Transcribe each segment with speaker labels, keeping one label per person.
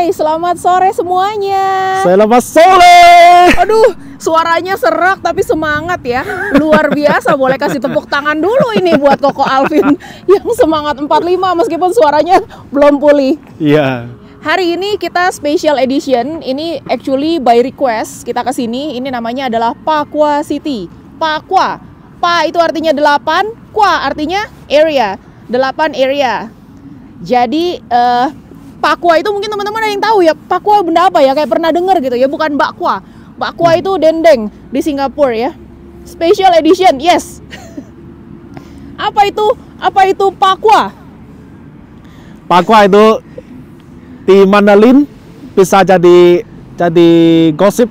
Speaker 1: Hai, selamat sore semuanya.
Speaker 2: Selamat sore.
Speaker 1: Aduh, suaranya serak tapi semangat ya. Luar biasa, boleh kasih tepuk tangan dulu ini buat Koko Alvin yang semangat 45 meskipun suaranya belum pulih.
Speaker 2: Iya.
Speaker 1: Hari ini kita special edition. Ini actually by request kita ke sini. Ini namanya adalah Pakwa City. Pakwa. Pa itu artinya delapan, kwa artinya area. Delapan area. Jadi eh, Pakwa itu mungkin teman-teman ada yang tahu ya. Pakwa benda apa ya? Kayak pernah dengar gitu ya, bukan bakwa. Bakwa itu dendeng di Singapura ya. Special edition, yes. apa itu? Apa itu pakwa?
Speaker 2: Pakwa itu di Mandalin bisa jadi jadi gosip.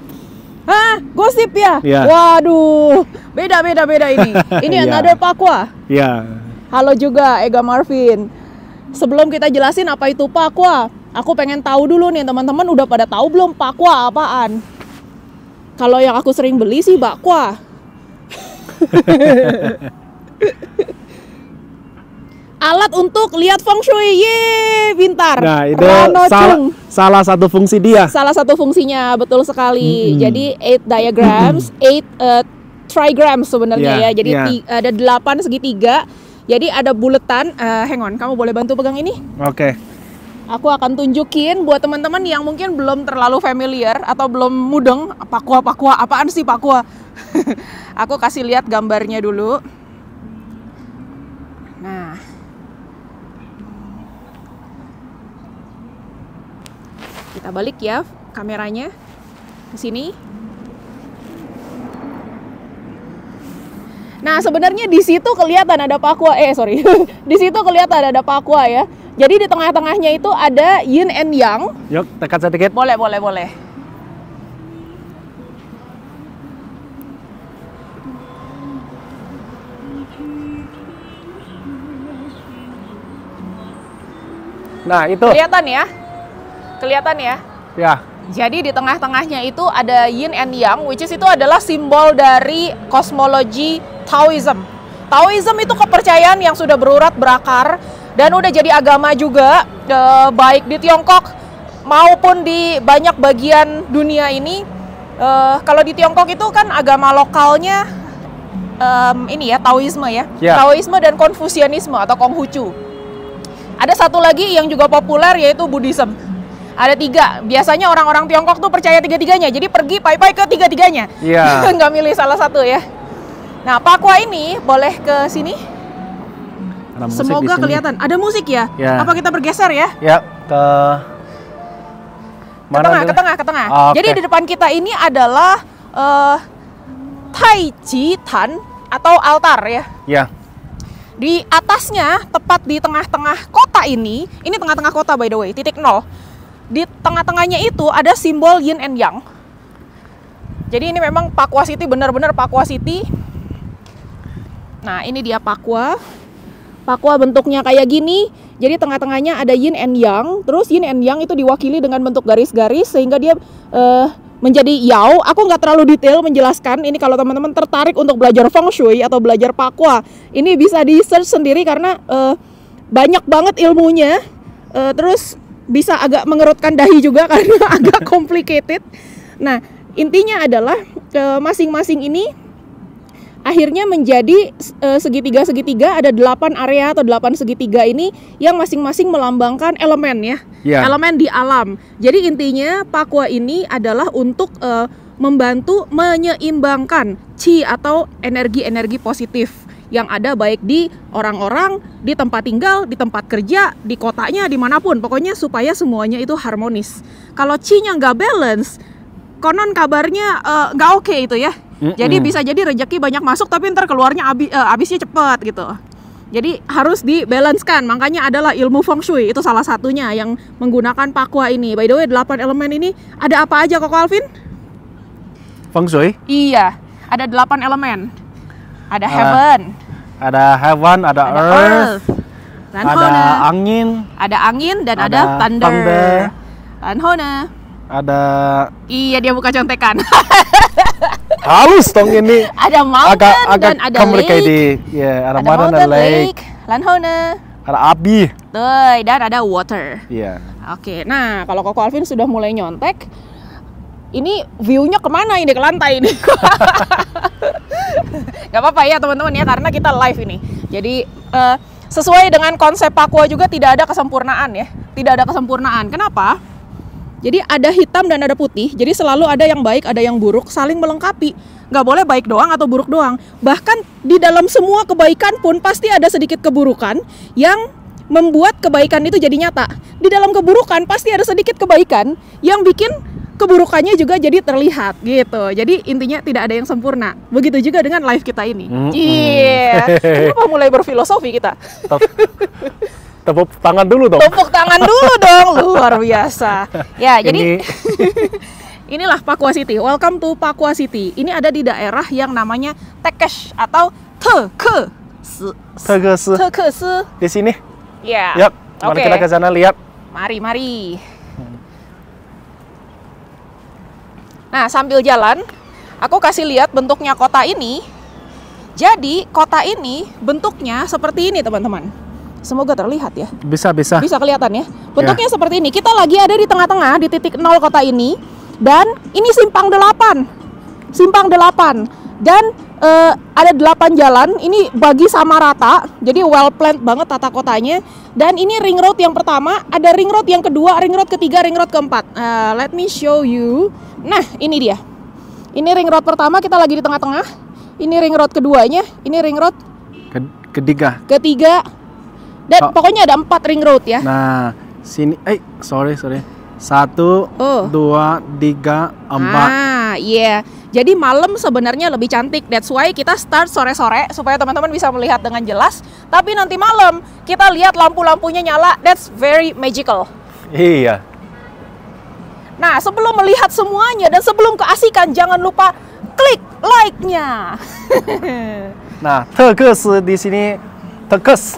Speaker 1: Hah, gosip ya?
Speaker 2: Iya.
Speaker 1: Waduh, beda beda beda ini. Ini
Speaker 2: Iya.
Speaker 1: another pakwa.
Speaker 2: Ya.
Speaker 1: Halo juga Ega Marvin. Sebelum kita jelasin apa itu pakwa, aku pengen tahu dulu nih teman-teman udah pada tahu belum pakwa apaan? Kalau yang aku sering beli sih bakwa. Alat untuk lihat feng shui, ye, pintar.
Speaker 2: Nah, itu
Speaker 1: Rano
Speaker 2: salah, satu fungsi dia.
Speaker 1: Salah satu fungsinya betul sekali.
Speaker 2: Mm-mm.
Speaker 1: Jadi eight diagrams, eight uh, trigrams sebenarnya
Speaker 2: Yeah,
Speaker 1: ya. Jadi
Speaker 2: yeah.
Speaker 1: ada delapan segitiga. Jadi ada buletan. Uh, hang on, kamu boleh bantu pegang ini?
Speaker 2: Oke.
Speaker 1: Aku akan tunjukin buat teman-teman yang mungkin belum terlalu familiar atau belum mudeng pakwa pakwa apaan sih pakwa. Aku kasih lihat gambarnya dulu. Nah. Kita balik ya kameranya ke sini. Nah, sebenarnya di situ kelihatan ada pakwa. Eh, sorry. di situ kelihatan ada pakwa ya. Jadi di tengah-tengahnya itu ada yin and yang.
Speaker 2: Yuk, dekat sedikit.
Speaker 1: Boleh, boleh, boleh.
Speaker 2: Nah, itu.
Speaker 1: Kelihatan ya? Kelihatan ya?
Speaker 2: Ya.
Speaker 1: Jadi di tengah-tengahnya itu ada yin and yang, which is itu adalah simbol dari kosmologi Taoism. Taoism itu kepercayaan yang sudah berurat berakar dan udah jadi agama juga eh, baik di Tiongkok maupun di banyak bagian dunia ini. Eh, kalau di Tiongkok itu kan agama lokalnya em, ini ya Taoisme ya,
Speaker 2: Ya.
Speaker 1: Taoisme dan Konfusianisme atau Konghucu. Ada satu lagi yang juga populer yaitu Buddhism. Ada tiga. Biasanya orang-orang Tiongkok tuh percaya tiga-tiganya. Jadi pergi pai-pai ke tiga-tiganya.
Speaker 2: Iya.
Speaker 1: Nggak milih salah satu ya. Nah, Pakwa ini boleh ke sini.
Speaker 2: Ada musik di
Speaker 1: Semoga kelihatan. Ada musik ya?
Speaker 2: Ya.
Speaker 1: Apa kita bergeser ya?
Speaker 2: Ya, ke
Speaker 1: Ke tengah, ke tengah, ke tengah.
Speaker 2: Oke.
Speaker 1: Jadi di depan kita ini adalah eh Tai Chi Tan atau altar ya.
Speaker 2: Ya.
Speaker 1: Di atasnya, tepat di tengah-tengah kota ini, ini tengah-tengah kota by the way, titik nol. Di tengah-tengahnya itu ada simbol yin and yang. Jadi ini memang Pakwa City, benar-benar Pakwa City. Nah ini dia Pakwa. Pakwa bentuknya kayak gini. Jadi tengah-tengahnya ada yin and yang. Terus yin and yang itu diwakili dengan bentuk garis-garis sehingga dia eh, menjadi yao. Aku nggak terlalu detail menjelaskan. Ini kalau teman-teman tertarik untuk belajar feng shui atau belajar pakwa, ini bisa di search sendiri karena eh, banyak banget ilmunya. Eh, terus bisa agak mengerutkan dahi juga karena agak complicated. Nah intinya adalah masing-masing ini akhirnya menjadi eh, segitiga-segitiga ada delapan area atau delapan segitiga ini yang masing-masing melambangkan elemen ya.
Speaker 2: Ya.
Speaker 1: elemen di alam. Jadi intinya pakwa ini adalah untuk eh, membantu menyeimbangkan chi atau energi-energi positif yang ada baik di orang-orang di tempat tinggal di tempat kerja di kotanya di mana pun. Pokoknya supaya semuanya itu harmonis. Kalau chi-nya nggak balance konon kabarnya eh, nggak oke itu ya
Speaker 2: Mm-mm.
Speaker 1: jadi bisa jadi rezeki banyak masuk tapi ntar keluarnya abi, eh, habisnya cepat gitu. Jadi harus dibalancekan. Makanya adalah ilmu feng shui itu salah satunya yang menggunakan pakwa ini. By the way, delapan elemen ini ada apa aja kok Alvin?
Speaker 2: Feng Shui.
Speaker 1: Iya, ada delapan elemen. Ada
Speaker 2: Ah,
Speaker 1: heaven,
Speaker 2: Ada heaven, ada,
Speaker 1: ada
Speaker 2: earth,
Speaker 1: earth,
Speaker 2: ada angin,
Speaker 1: Ada angin dan ada,
Speaker 2: ada
Speaker 1: thunder.
Speaker 2: thunder.
Speaker 1: Dan hona.
Speaker 2: ada
Speaker 1: Iya, dia buka contekan.
Speaker 2: halus dong ini.
Speaker 1: ada mountain
Speaker 2: agak agak
Speaker 1: dan ada lake.
Speaker 2: complicated. Ya, ada,
Speaker 1: Ada
Speaker 2: mountain,
Speaker 1: mountain,
Speaker 2: ada lake.
Speaker 1: lake, Lanhona.
Speaker 2: ada api.
Speaker 1: Tuh, dan ada water.
Speaker 2: Iya.
Speaker 1: Oke, nah kalau Koko Alvin sudah mulai nyontek, ini view-nya ke mana ini ke lantai ini? Gak apa-apa ya teman-teman ya, karena kita live ini. Jadi eh, sesuai dengan konsep Papua juga tidak ada kesempurnaan ya, tidak ada kesempurnaan. Kenapa? Jadi ada hitam dan ada putih, jadi selalu ada yang baik, ada yang buruk, saling melengkapi. Nggak boleh baik doang atau buruk doang. Bahkan di dalam semua kebaikan pun pasti ada sedikit keburukan yang membuat kebaikan itu jadi nyata. Di dalam keburukan pasti ada sedikit kebaikan yang bikin keburukannya juga jadi terlihat gitu. Jadi intinya tidak ada yang sempurna. Begitu juga dengan live kita ini. Iya. Kenapa mulai berfilosofi kita?
Speaker 2: Tep- Tepuk tangan dulu dong.
Speaker 1: Tepuk tangan dulu dong, luar biasa. Ya, jadi
Speaker 2: Ini
Speaker 1: inilah Papua City. Welcome to Papua City. Ini ada di daerah yang namanya Tekesh atau Tekes.
Speaker 2: Teges
Speaker 1: Tekes.
Speaker 2: di sini.
Speaker 1: Ya.
Speaker 2: Yap. Mari
Speaker 1: Oke.
Speaker 2: kita ke sana lihat.
Speaker 1: Mari, mari. Nah, sambil jalan, aku kasih lihat bentuknya kota ini. Jadi, kota ini bentuknya seperti ini, teman-teman. Semoga terlihat ya.
Speaker 2: Bisa bisa.
Speaker 1: Bisa kelihatan ya. Bentuknya seperti ini. Kita lagi ada di tengah-tengah di titik nol kota ini dan ini simpang 8. Simpang 8. Dan eh, ada 8 jalan. Ini bagi sama rata. Jadi well planned banget tata kotanya. Dan ini ring road yang pertama, ada ring road yang kedua, ring road ketiga, ring road keempat. Eh, let me show you. Nah, ini dia. Ini ring road pertama kita lagi di tengah-tengah. Ini ring road keduanya, ini ring road
Speaker 2: Ke- Ketiga.
Speaker 1: ketiga. Dan
Speaker 2: Oh.
Speaker 1: pokoknya ada empat ring road ya.
Speaker 2: Nah, sini. Eh, sorry sorry. Satu,
Speaker 1: Oh.
Speaker 2: dua, tiga, empat.
Speaker 1: Ah, iya. Jadi malam sebenarnya lebih cantik. That's why kita start sore-sore supaya teman-teman bisa melihat dengan jelas. Tapi nanti malam kita lihat lampu-lampunya nyala. That's very magical.
Speaker 2: Iya.
Speaker 1: Nah, sebelum melihat semuanya dan sebelum keasikan, jangan lupa klik like-nya.
Speaker 2: Nah, Teges di sini Teges.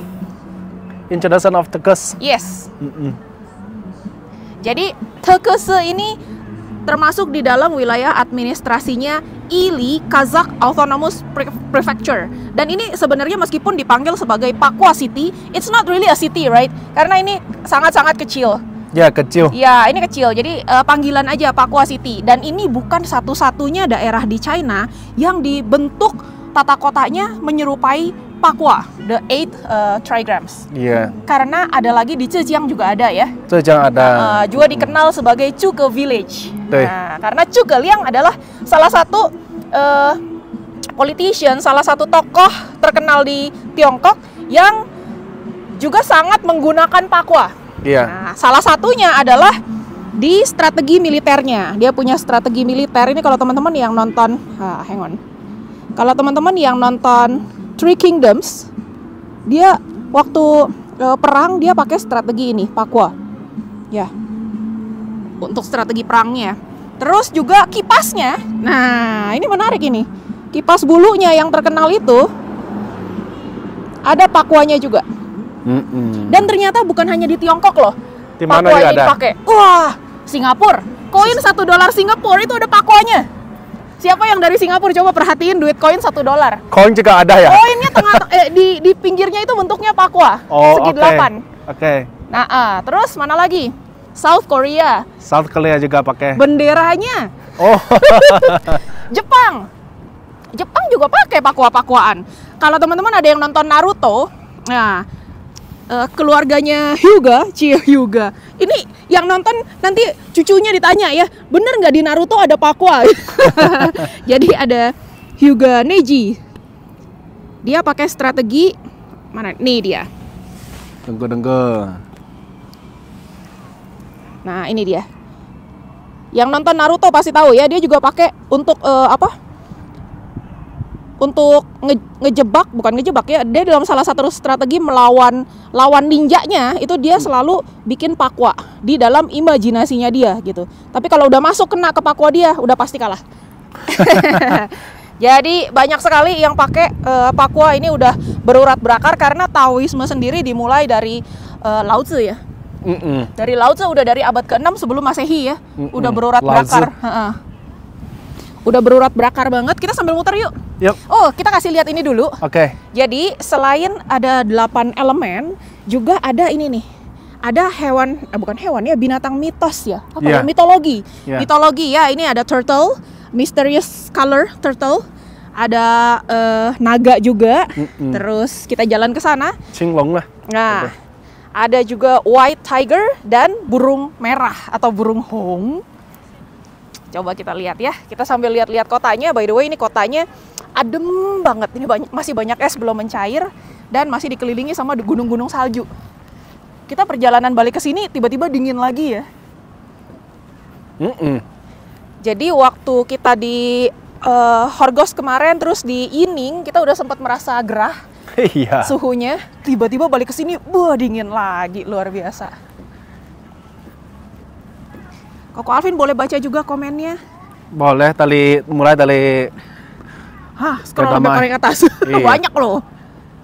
Speaker 2: Introduction of Teges.
Speaker 1: yes.
Speaker 2: Mm-mm.
Speaker 1: Jadi Tekese ini termasuk di dalam wilayah administrasinya Ili Kazakh Autonomous Pre- Prefecture. Dan ini sebenarnya meskipun dipanggil sebagai Papua City, it's not really a city, right? Karena ini sangat-sangat kecil.
Speaker 2: Ya, kecil.
Speaker 1: Ya, ini kecil. Jadi eh, panggilan aja Papua City. Dan ini bukan satu-satunya daerah di China yang dibentuk tata kotanya menyerupai Papua, the eight eh, trigrams.
Speaker 2: Iya.
Speaker 1: Karena ada lagi di Zhejiang juga ada ya.
Speaker 2: Zhejiang ada.
Speaker 1: Uh, juga dikenal sebagai Chuge Village. Nah, karena Chuge Liang adalah salah satu uh, politician, salah satu tokoh terkenal di Tiongkok yang juga sangat menggunakan Papua.
Speaker 2: Iya.
Speaker 1: Nah, salah satunya adalah di strategi militernya. Dia punya strategi militer. Ini kalau teman-teman yang nonton, ah, hang on. Kalau teman-teman yang nonton Three Kingdoms, dia waktu eh, perang dia pakai strategi ini, Papua. Ya. Untuk strategi perangnya. Terus juga kipasnya. Nah, ini menarik ini. Kipas bulunya yang terkenal itu ada Pakuanya juga.
Speaker 2: Mm-mm.
Speaker 1: Dan ternyata bukan hanya di Tiongkok loh.
Speaker 2: Di mana
Speaker 1: dipakai. Wah, Singapura. Koin satu dolar Singapura itu ada pakuanya. Siapa yang dari Singapura coba perhatiin duit koin satu dolar?
Speaker 2: Koin juga ada ya?
Speaker 1: Koinnya tengah eh, di di pinggirnya itu bentuknya pakwa,
Speaker 2: Oh,
Speaker 1: segi delapan.
Speaker 2: Oke.
Speaker 1: Nah, ah, terus mana lagi? South Korea,
Speaker 2: South Korea juga pakai.
Speaker 1: benderanya.
Speaker 2: Oh,
Speaker 1: Jepang. Jepang juga pakai pakwa-pakwaan. Kalau teman-teman ada yang nonton Naruto, nah eh, keluarganya Hyuga, Cie Hyuga. Ini yang nonton nanti cucunya ditanya ya, bener nggak di Naruto ada pakwa? Jadi ada Hyuga Neji. Dia pakai strategi mana? Nih dia.
Speaker 2: tunggu-tunggu.
Speaker 1: Nah ini dia. Yang nonton Naruto pasti tahu ya, dia juga pakai untuk eh, apa? Untuk nge- ngejebak, bukan ngejebak ya. Dia dalam salah satu strategi melawan lawan ninjanya itu dia selalu bikin pakwa di dalam imajinasinya dia gitu. Tapi kalau udah masuk kena ke pakwa dia, udah pasti kalah. Jadi banyak sekali yang pakai eh, pakwa ini udah berurat berakar karena Taoisme sendiri dimulai dari eh, Lao Tzu ya.
Speaker 2: Mm-mm.
Speaker 1: Dari Lao Tzu udah dari abad ke-6 sebelum Masehi ya.
Speaker 2: Mm-mm.
Speaker 1: Udah berurat
Speaker 2: Lao Tzu.
Speaker 1: berakar. Heeh. Udah berurat berakar banget. Kita sambil muter yuk.
Speaker 2: Yuk.
Speaker 1: Oh, kita kasih lihat ini dulu.
Speaker 2: Oke.
Speaker 1: Jadi, selain ada 8 elemen, juga ada ini nih. Ada hewan, eh, bukan hewan ya, binatang mitos ya. Apa
Speaker 2: Iya.
Speaker 1: ya? Mitologi.
Speaker 2: Iya.
Speaker 1: Mitologi ya, ini ada turtle, mysterious color turtle. Ada eh, naga juga.
Speaker 2: Mm-mm.
Speaker 1: Terus kita jalan ke sana.
Speaker 2: Cinglong lah.
Speaker 1: Nah, ada juga white tiger dan burung merah atau burung hong. Coba kita lihat ya. Kita sambil lihat-lihat kotanya. By the way, ini kotanya adem banget. Ini banyak, masih banyak es belum mencair dan masih dikelilingi sama gunung-gunung salju. Kita perjalanan balik ke sini tiba-tiba dingin lagi ya.
Speaker 2: Mm-mm.
Speaker 1: Jadi waktu kita di eh, Horgos kemarin terus di Ining kita udah sempat merasa gerah
Speaker 2: Iya.
Speaker 1: suhunya tiba-tiba balik ke sini wah dingin lagi luar biasa Koko Alvin boleh baca juga komennya
Speaker 2: Boleh tali mulai dari
Speaker 1: Hah,
Speaker 2: Kedamai.
Speaker 1: sampai paling atas
Speaker 2: Iya.
Speaker 1: banyak loh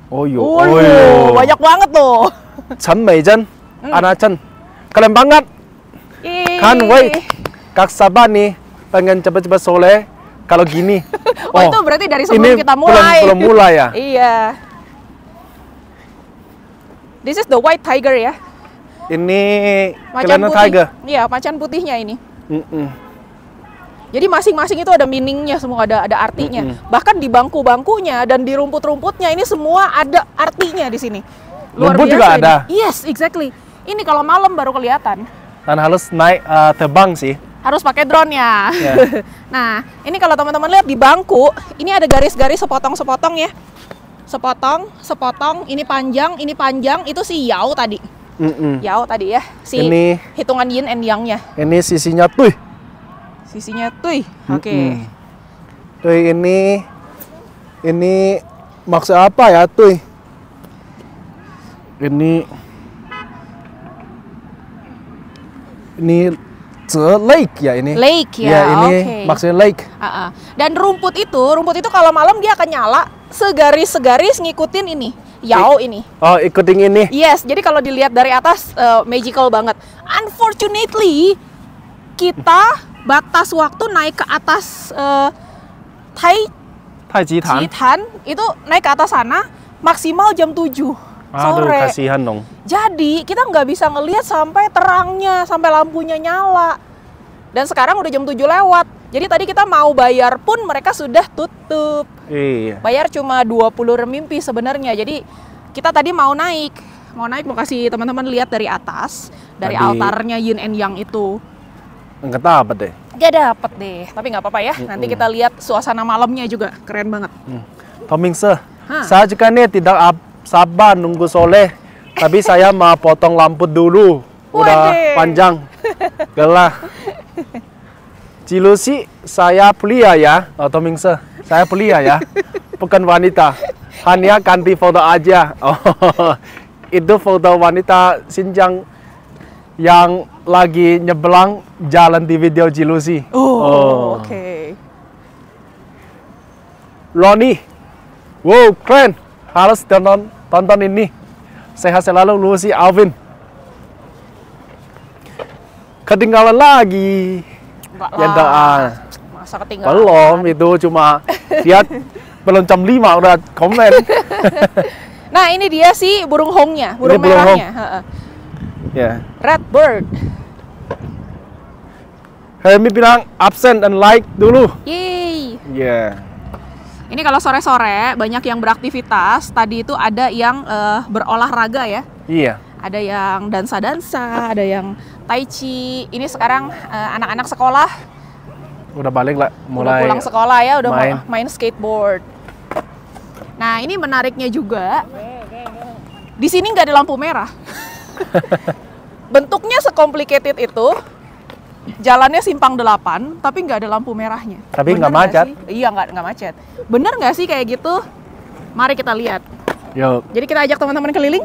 Speaker 2: Oh yo.
Speaker 1: Waduh, banyak banget loh
Speaker 2: Chen Mei Chen, Ana Chen. Keren banget.
Speaker 1: Ih.
Speaker 2: Can't wait. Kak Sabah nih pengen cepet-cepet sore kalau gini.
Speaker 1: Oh, itu berarti dari sebelum
Speaker 2: ini
Speaker 1: kita mulai.
Speaker 2: Belum, belum mulai ya.
Speaker 1: iya This is the white tiger ya
Speaker 2: Ini
Speaker 1: macan putih
Speaker 2: tiger.
Speaker 1: iya macan putihnya ini
Speaker 2: Mm-mm.
Speaker 1: Jadi masing-masing itu ada meaningnya semua, ada ada artinya. Bahkan di bangku-bangkunya dan di rumput-rumputnya ini semua ada artinya di sini.
Speaker 2: Rumput juga
Speaker 1: ini.
Speaker 2: ada?
Speaker 1: Yes, exactly. Ini kalau malam baru kelihatan.
Speaker 2: Dan harus naik eh, terbang sih.
Speaker 1: Harus pakai drone ya.
Speaker 2: Ya.
Speaker 1: nah, ini kalau teman-teman lihat di bangku, ini ada garis-garis sepotong-sepotong ya. Sepotong, sepotong, ini panjang, ini panjang, itu si Yao tadi.
Speaker 2: Mm-mm.
Speaker 1: Yao tadi ya, si
Speaker 2: Ini
Speaker 1: hitungan yin and yang-nya.
Speaker 2: ini sisinya tuh.
Speaker 1: Sisinya tuh. Oke.
Speaker 2: Mm-mm. Tuh ini ini maksud apa ya tuh? Ini ini Lake ya ini.
Speaker 1: Lake ya,
Speaker 2: Ya, ini
Speaker 1: oke.
Speaker 2: maksudnya lake.
Speaker 1: Ah, ah. Dan rumput itu, rumput itu kalau malam dia akan nyala segaris-segaris ngikutin ini, yao ini.
Speaker 2: Oh, ikutin ini.
Speaker 1: Yes, jadi kalau dilihat dari atas eh, magical banget. Unfortunately, kita batas waktu naik ke atas eh, Tai
Speaker 2: Taiji Tan.
Speaker 1: Jitan itu naik ke atas sana maksimal jam 7
Speaker 2: Aduh,
Speaker 1: sore.
Speaker 2: kasihan dong.
Speaker 1: Jadi kita nggak bisa ngelihat sampai terangnya, sampai lampunya nyala. Dan sekarang udah jam 7 lewat. Jadi tadi kita mau bayar pun mereka sudah tutup.
Speaker 2: Iya.
Speaker 1: Bayar cuma 20 remimpi sebenarnya. Jadi kita tadi mau naik. Mau naik mau kasih teman-teman lihat dari atas, dari
Speaker 2: Tadi-
Speaker 1: altarnya Yin and Yang itu.
Speaker 2: Enggak dapat deh.
Speaker 1: Gak dapet deh, tapi nggak apa-apa ya. Nanti kita lihat suasana malamnya juga keren banget.
Speaker 2: Tomingse,
Speaker 1: Hah.
Speaker 2: saya juga nih tidak ab- sabar nunggu sore. Tapi saya mau potong lampu dulu. Udah
Speaker 1: Waduh.
Speaker 2: panjang. Gelah. Cilusi saya pria ya, oh, Tomingse. Saya pria ya. Bukan wanita. Hanya ganti foto aja. Oh, itu foto wanita Xinjiang yang lagi nyebelang jalan di video Cilusi.
Speaker 1: Oh, oke.
Speaker 2: Ronnie. Wow, keren. Harus tonton, tonton ini. Sehat selalu Lucy Alvin. Ketinggalan lagi.
Speaker 1: Enggak
Speaker 2: Ya
Speaker 1: lah.
Speaker 2: doa.
Speaker 1: Masa ketinggalan?
Speaker 2: Belum, itu cuma lihat belum jam 5 udah komen.
Speaker 1: Nah, ini dia sih burung hongnya, burung
Speaker 2: burung hong.
Speaker 1: merahnya. Heeh.
Speaker 2: ya.
Speaker 1: Red bird.
Speaker 2: Helmi bilang absen dan like dulu.
Speaker 1: Yeay.
Speaker 2: Ya.
Speaker 1: Ini kalau sore-sore banyak yang beraktivitas. Tadi itu ada yang eh, berolahraga ya.
Speaker 2: Iya.
Speaker 1: Ada yang dansa-dansa, ada yang tai chi. Ini sekarang eh, anak-anak sekolah
Speaker 2: Udah balik lah,
Speaker 1: udah
Speaker 2: mulai
Speaker 1: pulang sekolah ya, udah
Speaker 2: main.
Speaker 1: main. main skateboard. Nah, ini menariknya juga. Di sini nggak ada lampu merah. Bentuknya sekomplikated itu. Jalannya simpang delapan, tapi nggak ada lampu merahnya.
Speaker 2: Tapi nggak macet.
Speaker 1: sih? Iya, nggak nggak macet. Bener nggak sih kayak gitu? Mari kita lihat.
Speaker 2: Yuk,
Speaker 1: Jadi kita ajak teman-teman keliling,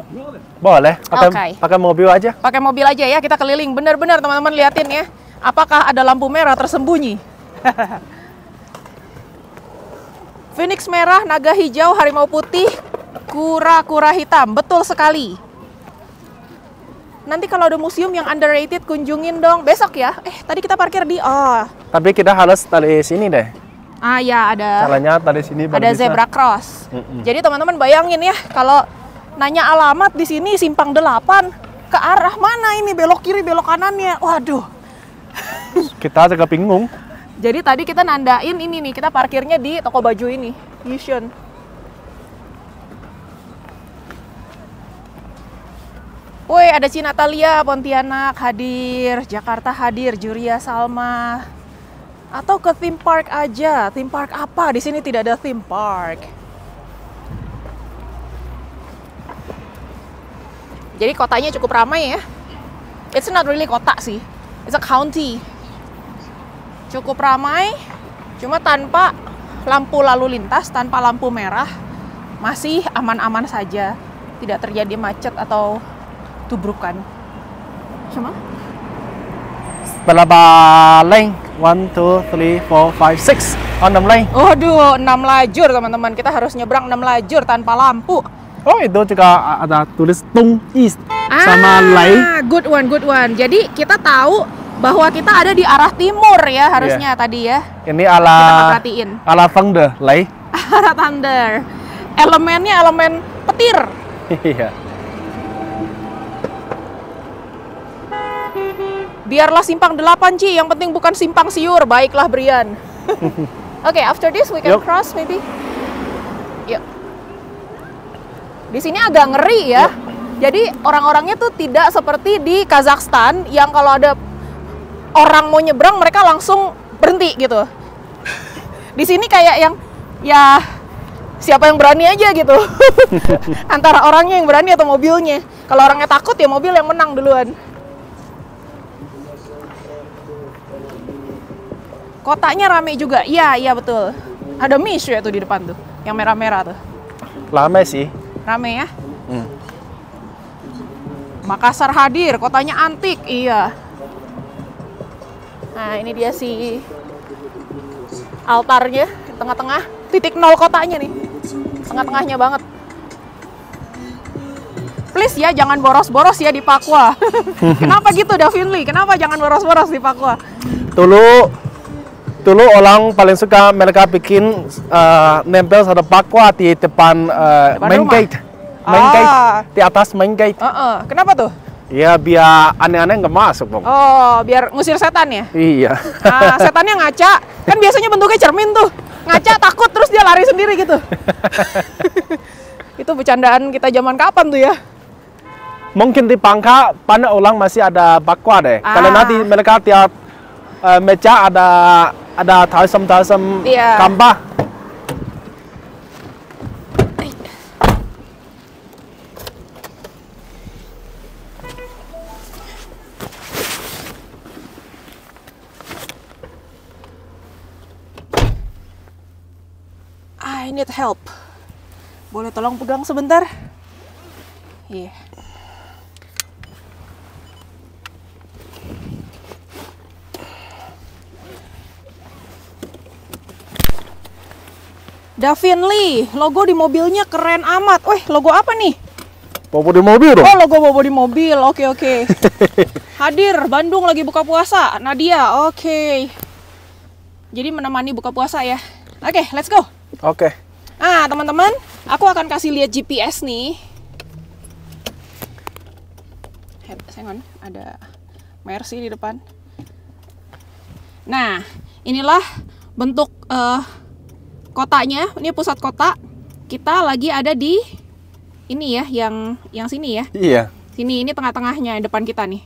Speaker 2: boleh. Pakai
Speaker 1: Oke.
Speaker 2: pakai mobil aja.
Speaker 1: pakai mobil aja ya, kita keliling. Bener-bener teman-teman liatin ya. Apakah ada lampu merah tersembunyi? Phoenix merah, naga hijau, harimau putih, kura-kura hitam. Betul sekali. Nanti kalau ada museum yang underrated, kunjungin dong. Besok ya. Eh, tadi kita parkir di... Oh,
Speaker 2: Tapi kita harus dari sini deh.
Speaker 1: ah ya ada...
Speaker 2: Caranya dari sini
Speaker 1: ada
Speaker 2: bisa.
Speaker 1: zebra cross.
Speaker 2: Mm-mm.
Speaker 1: Jadi teman-teman bayangin ya kalau nanya alamat di sini simpang 8 ke arah mana ini belok kiri belok kanannya waduh
Speaker 2: Kita juga bingung.
Speaker 1: jadi tadi kita nandain ini nih kita parkirnya di toko baju ini Yushun Woi ada Cina Talia, Pontianak hadir, Jakarta hadir, Juria Salma. Atau ke theme park aja. Theme park apa? Di sini tidak ada theme park. Jadi kotanya cukup ramai ya. It's not really kota sih. It's a county. Cukup ramai, cuma tanpa lampu lalu lintas, tanpa lampu merah, masih aman-aman saja. Tidak terjadi macet atau tubrukan. Cuma?
Speaker 2: Berapa lane? 1, 2, 3, 4, 5, 6. Oh, 6 lane.
Speaker 1: Waduh, 6 lajur teman-teman. Kita harus nyebrang 6 lajur tanpa lampu.
Speaker 2: Oh, itu juga ada tulis Tung East sama Lai.
Speaker 1: Ah, good one, good one. Jadi kita tahu bahwa kita ada di arah timur ya harusnya tadi ya.
Speaker 2: Ini ala ala Thunder, Lai.
Speaker 1: Arah thunder. Elemennya elemen petir.
Speaker 2: Iya.
Speaker 1: Biarlah simpang 8 Ci, yang penting bukan simpang siur. Baiklah Brian. Oke, after this we can
Speaker 2: Yuk.
Speaker 1: cross maybe. Yuk. Di sini agak ngeri ya. Jadi orang-orangnya tuh tidak seperti di Kazakhstan yang kalau ada orang mau nyebrang mereka langsung berhenti gitu. Di sini kayak yang ya siapa yang berani aja gitu. Antara orangnya yang berani atau mobilnya. Kalau orangnya takut ya mobil yang menang duluan. Kotanya rame juga. Iya, iya betul. Ada Mish ya tuh di depan tuh. Yang merah-merah tuh.
Speaker 2: Lama sih.
Speaker 1: Rame ya.
Speaker 2: Hmm.
Speaker 1: Makassar hadir, kotanya antik. Iya. Nah, ini dia si altarnya di tengah-tengah. Titik nol kotanya nih. Tengah-tengahnya banget. Please ya, jangan boros-boros ya di Papua. Kenapa gitu, Davin Lee? Kenapa jangan boros-boros di Papua?
Speaker 2: Dulu dulu orang paling suka mereka bikin eh, nempel satu pakwa di depan eh,
Speaker 1: Depan
Speaker 2: main
Speaker 1: rumah?
Speaker 2: gate. Main
Speaker 1: Ah.
Speaker 2: gate di atas main gate.
Speaker 1: Heeh. Kenapa tuh?
Speaker 2: Ya biar aneh-aneh nggak masuk dong.
Speaker 1: Oh, biar ngusir setan ya?
Speaker 2: Iya.
Speaker 1: Nah, setannya ngaca. Kan biasanya bentuknya cermin tuh. Ngaca takut terus dia lari sendiri gitu. Itu bercandaan kita zaman kapan tuh ya?
Speaker 2: Mungkin di Bangka banyak orang masih ada pakwa deh.
Speaker 1: Ah.
Speaker 2: Kalau nanti mereka tiap eh, meja ada ada tasem-tasem
Speaker 1: Iya.
Speaker 2: gambar.
Speaker 1: I need help. Boleh tolong pegang sebentar? Iya. Davin Lee, logo di mobilnya keren amat. Wih, logo apa nih?
Speaker 2: Bobo di mobil dong.
Speaker 1: Oh, logo Bobo di mobil. Oke, oke. Hadir, Bandung lagi buka puasa. Nadia, oke. Jadi menemani buka puasa ya. Oke, let's go.
Speaker 2: Oke.
Speaker 1: Ah, teman-teman, aku akan kasih lihat GPS nih. Sengon, ada Mercy di depan. Nah, inilah bentuk eh, kotanya. Ini pusat kota. Kita lagi ada di ini ya, yang yang sini ya.
Speaker 2: Iya.
Speaker 1: Sini ini tengah-tengahnya depan kita nih.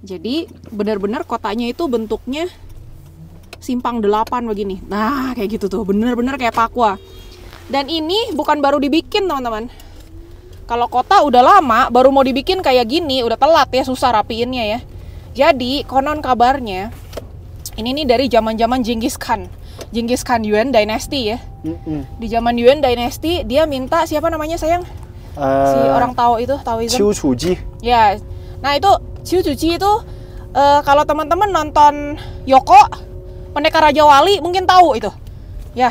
Speaker 1: Jadi benar-benar kotanya itu bentuknya simpang delapan begini. Nah, kayak gitu tuh. Bener-bener kayak Papua. Dan ini bukan baru dibikin, teman-teman. Kalau kota udah lama, baru mau dibikin kayak gini, udah telat ya, susah rapiinnya ya. Jadi, konon kabarnya, ini nih dari zaman-zaman Genghis Khan. Genghis Khan Yuan Dynasty ya.
Speaker 2: Mm-mm.
Speaker 1: Di zaman Yuan Dynasty, dia minta siapa namanya sayang? Si
Speaker 2: Eh,
Speaker 1: orang Tao itu, Taoism.
Speaker 2: Ciu Chuji.
Speaker 1: Ya, nah itu Ciu Cuci itu eh, kalau teman-teman nonton Yoko, Pendekar Raja Wali mungkin tahu itu. Ya,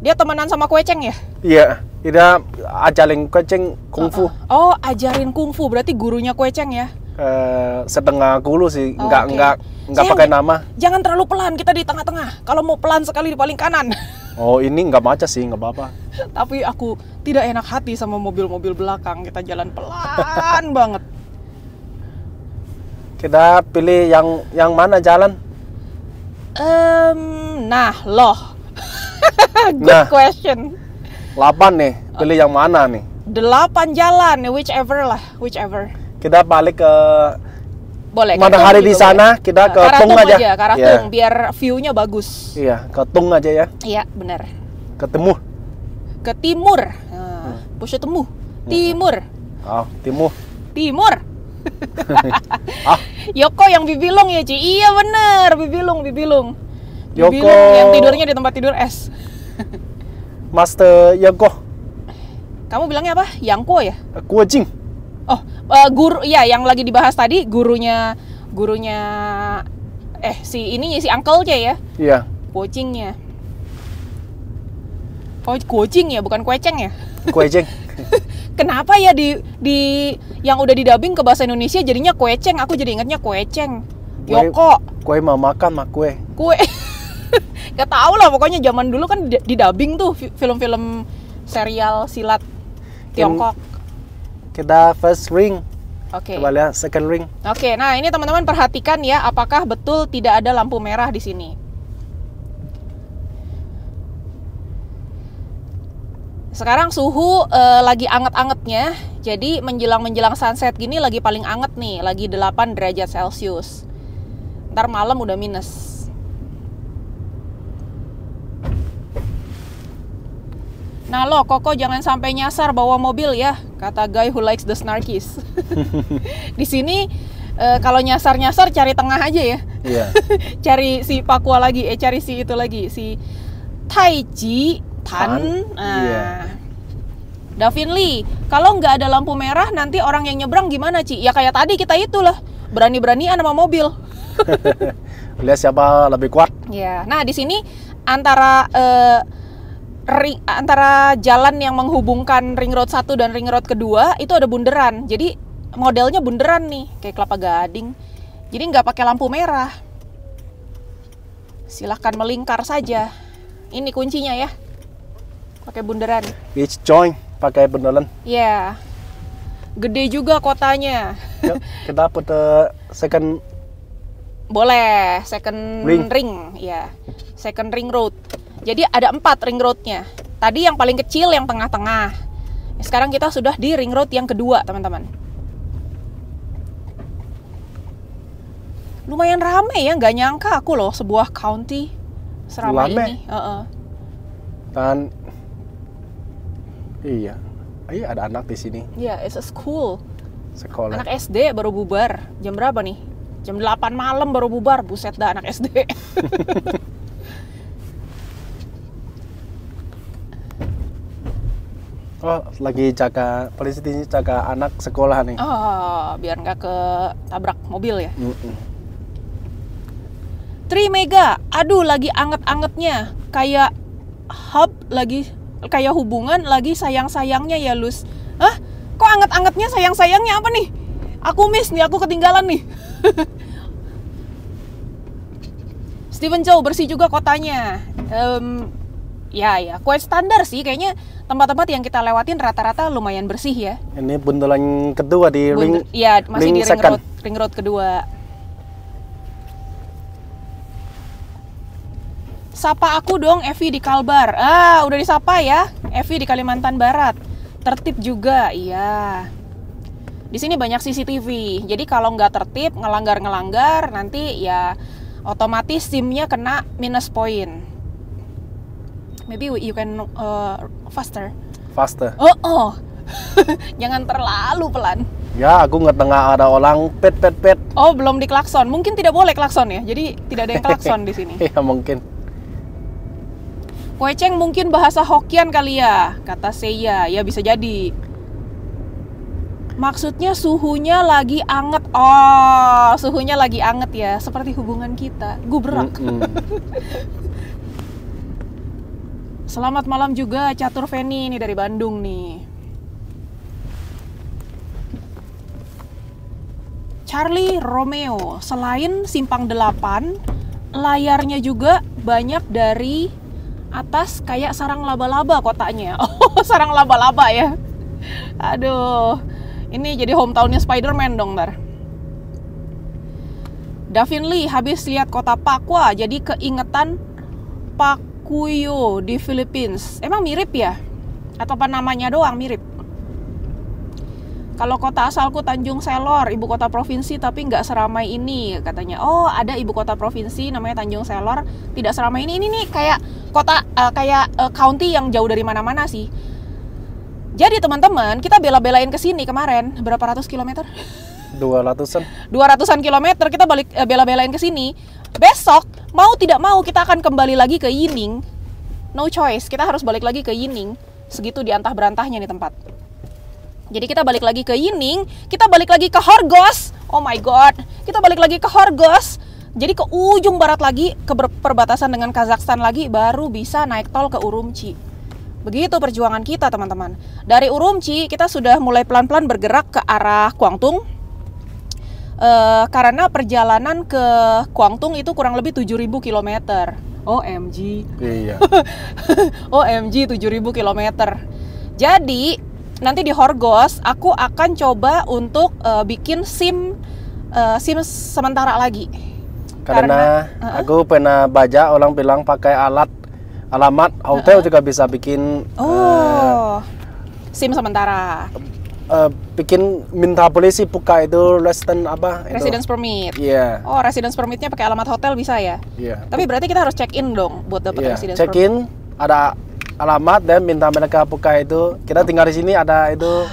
Speaker 1: dia temenan sama Kueceng ya.
Speaker 2: Iya. Dia ajarin kucing kungfu.
Speaker 1: Oh, ajarin kungfu berarti gurunya Kueceng ya.
Speaker 2: Eh, setengah gulu sih,
Speaker 1: Oh,
Speaker 2: nggak
Speaker 1: oke.
Speaker 2: nggak nggak pakai nama.
Speaker 1: Jangan terlalu pelan, kita di tengah-tengah. Kalau mau pelan sekali di paling kanan.
Speaker 2: Oh ini nggak macet sih, nggak apa-apa.
Speaker 1: Tapi aku tidak enak hati sama mobil-mobil belakang. Kita jalan pelan banget.
Speaker 2: Kita pilih yang yang mana jalan?
Speaker 1: Em, nah, loh. Good
Speaker 2: Nah.
Speaker 1: question.
Speaker 2: 8 nih, pilih yang mana nih?
Speaker 1: Delapan jalan, whichever lah, whichever.
Speaker 2: Kita balik ke
Speaker 1: Boleh.
Speaker 2: Matahari di sana,
Speaker 1: boleh.
Speaker 2: kita ke
Speaker 1: Karatung
Speaker 2: Tung aja.
Speaker 1: aja. Karatung,
Speaker 2: Iya.
Speaker 1: biar view-nya bagus.
Speaker 2: iya, ke Tung aja ya.
Speaker 1: Iya, benar.
Speaker 2: Ketemu.
Speaker 1: Ke timur. Nah, Pusat temu. Timur.
Speaker 2: Oh, timur.
Speaker 1: Timur.
Speaker 2: Ah.
Speaker 1: Yoko yang bibilung ya, Ci. Iya bener, bibilung, bibilung.
Speaker 2: Yoko.
Speaker 1: Bibilung yang tidurnya di tempat tidur es.
Speaker 2: Master Yoko,
Speaker 1: Kamu bilangnya apa? Yangko ya?
Speaker 2: kucing.
Speaker 1: Oh, eh, guru ya yang lagi dibahas tadi gurunya gurunya eh si ini si uncle ya,
Speaker 2: Iya,
Speaker 1: kucingnya. Oh, kucing ya, bukan kueceng ya?
Speaker 2: kucing.
Speaker 1: Kenapa ya di di yang udah didubbing ke bahasa Indonesia jadinya kueceng? Aku jadi ingatnya kueceng.
Speaker 2: Kue-
Speaker 1: Yoko,
Speaker 2: Kue mau makan mah kue.
Speaker 1: kue. Gak tau lah pokoknya zaman dulu kan di- didubbing tuh fi- film-film serial silat Tiongkok.
Speaker 2: Kita first ring,
Speaker 1: Oke.
Speaker 2: coba lihat second ring.
Speaker 1: Oke, nah ini teman-teman perhatikan ya, apakah betul tidak ada lampu merah di sini? Sekarang suhu eh, lagi anget-angetnya, jadi menjelang-menjelang sunset gini lagi paling anget nih, lagi 8 derajat Celcius. Ntar malam udah minus. Nah lo, Koko jangan sampai nyasar bawa mobil ya, kata guy who likes the snarkies. di sini eh, kalau nyasar-nyasar cari tengah aja ya.
Speaker 2: Iya.
Speaker 1: cari si Papua lagi, eh cari si itu lagi, si Taiji Tan.
Speaker 2: Tan,
Speaker 1: Nah.
Speaker 2: iya.
Speaker 1: Davin Lee, kalau nggak ada lampu merah nanti orang yang nyebrang gimana Ci? Ya kayak tadi kita itulah, berani-beranian sama mobil.
Speaker 2: lihat siapa lebih kuat.
Speaker 1: Ya, nah di sini antara eh, ring, antara jalan yang menghubungkan ring road 1 dan ring road kedua itu ada bunderan. Jadi modelnya bunderan nih, kayak kelapa gading. Jadi nggak pakai lampu merah. Silahkan melingkar saja. Ini kuncinya ya, pakai bunderan.
Speaker 2: Each joint pakai beneran.
Speaker 1: Ya, gede juga kotanya.
Speaker 2: Yuk, kita putar second
Speaker 1: Boleh, second
Speaker 2: Ring.
Speaker 1: ring, ya. Second ring road. Jadi ada empat ring roadnya. Tadi yang paling kecil yang tengah-tengah. Sekarang kita sudah di ring road yang kedua, teman-teman. Lumayan rame ya, nggak nyangka aku loh sebuah county seramai
Speaker 2: Rame.
Speaker 1: ini. Heeh.
Speaker 2: dan iya. Iya ada anak di sini
Speaker 1: Iya, it's a school.
Speaker 2: sekolah.
Speaker 1: Anak SD baru bubar. Jam berapa nih? Jam 8 malam baru bubar. Buset dah anak SD.
Speaker 2: Oh lagi jaga polisi di sini jaga anak sekolah nih.
Speaker 1: Oh, biar nggak ke tabrak mobil ya.
Speaker 2: Mm-mm.
Speaker 1: Tri Mega, aduh lagi anget-angetnya, kayak hub lagi, kayak hubungan lagi sayang-sayangnya ya Lus. Hah? Kok anget-angetnya sayang-sayangnya apa nih? Aku miss nih, aku ketinggalan nih. Steven Chow bersih juga kotanya. Em, ya ya, kue standar sih kayaknya tempat-tempat yang kita lewatin rata-rata lumayan bersih ya.
Speaker 2: Ini bundaran kedua di ring.
Speaker 1: Bund- Iya, masih
Speaker 2: ring
Speaker 1: di ring
Speaker 2: second.
Speaker 1: road, ring road kedua. Sapa aku dong Evi di Kalbar. Ah, udah disapa ya. Evi di Kalimantan Barat. Tertib juga, iya. Di sini banyak CCTV. Jadi kalau nggak tertib, ngelanggar-ngelanggar, nanti ya otomatis SIM-nya kena minus point. Maybe you can uh, faster.
Speaker 2: Faster.
Speaker 1: Oh, oh. Jangan terlalu pelan.
Speaker 2: Ya aku nggak tengah ada orang pet pet pet.
Speaker 1: Oh, belum diklakson. Mungkin tidak boleh klakson ya. Jadi tidak ada yang klakson di sini.
Speaker 2: Ya mungkin.
Speaker 1: Kueceng mungkin bahasa Hokian kali ya, kata Seiya. Ya bisa jadi. Maksudnya suhunya lagi anget. Oh, suhunya lagi anget ya, seperti hubungan kita. Gubrak.
Speaker 2: Mm-mm.
Speaker 1: Selamat malam juga Catur Feni ini dari Bandung nih. Charlie Romeo, selain Simpang 8, layarnya juga banyak dari atas kayak sarang laba-laba kotanya. Oh, sarang laba-laba ya. Aduh, ini jadi hometownnya Spider-Man dong, ntar. Davin Lee habis lihat kota Papua, jadi keingetan Pakuyo di Philippines. Emang mirip ya? Atau apa namanya doang mirip? Kalau kota asalku Tanjung Selor, ibu kota provinsi tapi nggak seramai ini katanya. Oh, ada ibu kota provinsi namanya Tanjung Selor, tidak seramai ini. Ini nih kayak kota uh, kayak uh, county yang jauh dari mana-mana sih. Jadi teman-teman, kita bela-belain ke sini kemarin berapa ratus kilometer?
Speaker 2: 200-an.
Speaker 1: 200-an kilometer kita balik uh, bela-belain ke sini. Besok mau tidak mau kita akan kembali lagi ke Yining. No choice, kita harus balik lagi ke Yining. Segitu diantah berantahnya nih tempat. Jadi kita balik lagi ke Yining, kita balik lagi ke Horgos. Oh my god, kita balik lagi ke Horgos. Jadi ke ujung barat lagi, ke perbatasan dengan Kazakhstan lagi, baru bisa naik tol ke Urumqi. Begitu perjuangan kita teman-teman. Dari Urumqi kita sudah mulai pelan-pelan bergerak ke arah Kuangtung. Uh, karena perjalanan ke Kuangtung itu kurang lebih 7000 km. OMG.
Speaker 2: Iya.
Speaker 1: OMG 7000 km. Jadi nanti di Horgos aku akan coba untuk uh, bikin SIM uh, SIM sementara lagi.
Speaker 2: Karena, Karena uh, aku pernah baca orang bilang pakai alat alamat hotel uh, juga bisa bikin
Speaker 1: Oh. Uh, SIM sementara.
Speaker 2: Uh, bikin minta polisi buka itu resident apa?
Speaker 1: Residence itu. permit.
Speaker 2: Iya. Yeah.
Speaker 1: Oh, residence permitnya pakai alamat hotel bisa ya?
Speaker 2: Iya. Yeah.
Speaker 1: Tapi berarti kita harus check in dong buat dapat yeah. residence
Speaker 2: check in, ada alamat dan minta mereka buka itu kita tinggal di sini ada itu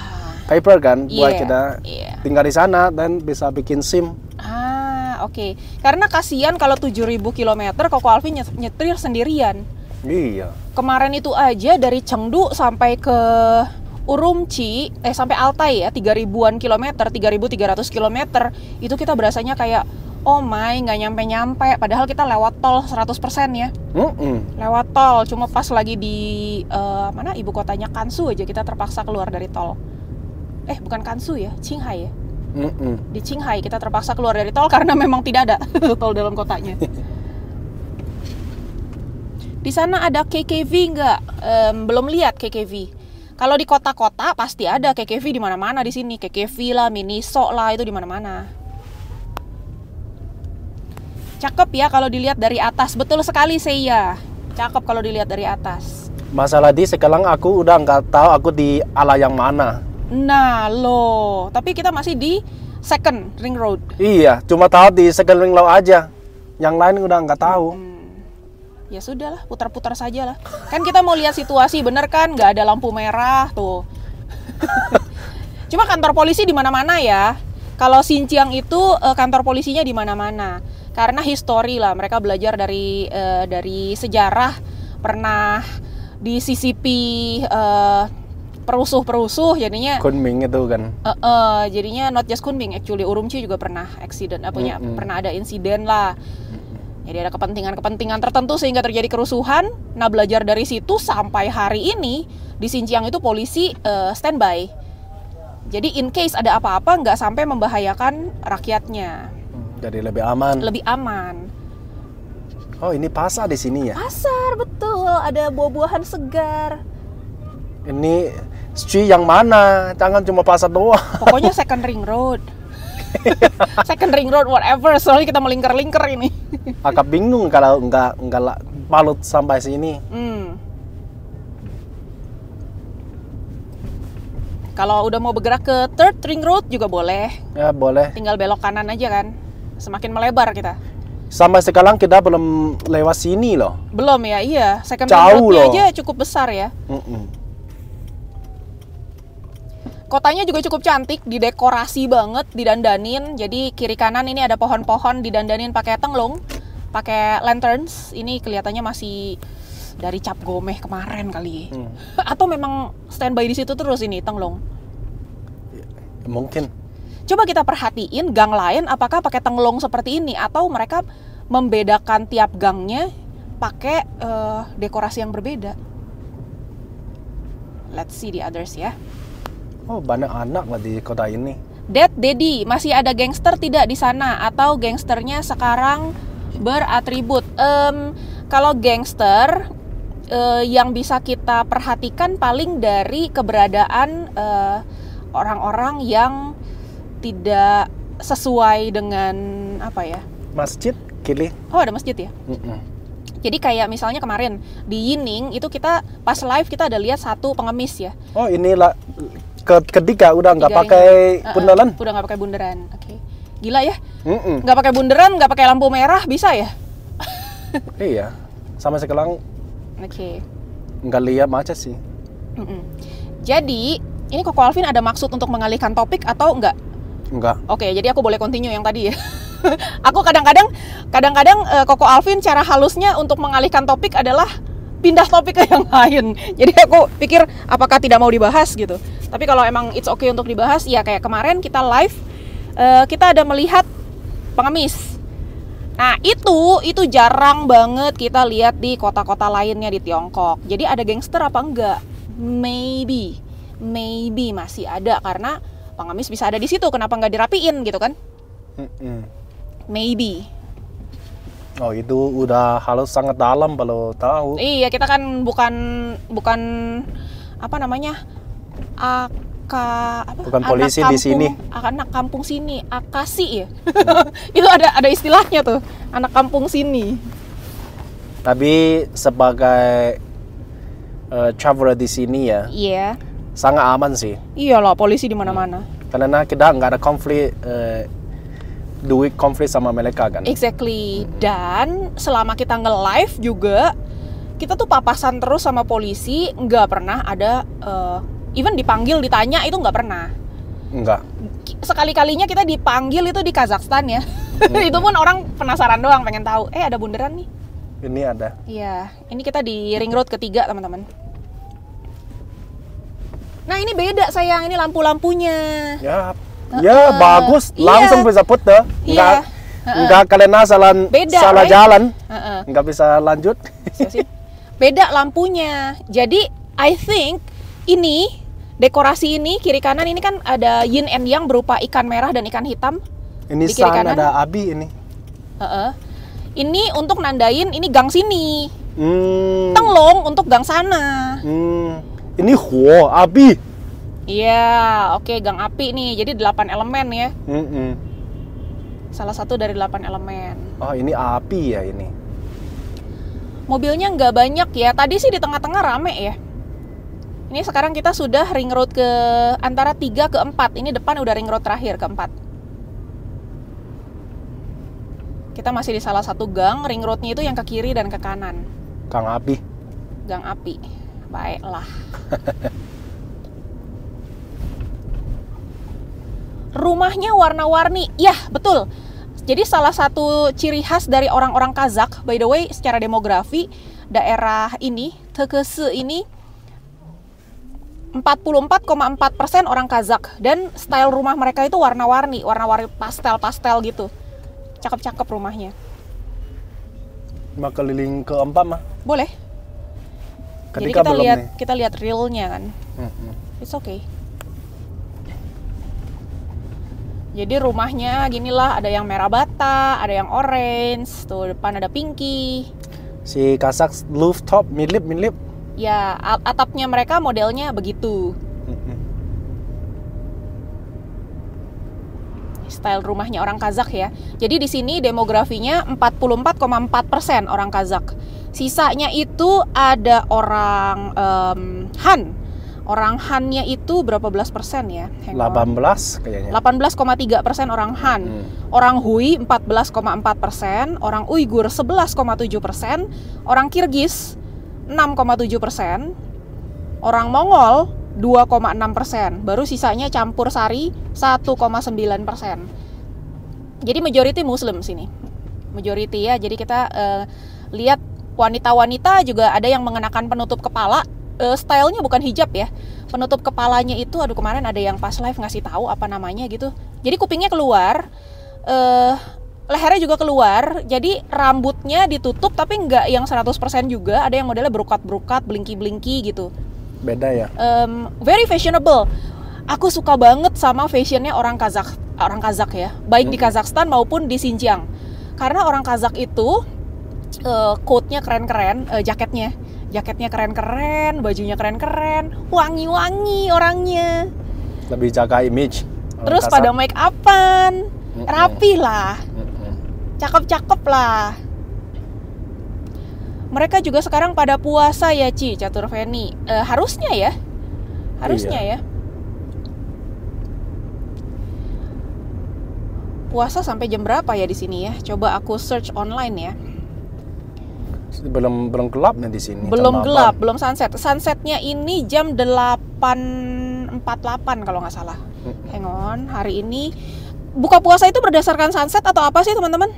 Speaker 2: paper kan yeah, buat kita yeah. tinggal di sana dan bisa bikin sim
Speaker 1: ah oke okay. karena kasihan kalau 7000 km Koko Alvin nyetir sendirian
Speaker 2: iya
Speaker 1: kemarin itu aja dari Chengdu sampai ke Urumqi eh sampai Altai ya 3000-an kilometer 3300 kilometer itu kita berasanya kayak oh my nggak nyampe nyampe padahal kita lewat tol 100% ya.
Speaker 2: Mm -mm.
Speaker 1: lewat tol cuma pas lagi di uh, mana ibu kotanya Kansu aja kita terpaksa keluar dari tol. Eh bukan Kansu ya Qinghai ya?
Speaker 2: Mm -mm.
Speaker 1: di Qinghai kita terpaksa keluar dari tol karena memang tidak ada tol dalam kotanya. Di sana ada KKV nggak? Um, belum lihat KKV kalau di kota-kota pasti ada KKV di mana-mana di sini KKV lah Miniso lah itu di mana-mana Cakep ya kalau dilihat dari atas. Betul sekali saya. Cakep kalau dilihat dari atas.
Speaker 2: Masalah di sekarang aku udah nggak tahu aku di ala yang mana.
Speaker 1: Nah lo, tapi kita masih di second ring road.
Speaker 2: Iya, cuma tahu di second ring road aja. Yang lain udah nggak tahu. Hmm.
Speaker 1: Ya sudahlah, putar-putar saja lah. Kan kita mau lihat situasi, bener kan? Nggak ada lampu merah tuh. Cuma kantor polisi di mana-mana ya. Kalau Xinjiang itu eh, kantor polisinya di mana-mana karena histori lah mereka belajar dari uh, dari sejarah pernah di CCP uh, perusuh-perusuh jadinya
Speaker 2: Kunming itu kan
Speaker 1: uh, uh, jadinya not just Kunming actually Urumqi juga pernah accident apa mm -hmm. pernah ada insiden lah jadi ada kepentingan-kepentingan tertentu sehingga terjadi kerusuhan nah belajar dari situ sampai hari ini di Xinjiang itu polisi uh, standby jadi in case ada apa-apa nggak sampai membahayakan rakyatnya
Speaker 2: jadi lebih aman.
Speaker 1: Lebih aman.
Speaker 2: Oh, ini pasar di sini ya?
Speaker 1: Pasar, betul. Ada buah-buahan segar.
Speaker 2: Ini street yang mana? Jangan cuma pasar doang.
Speaker 1: Pokoknya second ring road. second ring road whatever, soalnya kita melingkar-lingkar ini.
Speaker 2: Agak bingung kalau nggak nggak balut sampai sini.
Speaker 1: Hmm. Kalau udah mau bergerak ke third ring road juga boleh.
Speaker 2: Ya boleh.
Speaker 1: Tinggal belok kanan aja kan semakin melebar kita.
Speaker 2: Sampai sekarang kita belum lewat sini loh.
Speaker 1: Belum ya, iya. Second
Speaker 2: Jauh loh.
Speaker 1: aja cukup besar ya.
Speaker 2: Mm -mm.
Speaker 1: Kotanya juga cukup cantik, didekorasi banget, didandanin. Jadi kiri kanan ini ada pohon-pohon didandanin pakai tenglung, pakai lanterns. Ini kelihatannya masih dari cap gomeh kemarin kali. Hmm. Atau memang standby di situ terus ini tenglung?
Speaker 2: Mungkin
Speaker 1: Coba kita perhatiin gang lain apakah pakai tenglong seperti ini atau mereka membedakan tiap gangnya pakai uh, dekorasi yang berbeda. Let's see the others ya.
Speaker 2: Oh, banyak anak lah di kota ini.
Speaker 1: Dad, Daddy, masih ada gangster tidak di sana atau gangsternya sekarang beratribut? Um, kalau gangster eh, yang bisa kita perhatikan paling dari keberadaan eh, orang-orang yang tidak sesuai dengan apa ya?
Speaker 2: Masjid kili.
Speaker 1: Oh ada masjid ya.
Speaker 2: Mm-mm.
Speaker 1: Jadi kayak misalnya kemarin di Yining itu kita pas live kita ada lihat satu pengemis ya.
Speaker 2: Oh inilah ketiga udah nggak pakai bundaran.
Speaker 1: Udah nggak pakai bundaran. Oke. Gila ya. Nggak pakai bundaran, nggak pakai lampu merah bisa ya?
Speaker 2: Iya. Sama sekarang
Speaker 1: Oke.
Speaker 2: nggak lihat macet sih.
Speaker 1: Mm-mm. Jadi ini Koko Alvin ada maksud untuk mengalihkan topik atau enggak?
Speaker 2: Enggak.
Speaker 1: Oke, jadi aku boleh continue yang tadi ya. aku kadang-kadang, kadang-kadang eh, Koko Alvin cara halusnya untuk mengalihkan topik adalah pindah topik ke yang lain. Jadi aku pikir apakah tidak mau dibahas gitu. Tapi kalau emang it's okay untuk dibahas, ya kayak kemarin kita live, eh, kita ada melihat pengemis. Nah itu itu jarang banget kita lihat di kota-kota lainnya di Tiongkok. Jadi ada gangster apa enggak? Maybe, maybe masih ada karena pengemis bisa ada di situ. Kenapa nggak dirapiin gitu kan? Maybe.
Speaker 2: Oh itu udah halus sangat dalam kalau tahu.
Speaker 1: Iya kita kan bukan bukan apa namanya aka apa?
Speaker 2: Bukan
Speaker 1: anak
Speaker 2: polisi di sini.
Speaker 1: anak kampung sini. Akasi ya itu ada ada istilahnya tuh anak kampung sini.
Speaker 2: Tapi sebagai eh, traveler di sini ya
Speaker 1: iya.
Speaker 2: sangat aman sih.
Speaker 1: iya loh polisi di mana-mana.
Speaker 2: Karena kita nggak ada konflik eh, duit konflik sama mereka kan.
Speaker 1: exactly dan selama kita nge-live juga kita tuh papasan terus sama polisi nggak pernah ada eh, even dipanggil ditanya itu nggak pernah
Speaker 2: Enggak.
Speaker 1: sekali-kalinya kita dipanggil itu di Kazakhstan ya. itu pun orang penasaran doang pengen tahu. Eh ada bundaran nih.
Speaker 2: Ini ada.
Speaker 1: Iya, ini kita di ring road ketiga teman-teman. Nah ini beda sayang, ini lampu-lampunya.
Speaker 2: Ya, ya bagus.
Speaker 1: iya.
Speaker 2: Langsung bisa putar. Enggak,
Speaker 1: Iya.
Speaker 2: enggak karena salah
Speaker 1: Beda,
Speaker 2: salah
Speaker 1: right?
Speaker 2: jalan.
Speaker 1: Heeh.
Speaker 2: Enggak bisa lanjut.
Speaker 1: Beda lampunya. Jadi I think ini dekorasi ini kiri kanan ini kan ada yin and yang berupa ikan merah dan ikan hitam.
Speaker 2: Ini
Speaker 1: Di kiri kanan?
Speaker 2: ada abi ini.
Speaker 1: Heeh. Ini untuk nandain ini gang sini.
Speaker 2: Hmm.
Speaker 1: Tenglong untuk gang sana.
Speaker 2: Hmm. Ini huo abi.
Speaker 1: Iya, oke gang api nih. Jadi 8 elemen ya.
Speaker 2: Mm-mm.
Speaker 1: Salah satu dari 8 elemen.
Speaker 2: Oh ini api ya ini.
Speaker 1: Mobilnya nggak banyak ya. Tadi sih di tengah-tengah rame ya. Ini sekarang kita sudah ring road ke antara 3 ke 4. Ini depan udah ring road terakhir keempat. Kita masih di salah satu gang. Ring roadnya itu yang ke kiri dan ke kanan.
Speaker 2: Kang abi.
Speaker 1: Gang api. Baiklah. Rumahnya warna-warni. Yah, betul. Jadi salah satu ciri khas dari orang-orang Kazak, by the way, secara demografi, daerah ini, Tekese ini 44,4% orang Kazak dan style rumah mereka itu warna-warni, warna-warni pastel-pastel gitu. Cakep-cakep rumahnya.
Speaker 2: Mau keliling keempat mah.
Speaker 1: Boleh. Jadi
Speaker 2: Ketika
Speaker 1: kita
Speaker 2: belum
Speaker 1: lihat
Speaker 2: nih.
Speaker 1: kita lihat realnya kan.
Speaker 2: Mm-mm.
Speaker 1: It's okay. Jadi rumahnya ginilah, ada yang merah bata, ada yang orange, tuh depan ada pinky.
Speaker 2: Si Kazak rooftop milip-milip.
Speaker 1: Ya, a- atapnya mereka modelnya begitu. Style rumahnya orang Kazak ya. Jadi di sini demografinya 44,4% orang Kazak. Sisanya itu ada orang em, Han. Orang Han-nya itu berapa belas persen ya? Hang on.
Speaker 2: 18 kayaknya.
Speaker 1: 18,3 persen orang Han,
Speaker 2: Hmm.
Speaker 1: orang Hui 14,4 persen, orang Uighur 11,7 persen, orang Kirgis 6,7 persen, orang Mongol 2,6 persen, baru sisanya campur sari 1,9 persen. Jadi majority Muslim sini, majority ya. Jadi kita eh, lihat wanita-wanita juga ada yang mengenakan penutup kepala. Eh, stylenya bukan hijab ya, penutup kepalanya itu aduh kemarin ada yang pas live ngasih tahu apa namanya gitu. Jadi kupingnya keluar eh lehernya juga keluar. Jadi rambutnya ditutup tapi nggak yang 100% juga. Ada yang modelnya berukat-berukat blinky-blinky gitu.
Speaker 2: Beda ya.
Speaker 1: Em, very fashionable. Aku suka banget sama fashionnya orang Kazak orang Kazak ya. Baik di Kazakhstan maupun di Xinjiang. Karena orang Kazak itu eh, coatnya keren-keren eh, jaketnya Jaketnya keren-keren, bajunya keren-keren, wangi-wangi orangnya.
Speaker 2: Lebih jaga image.
Speaker 1: Terus
Speaker 2: kasar.
Speaker 1: pada make upan, rapi lah, cakep-cakep lah. Mereka juga sekarang pada puasa ya, Ci, Catur Feni. Eh, harusnya ya. Harusnya ya. Puasa sampai jam berapa ya di sini ya? Coba aku search online ya.
Speaker 2: Belum belum gelap nih di sini.
Speaker 1: belum
Speaker 2: 8.
Speaker 1: gelap, belum sunset. Sunsetnya ini jam 8.48 kalau nggak salah. Hang on, hari ini buka puasa itu berdasarkan sunset atau apa sih teman-teman?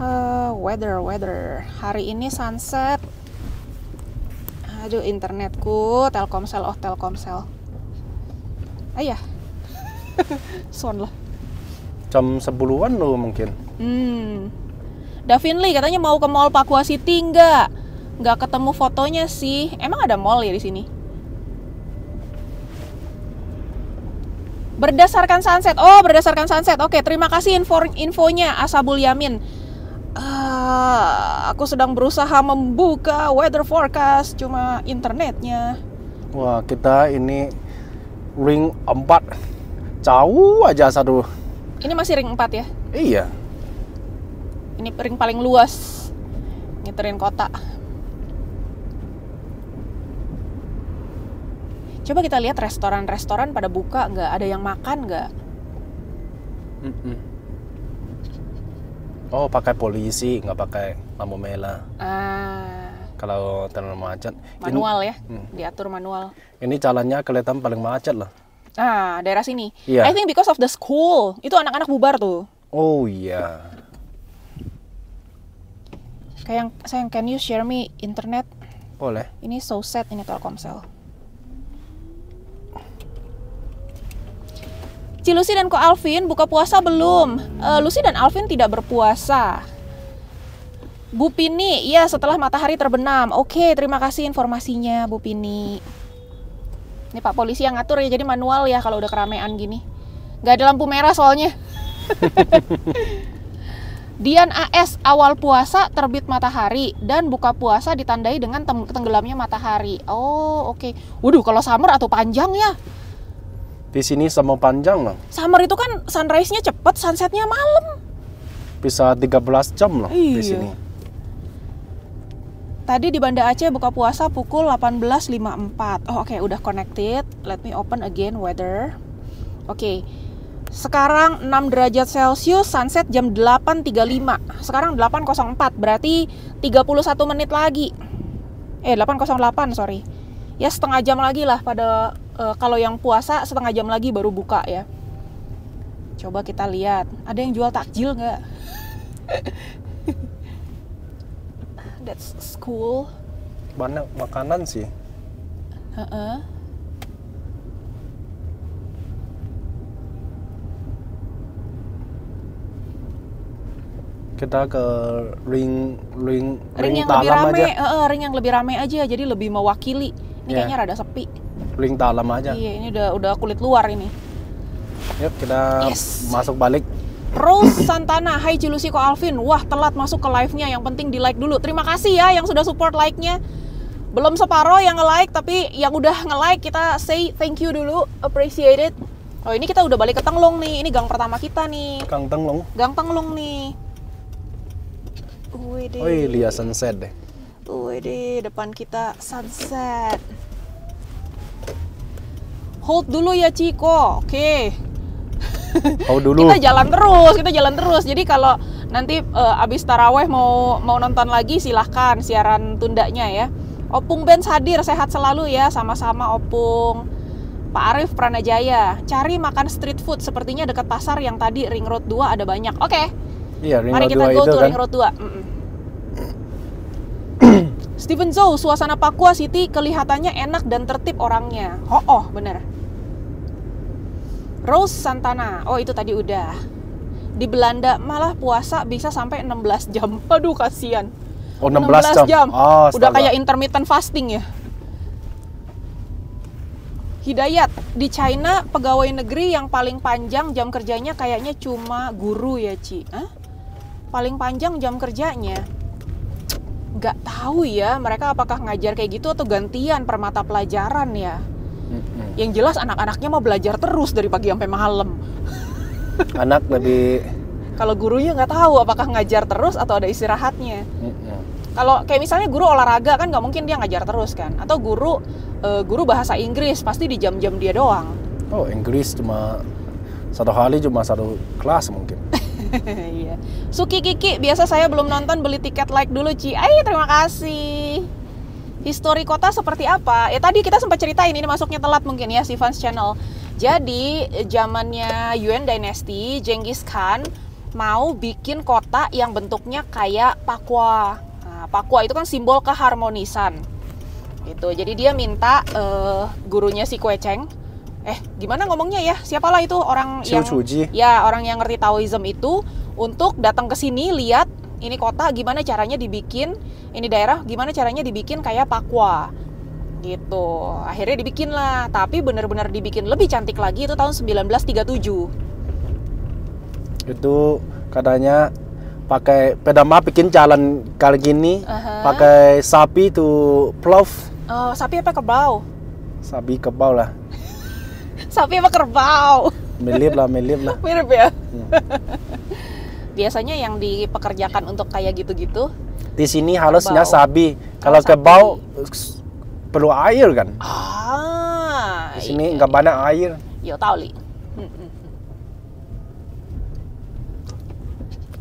Speaker 1: Eh, weather, weather. Hari ini sunset. Aduh, internetku, Telkomsel, oh Telkomsel. Ayah. Son lah.
Speaker 2: Jam 10-an lo mungkin.
Speaker 1: Hmm. Davin Lee katanya mau ke mall Papua City nggak? Nggak ketemu fotonya sih. Emang ada mall ya di sini? Berdasarkan sunset. Oh, berdasarkan sunset. Oke, terima kasih info infonya Asabul Yamin. Ah, aku sedang berusaha membuka weather forecast, cuma internetnya.
Speaker 2: Wah, kita ini ring 4. Jauh aja satu.
Speaker 1: Ini masih ring 4 ya?
Speaker 2: Iya.
Speaker 1: Ini ring paling luas. Ngiterin kota. Coba kita lihat restoran-restoran pada buka nggak? Ada yang makan nggak?
Speaker 2: Oh, pakai polisi, nggak pakai lampu merah.
Speaker 1: Ah,
Speaker 2: Kalau terlalu macet. Ini-
Speaker 1: manual ya,
Speaker 2: Hmm.
Speaker 1: diatur manual.
Speaker 2: Ini jalannya kelihatan paling macet lah.
Speaker 1: Ah, daerah sini.
Speaker 2: Iya.
Speaker 1: I think because of the school. Itu anak-anak bubar tuh.
Speaker 2: Oh iya.
Speaker 1: Kayak yang, sayang, can you share me internet?
Speaker 2: Boleh.
Speaker 1: Ini so sad ini Telkomsel. Ci Lucy dan Ko Alvin buka puasa belum? Eh, Lucy dan Alvin tidak berpuasa. Bu Pini, iya setelah matahari terbenam. Oke, terima kasih informasinya Bu Pini. Ini Pak Polisi yang ngatur ya, jadi manual ya kalau udah keramaian gini. Gak ada lampu merah soalnya. Dian AS awal puasa terbit matahari dan buka puasa ditandai dengan tenggelamnya matahari. Oh, oke. Waduh, kalau summer atau panjang ya.
Speaker 2: Di sini sama panjang lah.
Speaker 1: Summer itu kan sunrise-nya cepet, sunset-nya malam.
Speaker 2: Bisa 13 jam di
Speaker 1: Iya.
Speaker 2: sini.
Speaker 1: Tadi di Banda Aceh buka puasa pukul 18.54. Oh, oke, udah connected. Let me open again weather. Oke. Sekarang 6 derajat Celcius, sunset jam 8.35. Sekarang 8.04, berarti 31 menit lagi. Eh, 8.08, sorry. Ya setengah jam lagi lah pada eh, kalau yang puasa setengah jam lagi baru buka ya. Coba kita lihat, ada yang jual takjil nggak? That's cool.
Speaker 2: Banyak makanan sih.
Speaker 1: Heeh.
Speaker 2: Kita ke ring ring
Speaker 1: Ring yang lebih rame,
Speaker 2: aja.
Speaker 1: heeh, ring yang lebih rame aja, jadi lebih mewakili. Ini
Speaker 2: Iya.
Speaker 1: kayaknya rada sepi.
Speaker 2: Ring dalam aja.
Speaker 1: Iya, ini udah udah kulit luar ini.
Speaker 2: Yuk kita
Speaker 1: Yes.
Speaker 2: masuk balik.
Speaker 1: Rose Santana, Hai Cilusi Ko Alvin. Wah, telat masuk ke live-nya. Yang penting di like dulu. Terima kasih ya yang sudah support like-nya. Belum separoh yang nge-like, tapi yang udah nge-like kita say thank you dulu. Appreciate it. Oh, ini kita udah balik ke Tenglong nih. Ini gang pertama kita nih.
Speaker 2: Kang Tenglong.
Speaker 1: Gang Tenglong nih. Wih
Speaker 2: Wih, lihat sunset deh.
Speaker 1: Wih depan kita sunset. Hold dulu ya Ciko. Oke.
Speaker 2: Kau dulu.
Speaker 1: Kita jalan terus, kita jalan terus. Jadi kalau nanti eh, abis taraweh mau mau nonton lagi silahkan siaran tundanya ya. Opung Benz hadir, sehat selalu ya, sama-sama Opung. Pak Arif Pranajaya, cari makan street food sepertinya dekat pasar yang tadi Ring Road 2 ada banyak. Oke,
Speaker 2: Iya, ring
Speaker 1: mari
Speaker 2: road
Speaker 1: kita go
Speaker 2: itu
Speaker 1: to
Speaker 2: kan.
Speaker 1: Ring Road 2. Mm-mm. Steven Zhou, suasana Papua City kelihatannya enak dan tertib orangnya. Oh, oh, bener. Rose Santana, oh itu tadi udah. Di Belanda malah puasa bisa sampai 16 jam. Aduh kasihan.
Speaker 2: Oh, 16, jam. Oh,
Speaker 1: Udah kayak intermittent fasting ya. Hidayat, di China pegawai negeri yang paling panjang jam kerjanya kayaknya cuma guru ya, Ci. Hah? Paling panjang jam kerjanya. Nggak tahu ya mereka apakah ngajar kayak gitu atau gantian per mata pelajaran ya. Yang jelas anak-anaknya mau belajar terus dari pagi sampai malam.
Speaker 2: Anak lebih
Speaker 1: Kalau gurunya nggak tahu apakah ngajar terus atau ada istirahatnya. Kalau kayak misalnya guru olahraga kan nggak mungkin dia ngajar terus kan. Atau guru eh, guru bahasa Inggris pasti di jam-jam dia doang.
Speaker 2: Oh, Inggris cuma satu hari cuma satu kelas mungkin.
Speaker 1: Iya. Suki Kiki, biasa saya belum nonton beli tiket like dulu Ci. Ay, terima kasih. Histori kota seperti apa? Ya tadi kita sempat ceritain ini masuknya telat mungkin ya si fans channel. Jadi zamannya Yuan Dynasty, Genghis Khan mau bikin kota yang bentuknya kayak Papua. Nah, Papua itu kan simbol keharmonisan. Gitu. Jadi dia minta eh, gurunya si Kue Cheng eh gimana ngomongnya ya? Siapalah itu orang
Speaker 2: Xiu
Speaker 1: yang
Speaker 2: Chuji.
Speaker 1: ya orang yang ngerti Taoism itu untuk datang ke sini lihat ini kota gimana caranya dibikin ini daerah gimana caranya dibikin kayak Papua. Gitu. Akhirnya dibikin lah tapi benar-benar dibikin lebih cantik lagi itu tahun 1937
Speaker 2: Itu katanya pakai pedama bikin jalan kali gini,
Speaker 1: Aha.
Speaker 2: pakai sapi itu plow,
Speaker 1: oh, sapi apa kerbau
Speaker 2: sapi kebau lah.
Speaker 1: Sapi apa kerbau
Speaker 2: Milip lah, milip lah.
Speaker 1: mirip ya
Speaker 2: Hmm.
Speaker 1: biasanya yang dipekerjakan untuk kayak gitu-gitu
Speaker 2: Di sini harusnya
Speaker 1: Kebau.
Speaker 2: sapi. Kalau
Speaker 1: sapi.
Speaker 2: kebau perlu air kan.
Speaker 1: ah
Speaker 2: Di sini nggak banyak air.
Speaker 1: Yo tahu li. Hmm, hmm, hmm.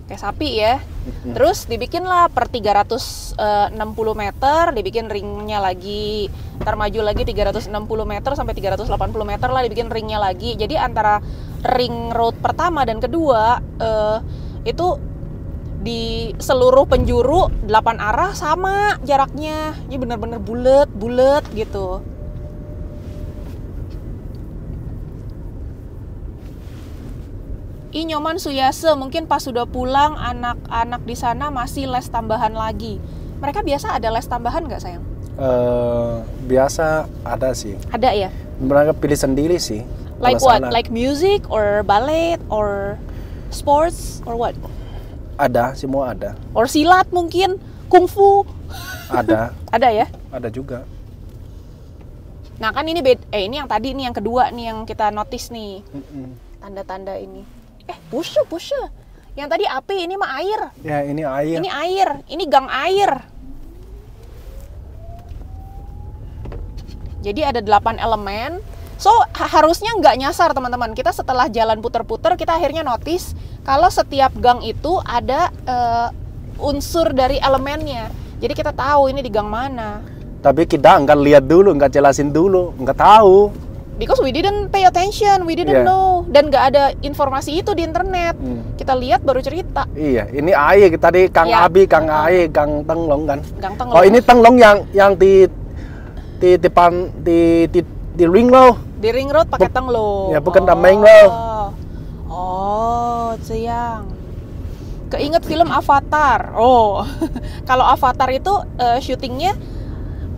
Speaker 1: Kayak sapi ya. Terus dibikinlah per 360 meter, dibikin ringnya lagi. Ntar maju lagi 360 meter sampai 380 meter lah dibikin ringnya lagi. Jadi antara ring road pertama dan kedua eh, itu di seluruh penjuru 8 arah sama jaraknya. Ini bener-bener bulet, bulet gitu. Ih nyoman Suyase, mungkin pas sudah pulang anak-anak di sana masih les tambahan lagi. Mereka biasa ada les tambahan nggak sayang?
Speaker 2: Eh, biasa ada sih.
Speaker 1: Ada ya.
Speaker 2: Mereka pilih sendiri sih.
Speaker 1: Like what?
Speaker 2: sana.
Speaker 1: Like music or ballet or sports or what?
Speaker 2: Ada, semua ada.
Speaker 1: Or silat mungkin, kungfu.
Speaker 2: Ada,
Speaker 1: Ada ya.
Speaker 2: ada juga.
Speaker 1: Nah kan ini bed eh ini yang tadi nih yang kedua nih yang kita notice nih
Speaker 2: Mm-mm.
Speaker 1: tanda-tanda ini. Eh pushe pushe. Yang tadi api ini mah air.
Speaker 2: Ya ini air.
Speaker 1: Ini air, ini gang air. Jadi ada 8 elemen. So ha- harusnya nggak nyasar teman-teman. Kita setelah jalan puter-puter kita akhirnya notice kalau setiap gang itu ada eh, unsur dari elemennya. Jadi kita tahu ini di gang mana.
Speaker 2: Tapi kita nggak lihat dulu, nggak jelasin dulu, nggak tahu.
Speaker 1: Because we didn't pay attention, we didn't
Speaker 2: Yeah.
Speaker 1: know, dan nggak ada informasi itu di internet.
Speaker 2: Hmm.
Speaker 1: Kita lihat baru cerita.
Speaker 2: Iya, ini air tadi Kang
Speaker 1: Ya.
Speaker 2: Abi, Kang
Speaker 1: Uh-uh.
Speaker 2: Air, Kang Tenglong kan.
Speaker 1: Gang Tenglong.
Speaker 2: Oh ini Tenglong yang yang di di depan di di, di ring loh.
Speaker 1: Di ring road pakai tenglo.
Speaker 2: Ya, bukan Dameng lo.
Speaker 1: Oh, Ceyang. Keinget film Avatar. Oh, kalau Avatar itu eh, syutingnya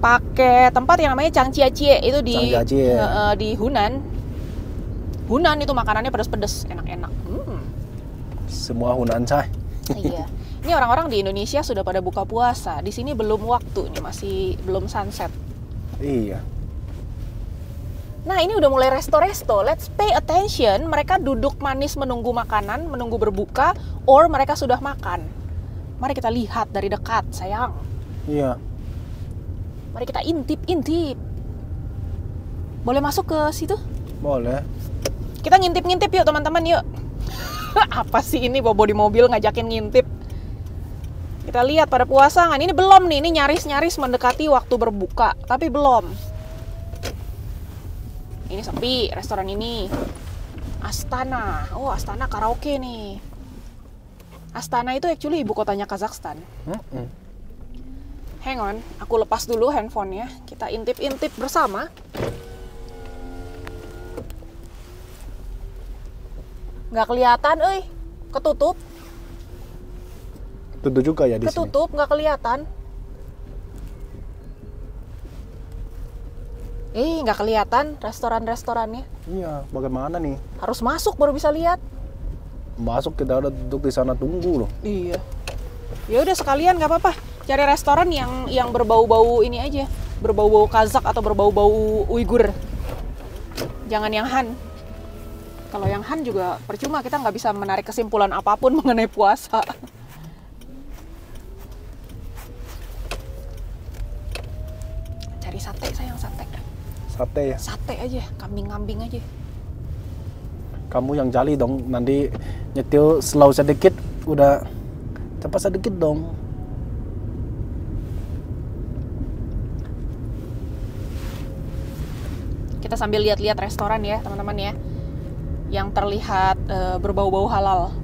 Speaker 1: pakai tempat yang namanya Changjiajie itu di
Speaker 2: Changjiajie.
Speaker 1: eh, eh, di Hunan. Hunan itu makanannya pedas-pedas, enak-enak. Hmm,
Speaker 2: Semua Hunan Chai.
Speaker 1: iya. Ini orang-orang di Indonesia sudah pada buka puasa. Di sini belum waktu, ini masih belum sunset.
Speaker 2: Iya.
Speaker 1: Nah ini udah mulai resto-resto, let's pay attention. Mereka duduk manis menunggu makanan, menunggu berbuka, or mereka sudah makan. Mari kita lihat dari dekat, sayang.
Speaker 2: Iya.
Speaker 1: Mari kita intip-intip. Boleh masuk ke situ?
Speaker 2: Boleh.
Speaker 1: Kita ngintip-ngintip yuk teman-teman yuk. Apa sih ini bobo di mobil ngajakin ngintip? Kita lihat pada puasa nggak? Ini belum nih, ini nyaris-nyaris mendekati waktu berbuka, tapi belum. Ini sepi restoran ini. Astana. Oh, Astana karaoke nih. Astana itu actually ibu kotanya Kazakhstan.
Speaker 2: Mm-mm.
Speaker 1: Hang on, aku lepas dulu handphonenya. Kita intip-intip bersama. Nggak kelihatan, euy. Ketutup,
Speaker 2: Tentu juga ya di sini.
Speaker 1: ketutup, nggak kelihatan. Eh, nggak kelihatan restoran-restorannya.
Speaker 2: Iya, bagaimana nih?
Speaker 1: Harus masuk baru bisa lihat.
Speaker 2: Masuk kita udah duduk di sana tunggu loh.
Speaker 1: Iya. Ya udah sekalian nggak apa-apa. Cari restoran yang yang berbau-bau ini aja, berbau-bau Kazak atau berbau-bau Uighur. Jangan yang Han. Kalau yang Han juga percuma kita nggak bisa menarik kesimpulan apa pun mengenai puasa. Cari sate sayang sate.
Speaker 2: Sate ya.
Speaker 1: Sate aja, kambing-kambing aja.
Speaker 2: Kamu yang jali dong. Nanti nyetil slow sedikit udah cepat sedikit dong.
Speaker 1: Kita sambil lihat-lihat restoran ya, teman-teman ya. Yang terlihat eh, berbau-bau halal.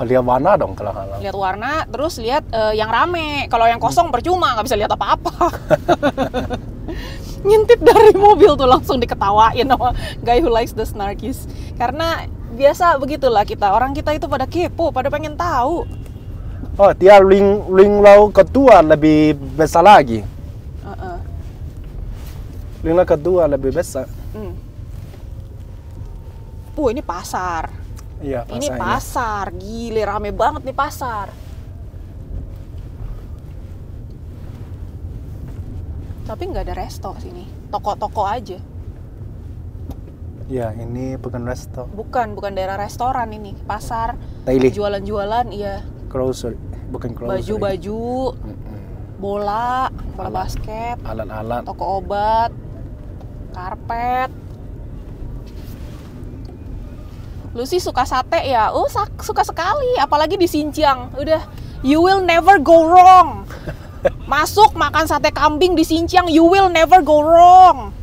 Speaker 2: Oh, lihat warna dong kalau halal.
Speaker 1: Lihat warna, terus lihat eh, yang rame. Kalau yang kosong percuma, nggak bisa lihat apa-apa. Ngintip dari mobil tuh langsung diketawain sama guy who likes the snarkies. Karena biasa begitulah kita. Orang kita itu pada kepo, pada pengen tahu.
Speaker 2: Oh, dia ring ring law kedua lebih besar lagi. Law kedua lebih besar.
Speaker 1: Hmm. Uh, ini pasar.
Speaker 2: Iya,
Speaker 1: Ini
Speaker 2: pasarnya.
Speaker 1: pasar, gile rame banget nih pasar. Tapi nggak ada resto sini, toko-toko aja.
Speaker 2: Iya, ini bukan resto.
Speaker 1: Bukan, bukan daerah restoran ini, pasar. Jualan-jualan, iya.
Speaker 2: Grocery, bukan grocery.
Speaker 1: Baju-baju,
Speaker 2: Mm-mm.
Speaker 1: bola, bola
Speaker 2: Alat.
Speaker 1: basket,
Speaker 2: Alat-alat.
Speaker 1: toko obat, karpet. Lu sih suka sate ya? Oh, suka sekali, apalagi di Xinjiang. Udah, you will never go wrong. Masuk makan sate kambing di Xinjiang, you will never go wrong.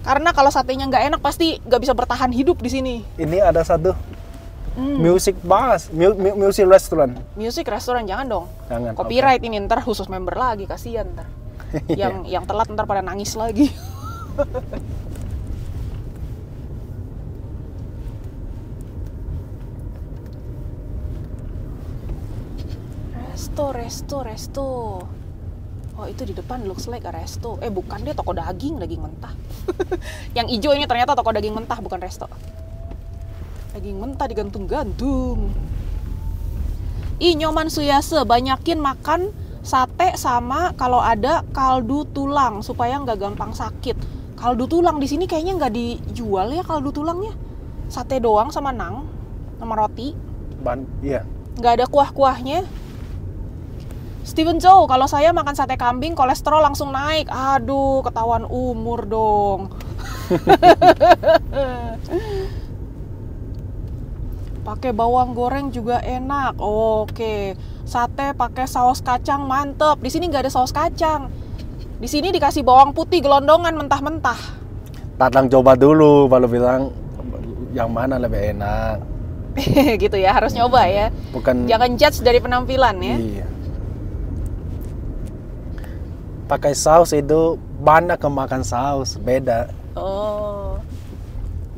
Speaker 1: Karena kalau satenya nggak enak pasti nggak bisa bertahan hidup di sini.
Speaker 2: Ini ada satu
Speaker 1: Hmm.
Speaker 2: music bar, mu- mu- music restaurant.
Speaker 1: Music restoran jangan dong.
Speaker 2: Jangan.
Speaker 1: Copyright ini ntar khusus member lagi kasihan ntar. yang yang telat ntar pada nangis lagi. Resto, resto, resto. Oh itu di depan looks like a resto. Eh bukan dia toko daging, daging mentah. yang hijau ini ternyata toko daging mentah bukan resto. Daging mentah digantung-gantung. Ih nyoman suyase, banyakin makan sate sama kalau ada kaldu tulang supaya nggak gampang sakit. Kaldu tulang di sini kayaknya nggak dijual ya kaldu tulangnya. Sate doang sama nang, sama roti.
Speaker 2: Ban, iya.
Speaker 1: Nggak ada kuah-kuahnya. Steven Chow, kalau saya makan sate kambing kolesterol langsung naik. Aduh, ketahuan umur dong. pakai bawang goreng juga enak. Oke, sate pakai saus kacang mantep. Di sini nggak ada saus kacang. Di sini dikasih bawang putih gelondongan mentah-mentah.
Speaker 2: Datang coba dulu, baru bilang yang mana lebih enak.
Speaker 1: gitu ya, harus nyoba ya.
Speaker 2: Bukan.
Speaker 1: Jangan judge dari penampilan ya.
Speaker 2: Iya. Pakai saus itu banyak kemakan saus, beda.
Speaker 1: Oh.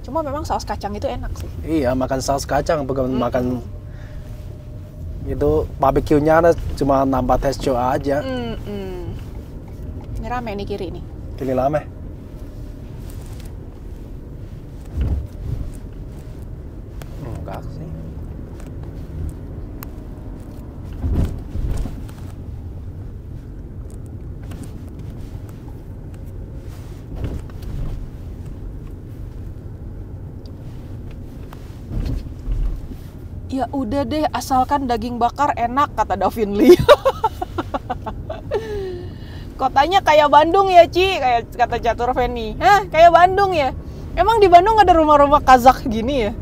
Speaker 1: Cuma memang saus kacang itu enak sih.
Speaker 2: Iya, makan saus kacang bukan makan itu barbeque-nya ada cuma nambah tekstur aja.
Speaker 1: Mm-mm. Ini rame nih kiri nih.
Speaker 2: Ini lama. Enggak sih.
Speaker 1: Ya udah deh, asalkan daging bakar enak kata Davin Lee. Kotanya kayak Bandung ya, Ci, kayak kata Catur Feni. Hah, kayak Bandung ya? Emang di Bandung ada rumah-rumah Kazak gini ya?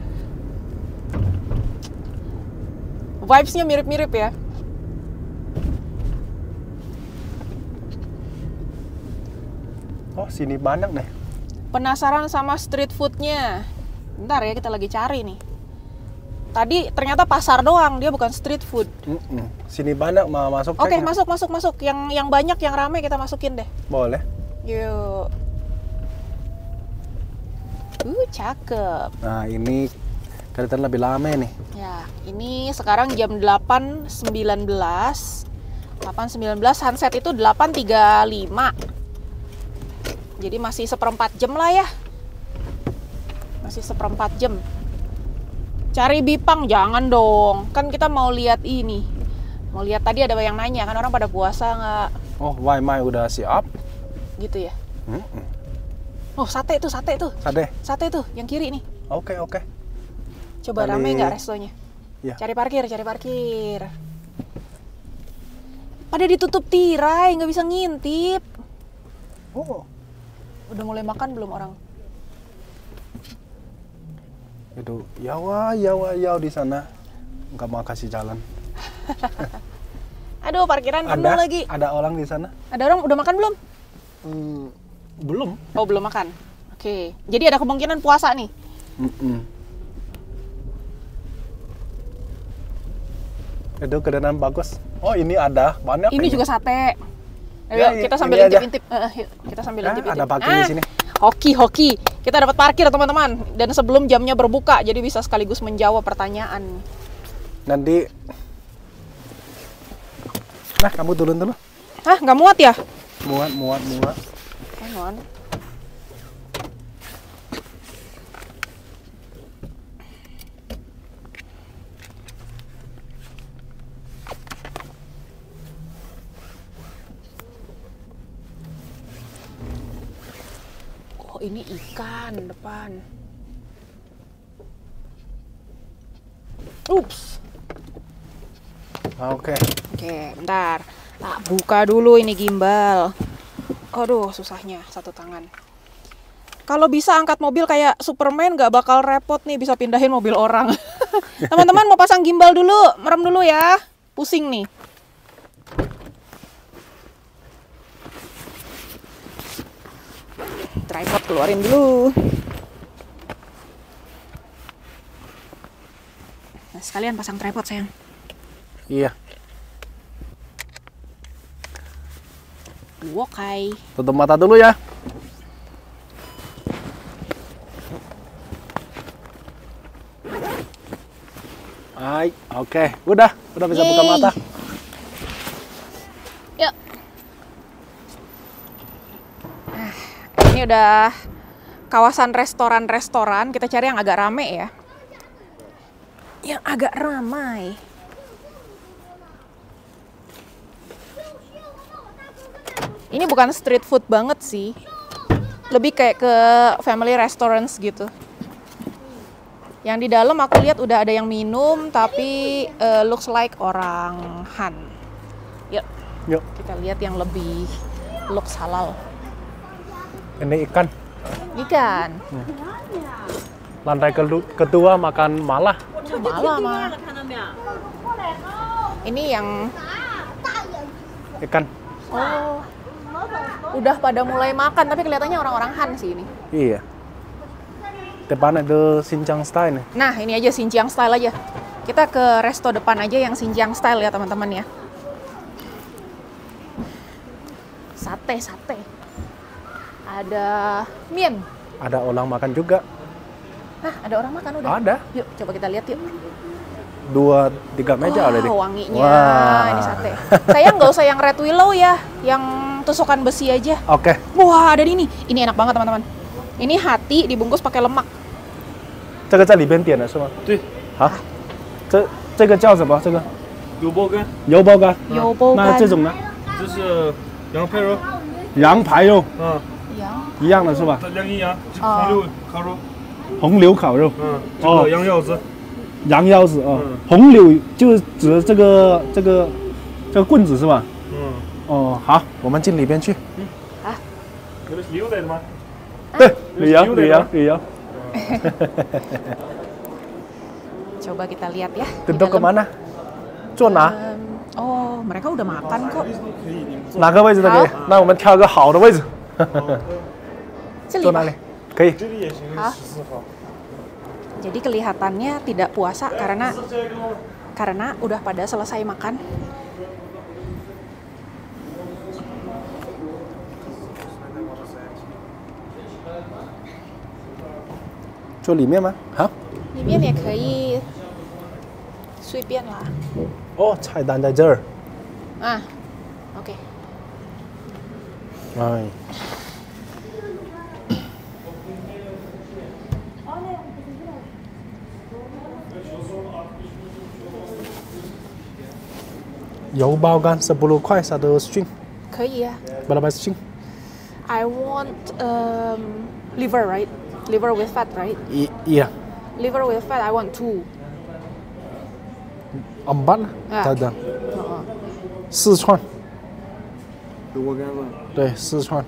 Speaker 1: Vibes-nya mirip-mirip ya.
Speaker 2: Oh, sini banyak nih.
Speaker 1: Penasaran sama street foodnya? Bentar ya, kita lagi cari nih. Tadi ternyata pasar doang, dia bukan street food.
Speaker 2: Mm-mm. Sini banyak mau masuk.
Speaker 1: Oke,
Speaker 2: cek?
Speaker 1: masuk, masuk, masuk. Yang yang banyak, yang rame kita masukin deh.
Speaker 2: Boleh.
Speaker 1: Yuk. Uh, cakep.
Speaker 2: Nah, ini kelihatan lebih lama nih.
Speaker 1: Ya, ini sekarang jam 8.19. 8.19 sunset itu 8.35. Jadi masih seperempat jam lah ya. Masih seperempat jam. Cari bipang jangan dong. Kan kita mau lihat ini. Mau lihat tadi ada yang nanya kan orang pada puasa nggak
Speaker 2: Oh, Waimai udah siap.
Speaker 1: gitu ya?
Speaker 2: Mm-mm.
Speaker 1: Oh sate tuh sate tuh
Speaker 2: Sade.
Speaker 1: sate tuh yang kiri nih.
Speaker 2: Oke, oke.
Speaker 1: Coba
Speaker 2: Kali-
Speaker 1: rame nggak restonya?
Speaker 2: Iya.
Speaker 1: Cari parkir, cari parkir. Pada ditutup tirai, nggak bisa ngintip.
Speaker 2: Oh,
Speaker 1: Udah mulai makan belum orang?
Speaker 2: Itu yawa yawa yaw di sana. Nggak mau kasih jalan.
Speaker 1: Aduh, parkiran penuh
Speaker 2: Ada
Speaker 1: lagi.
Speaker 2: ada orang di sana?
Speaker 1: Ada orang udah makan belum?
Speaker 2: Hmm, belum.
Speaker 1: Oh, belum makan. Oke. Jadi ada kemungkinan puasa nih.
Speaker 2: Mm-mm. Itu kedengaran bagus. Oh, ini ada banyak.
Speaker 1: Ini juga sate. Ayo,
Speaker 2: Ya,
Speaker 1: kita sambil
Speaker 2: ini aja.
Speaker 1: intip-intip. Yuk, kita sambil
Speaker 2: Ah,
Speaker 1: intip-intip.
Speaker 2: ada parkir di sini.
Speaker 1: Hoki, hoki. Kita dapat parkir, teman-teman. Dan sebelum jamnya berbuka, jadi bisa sekaligus menjawab pertanyaan.
Speaker 2: Nanti Nah, kamu turun dulu.
Speaker 1: Hah, nggak muat ya?
Speaker 2: Muat, muat, muat.
Speaker 1: Hang on. Oh, ini ikan depan. Ups.
Speaker 2: Oke.
Speaker 1: Oke, bentar. Tak buka dulu ini gimbal. Aduh, susahnya satu tangan. Kalau bisa angkat mobil kayak Superman nggak bakal repot nih bisa pindahin mobil orang. Teman-teman mau pasang gimbal dulu, merem dulu ya. Pusing nih. Tripod keluarin dulu. Nah, sekalian pasang tripod sayang.
Speaker 2: Iya.
Speaker 1: Wokai.
Speaker 2: Tutup mata dulu ya. Hai, oke, udah, udah bisa buka
Speaker 1: Yeay.
Speaker 2: mata.
Speaker 1: Yuk. Nah, ini udah kawasan restoran-restoran. Kita cari yang agak rame ya. Yang agak ramai. Ini bukan street food banget sih. Lebih kayak ke family restaurants gitu. Yang di dalam aku lihat udah ada yang minum tapi eh, looks like orang Han. Yuk,
Speaker 2: Yuk,
Speaker 1: kita lihat yang lebih looks halal.
Speaker 2: Ini ikan.
Speaker 1: Ikan.
Speaker 2: Lantai kedu- kedua makan malah.
Speaker 1: Malah mah. Ini yang
Speaker 2: Ikan.
Speaker 1: oh udah pada mulai makan tapi kelihatannya orang-orang Han sih ini.
Speaker 2: Iya. Depan itu Xinjiang style nih.
Speaker 1: Nah, ini aja Xinjiang style aja. Kita ke resto depan aja yang Xinjiang style ya, teman-teman ya. Sate, sate Ada mien.
Speaker 2: Ada orang makan juga.
Speaker 1: Nah, ada orang makan udah.
Speaker 2: Ada.
Speaker 1: Yuk, coba kita lihat yuk.
Speaker 2: Dua, tiga meja
Speaker 1: Wah,
Speaker 2: ada deh.
Speaker 1: wanginya.
Speaker 2: Wah.
Speaker 1: Ini sate. Saya nggak usah yang red willow ya, yang tusukan besi aja.
Speaker 2: Oke,
Speaker 1: Wah, ada di ini. Ini enak banget, teman-teman. Ini hati dibungkus pakai lemak.
Speaker 2: 这个在里边点的是吗？
Speaker 3: 对，
Speaker 2: 好，这这个叫什么？这个
Speaker 3: 油包干，
Speaker 2: 油包干。
Speaker 1: 油包干
Speaker 2: 那这种呢？
Speaker 3: 这是羊排肉，
Speaker 2: 羊排肉
Speaker 3: 嗯，
Speaker 1: 羊
Speaker 2: 一样的是吧？
Speaker 3: 这两斤羊，这
Speaker 1: 啊
Speaker 3: 红柳烤肉，
Speaker 2: 红柳烤肉，
Speaker 3: 嗯，
Speaker 2: 哦
Speaker 3: 羊腰子，
Speaker 2: 羊腰子啊、
Speaker 3: 嗯
Speaker 2: 红柳就是指这个这个这个棍子是吧？
Speaker 3: 嗯，
Speaker 2: 哦，好，我们进里边去。
Speaker 3: 这个是牛仔的吗？
Speaker 2: 对，旅游
Speaker 3: 有的
Speaker 2: 旅游旅游
Speaker 1: ，Coba kita lihat ya. di
Speaker 2: duduk
Speaker 1: dalam.
Speaker 2: kemana？坐哪
Speaker 1: ？Em, oh, mereka udah makan kok.
Speaker 3: 可以，你们坐。
Speaker 2: 哪个位置都可以
Speaker 1: 好。
Speaker 2: 那我们挑个好的位置，
Speaker 1: 这里吧
Speaker 2: 坐哪里？可以。
Speaker 3: 这里也行，
Speaker 1: 好
Speaker 3: 十四号。
Speaker 1: Jadi kelihatannya tidak puasa karena karena udah pada selesai makan.
Speaker 2: 坐里面吗？好。
Speaker 1: 里面也可以随便啦。
Speaker 2: 哦，菜单在这儿。
Speaker 1: Ah, oke.
Speaker 2: 哎油包干10块 satu string
Speaker 1: 可以啊。
Speaker 2: berapa string
Speaker 1: I want um, liver, right? Liver with fat, right?
Speaker 2: I- iya
Speaker 1: Liver with fat, I want two.
Speaker 2: empat lah
Speaker 1: Ah.
Speaker 2: tak ada
Speaker 1: Heeh.
Speaker 2: 四串
Speaker 3: 给我干了。
Speaker 2: 对四川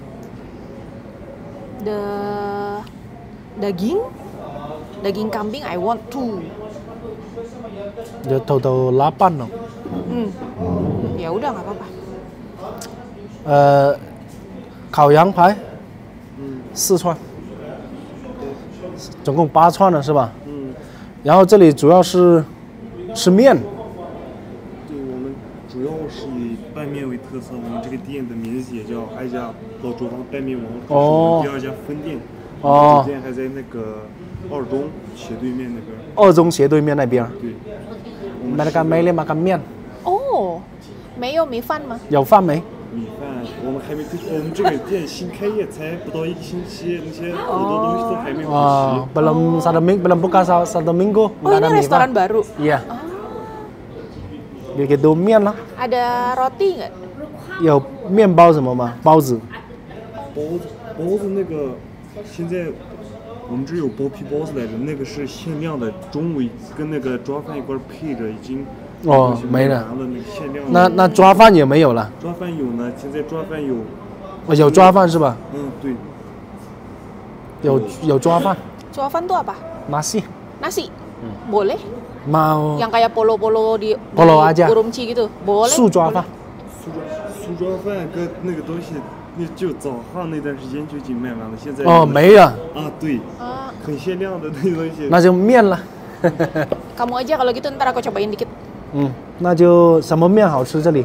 Speaker 1: The daging, daging kambing, I want two.
Speaker 2: ya total 8 dong
Speaker 1: Hmm. Ya udah nggak apa-apa.
Speaker 2: 呃烤羊排嗯四串总共八串了是吧
Speaker 3: 嗯，
Speaker 2: 然后这里主要是吃面
Speaker 3: 面为特色，我们这个店的名字也叫爱家老作坊拌面王，这是我们第二家分店。
Speaker 2: 哦
Speaker 3: 主店还在那个二中斜对面那边。
Speaker 2: 二中斜对面那边
Speaker 3: 对，我们
Speaker 2: mereka
Speaker 3: 是
Speaker 2: mainly makan 面
Speaker 1: 哦，没有米饭吗？
Speaker 2: 有饭没
Speaker 3: 米饭，我们还没推出。我们这个店新开业才不到一个星期，那些很多东西都还没补齐。
Speaker 2: Oh, belum satu minggu, belum buka sa- satu minggu.
Speaker 1: Oh
Speaker 2: nggak
Speaker 1: ini
Speaker 2: ada mie
Speaker 1: restoran
Speaker 2: Pak.
Speaker 1: baru.
Speaker 2: Iya. Begitu mian lah.
Speaker 1: Ada roti nggak?
Speaker 2: 有面包什么吗？包子。
Speaker 3: 包子，包子那个现在我们这有包皮包子来着，那个是限量的，中午跟那个抓饭一块儿配着，已经
Speaker 2: 哦没了
Speaker 3: 了，那限量。
Speaker 2: 那那抓饭也没有了。
Speaker 3: 抓饭有呢，现在抓饭有，
Speaker 2: 哦有抓饭是吧？
Speaker 3: 嗯对，
Speaker 2: 有有抓饭。
Speaker 1: Cuafan tuh apa?
Speaker 2: Nasi.
Speaker 1: Nasi. Boleh.
Speaker 2: Mau
Speaker 1: Yang kayak polo-polo di,
Speaker 2: Polo
Speaker 1: di
Speaker 2: aja.
Speaker 1: Urumqi gitu. Boleh.
Speaker 2: 素抓饭。
Speaker 3: 酥抓酥抓饭跟那个东西，那就早上那段时间就已经卖完了，现在
Speaker 2: 哦，没了，
Speaker 3: 啊对
Speaker 1: ，Ah,
Speaker 3: 很限量的那个东西。
Speaker 2: 那就面了。
Speaker 1: kamu aja kalau gitu ntar aku cobain dikit.
Speaker 2: 嗯，那就什么面好吃？这里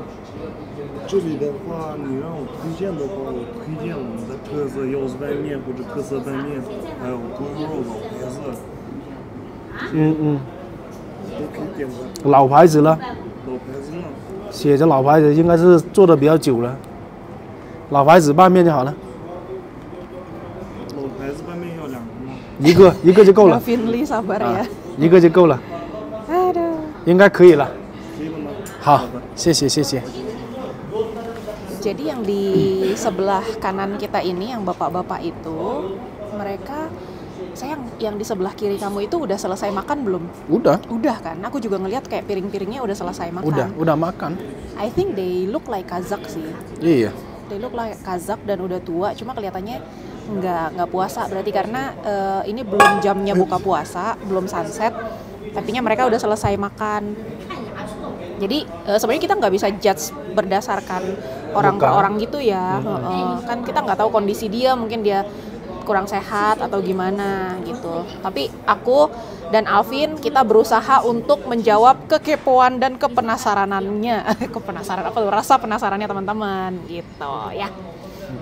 Speaker 3: 这里的话，你让我推荐的话，我推荐我们的特色腰子拌面或者特色拌面，还有锅包肉、老牌子，
Speaker 2: 嗯嗯，
Speaker 3: 都可以点的。
Speaker 2: 老牌子了，
Speaker 3: 老牌子呢？
Speaker 2: 写着老牌子，应该是做的比较久了。老牌子拌面就好了。
Speaker 3: 老牌子拌面要两个吗？
Speaker 2: 一个一个就够了。一个就够了。应该可以了。好，谢谢谢谢。
Speaker 1: Jadi yang di sebelah kanan kita ini, yang bapak-bapak itu, mereka sayang yang di sebelah kiri kamu itu udah selesai makan belum?
Speaker 2: Udah,
Speaker 1: Udah kan? Aku juga ngeliat kayak piring-piringnya udah selesai makan.
Speaker 2: udah, udah makan.
Speaker 1: I think they look like Kazakh sih.
Speaker 2: Iya.
Speaker 1: They look like Kazakh dan udah tua, cuma kelihatannya nggak nggak puasa berarti karena eh, ini belum jamnya buka puasa, belum sunset. Tapinya mereka udah selesai makan. Jadi eh, sebenarnya kita nggak bisa judge berdasarkan orang per
Speaker 2: Muka.
Speaker 1: orang gitu ya. Heeh. kan kita nggak tahu kondisi dia, mungkin dia kurang sehat atau gimana gitu. Tapi aku dan Alvin kita berusaha untuk menjawab kekepoan dan kepenasaranannya, kepenasaran apa tuh? rasa penasarannya teman-teman gitu ya.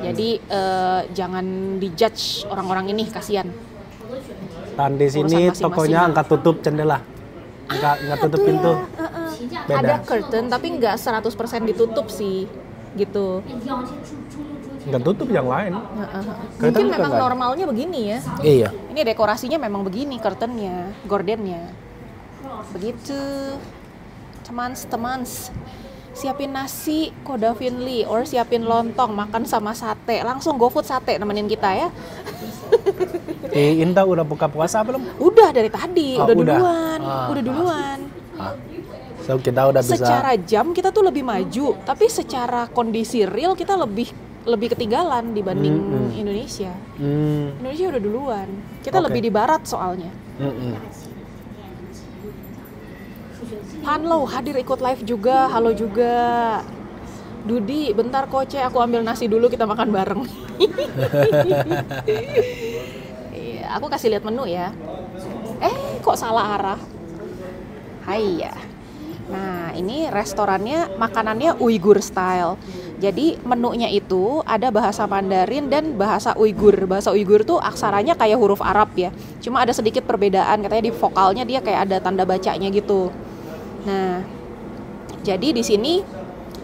Speaker 1: Jadi eh, jangan dijudge orang-orang ini kasihan.
Speaker 2: Dan di
Speaker 1: masing-masing.
Speaker 2: tokonya nggak tutup jendela, nggak nggak tutup
Speaker 1: Tuh ya,
Speaker 2: pintu.
Speaker 1: heeh.
Speaker 2: Beda.
Speaker 1: Ada curtain tapi nggak 100% ditutup sih gitu.
Speaker 2: Nggak tutup yang lain.
Speaker 1: Heeh.
Speaker 2: Curtain
Speaker 1: Mungkin memang normalnya begini ya.
Speaker 2: Iya.
Speaker 1: Ini dekorasinya memang begini, curtainnya, gordennya. Begitu. Teman-teman, siapin nasi Koda Finley or siapin lontong makan sama sate. Langsung GoFood sate nemenin kita ya.
Speaker 2: Eh, Inta udah buka puasa belum?
Speaker 1: Udah dari tadi,
Speaker 2: Oh,
Speaker 1: udah,
Speaker 2: udah.
Speaker 1: duluan,
Speaker 2: Ah.
Speaker 1: udah duluan.
Speaker 2: Ah. So kita udah bisa.
Speaker 1: Secara jam kita tuh lebih maju, tapi secara kondisi real kita lebih lebih ketinggalan dibanding
Speaker 2: Hmm, hmm.
Speaker 1: Indonesia.
Speaker 2: Hmm,
Speaker 1: Indonesia udah duluan. Kita
Speaker 2: Oke.
Speaker 1: lebih di barat soalnya.
Speaker 2: hmm, hmm.
Speaker 1: Panlo hadir ikut live juga, halo juga. Dudi, bentar koce, aku ambil nasi dulu kita makan bareng. Iya, aku kasih lihat menu ya. Eh, kok salah arah? Hai ya. Nah, ini restorannya makanannya Uighur style. Jadi menunya itu ada bahasa Mandarin dan bahasa Uighur. Bahasa Uighur tuh aksaranya kayak huruf Arab ya. Cuma ada sedikit perbedaan, katanya di vokalnya dia kayak ada tanda bacanya gitu. Nah, jadi di sini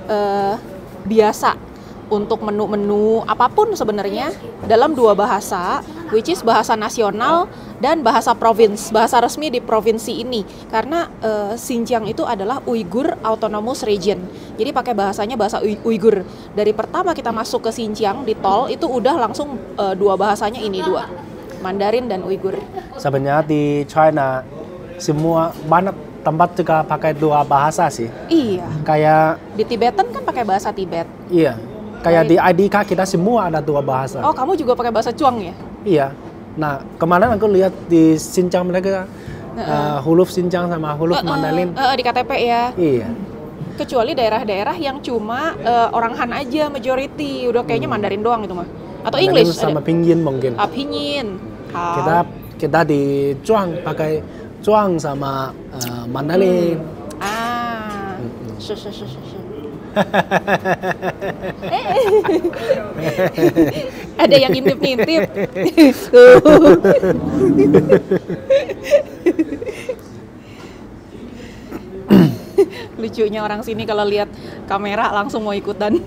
Speaker 1: eh, biasa untuk menu-menu apa pun sebenarnya dalam dua bahasa which is bahasa nasional dan bahasa provins, bahasa resmi di provinsi ini. Karena eh, Xinjiang itu adalah Uyghur Autonomous Region. Jadi pakai bahasanya bahasa Uyghur. Dari pertama kita masuk ke Xinjiang di tol itu udah langsung eh, dua bahasanya ini dua, Mandarin dan Uyghur.
Speaker 2: Sebenarnya di China semua banyak tempat juga pakai dua bahasa sih.
Speaker 1: Iya,
Speaker 2: Kayak
Speaker 1: di Tibetan kan pakai bahasa Tibet.
Speaker 2: iya, kayak di ID card kita semua ada dua bahasa.
Speaker 1: Oh, kamu juga pakai bahasa Chuang ya?
Speaker 2: Iya. Nah, kemarin aku lihat di Xinjiang mereka uh, huruf Xinjiang sama huruf
Speaker 1: Eh, eh,
Speaker 2: Mandarin.
Speaker 1: eh, di KTP ya.
Speaker 2: Iya.
Speaker 1: Kecuali daerah-daerah yang cuma eh, orang Han aja majority, udah kayaknya Mandarin doang itu mah. Atau
Speaker 2: Hmm. Mandarin
Speaker 1: English
Speaker 2: sama
Speaker 1: ada.
Speaker 2: Pinyin mungkin.
Speaker 1: Ah, Pinyin. Ah.
Speaker 2: Kita kita di Zhuang pakai Zhuang sama uh, Mandarin.
Speaker 1: Ah. Su- su- su. Ada yang ngintip-ngintip. Lucunya orang sini kalau lihat kamera langsung mau ikutan.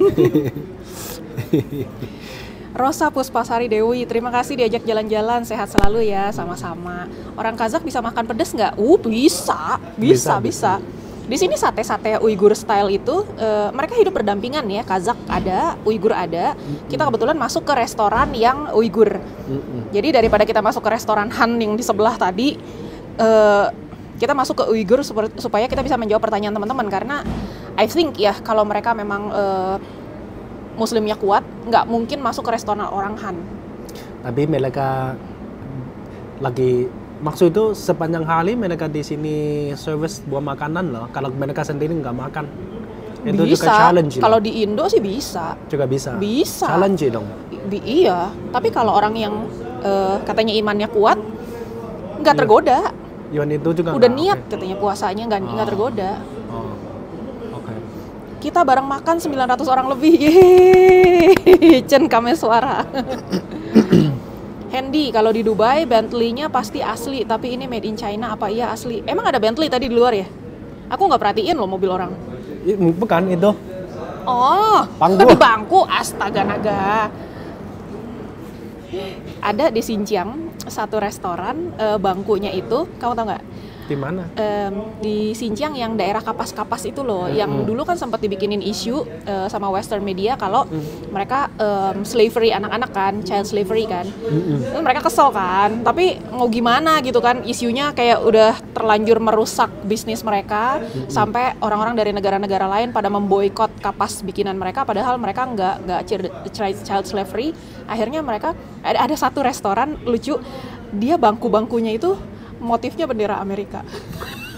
Speaker 1: Rosa Puspasari Dewi, terima kasih diajak jalan-jalan, sehat selalu ya, sama-sama. Orang Kazak bisa makan pedas nggak? Uh, bisa, bisa,
Speaker 2: Bisa,
Speaker 1: bisa. Di sini sate-sate Uighur style itu, eh, mereka hidup berdampingan ya, Kazak ada, Uighur ada. Kita kebetulan masuk ke restoran yang Uighur.
Speaker 2: Mm-mm.
Speaker 1: Jadi daripada kita masuk ke restoran Han yang di sebelah tadi, eh, kita masuk ke Uighur super- supaya kita bisa menjawab pertanyaan teman-teman karena I think ya kalau mereka memang eh, Muslimnya kuat, nggak mungkin masuk ke restoran orang Han.
Speaker 2: Tapi mereka lagi maksud itu sepanjang hari mereka di sini service buat makanan loh. Kalau mereka sendiri nggak makan, itu juga challenge
Speaker 1: Kalau di Indo sih bisa.
Speaker 2: juga bisa.
Speaker 1: Bisa.
Speaker 2: Challenge dong.
Speaker 1: Bi- iya, tapi kalau orang yang eh, katanya imannya kuat, nggak
Speaker 2: Iya.
Speaker 1: tergoda.
Speaker 2: Yon itu juga
Speaker 1: Udah
Speaker 2: nggak
Speaker 1: niat
Speaker 2: oke.
Speaker 1: katanya puasanya nggak nggak
Speaker 2: Oh.
Speaker 1: tergoda.
Speaker 2: Oh. Oke.
Speaker 1: Kita bareng makan 900 orang lebih. Yeay. Chen Kameswara. Handy, kalau di Dubai Bentley-nya pasti asli, tapi ini made in China apa iya asli? Emang ada Bentley tadi di luar ya? Aku nggak perhatiin loh mobil orang.
Speaker 2: Bukan itu.
Speaker 1: Oh,
Speaker 2: Bangku.
Speaker 1: di bangku, astaga naga. Ada di Xinjiang satu restoran eh, bangkunya itu, kamu tau nggak?
Speaker 2: Di mana?
Speaker 1: Em, di Xinjiang yang daerah kapas-kapas itu loh, yang dulu kan sempat dibikinin isu eh, sama Western media kalau mereka em, slavery anak-anak kan, child slavery kan, Terus mereka kesel kan, tapi mau gimana gitu kan, isunya kayak udah terlanjur merusak bisnis mereka, sampai orang-orang dari negara-negara lain pada memboikot kapas bikinan mereka, padahal mereka nggak nggak child- child slavery, akhirnya mereka ada, ada satu restoran lucu, dia bangku-bangkunya itu motifnya bendera Amerika.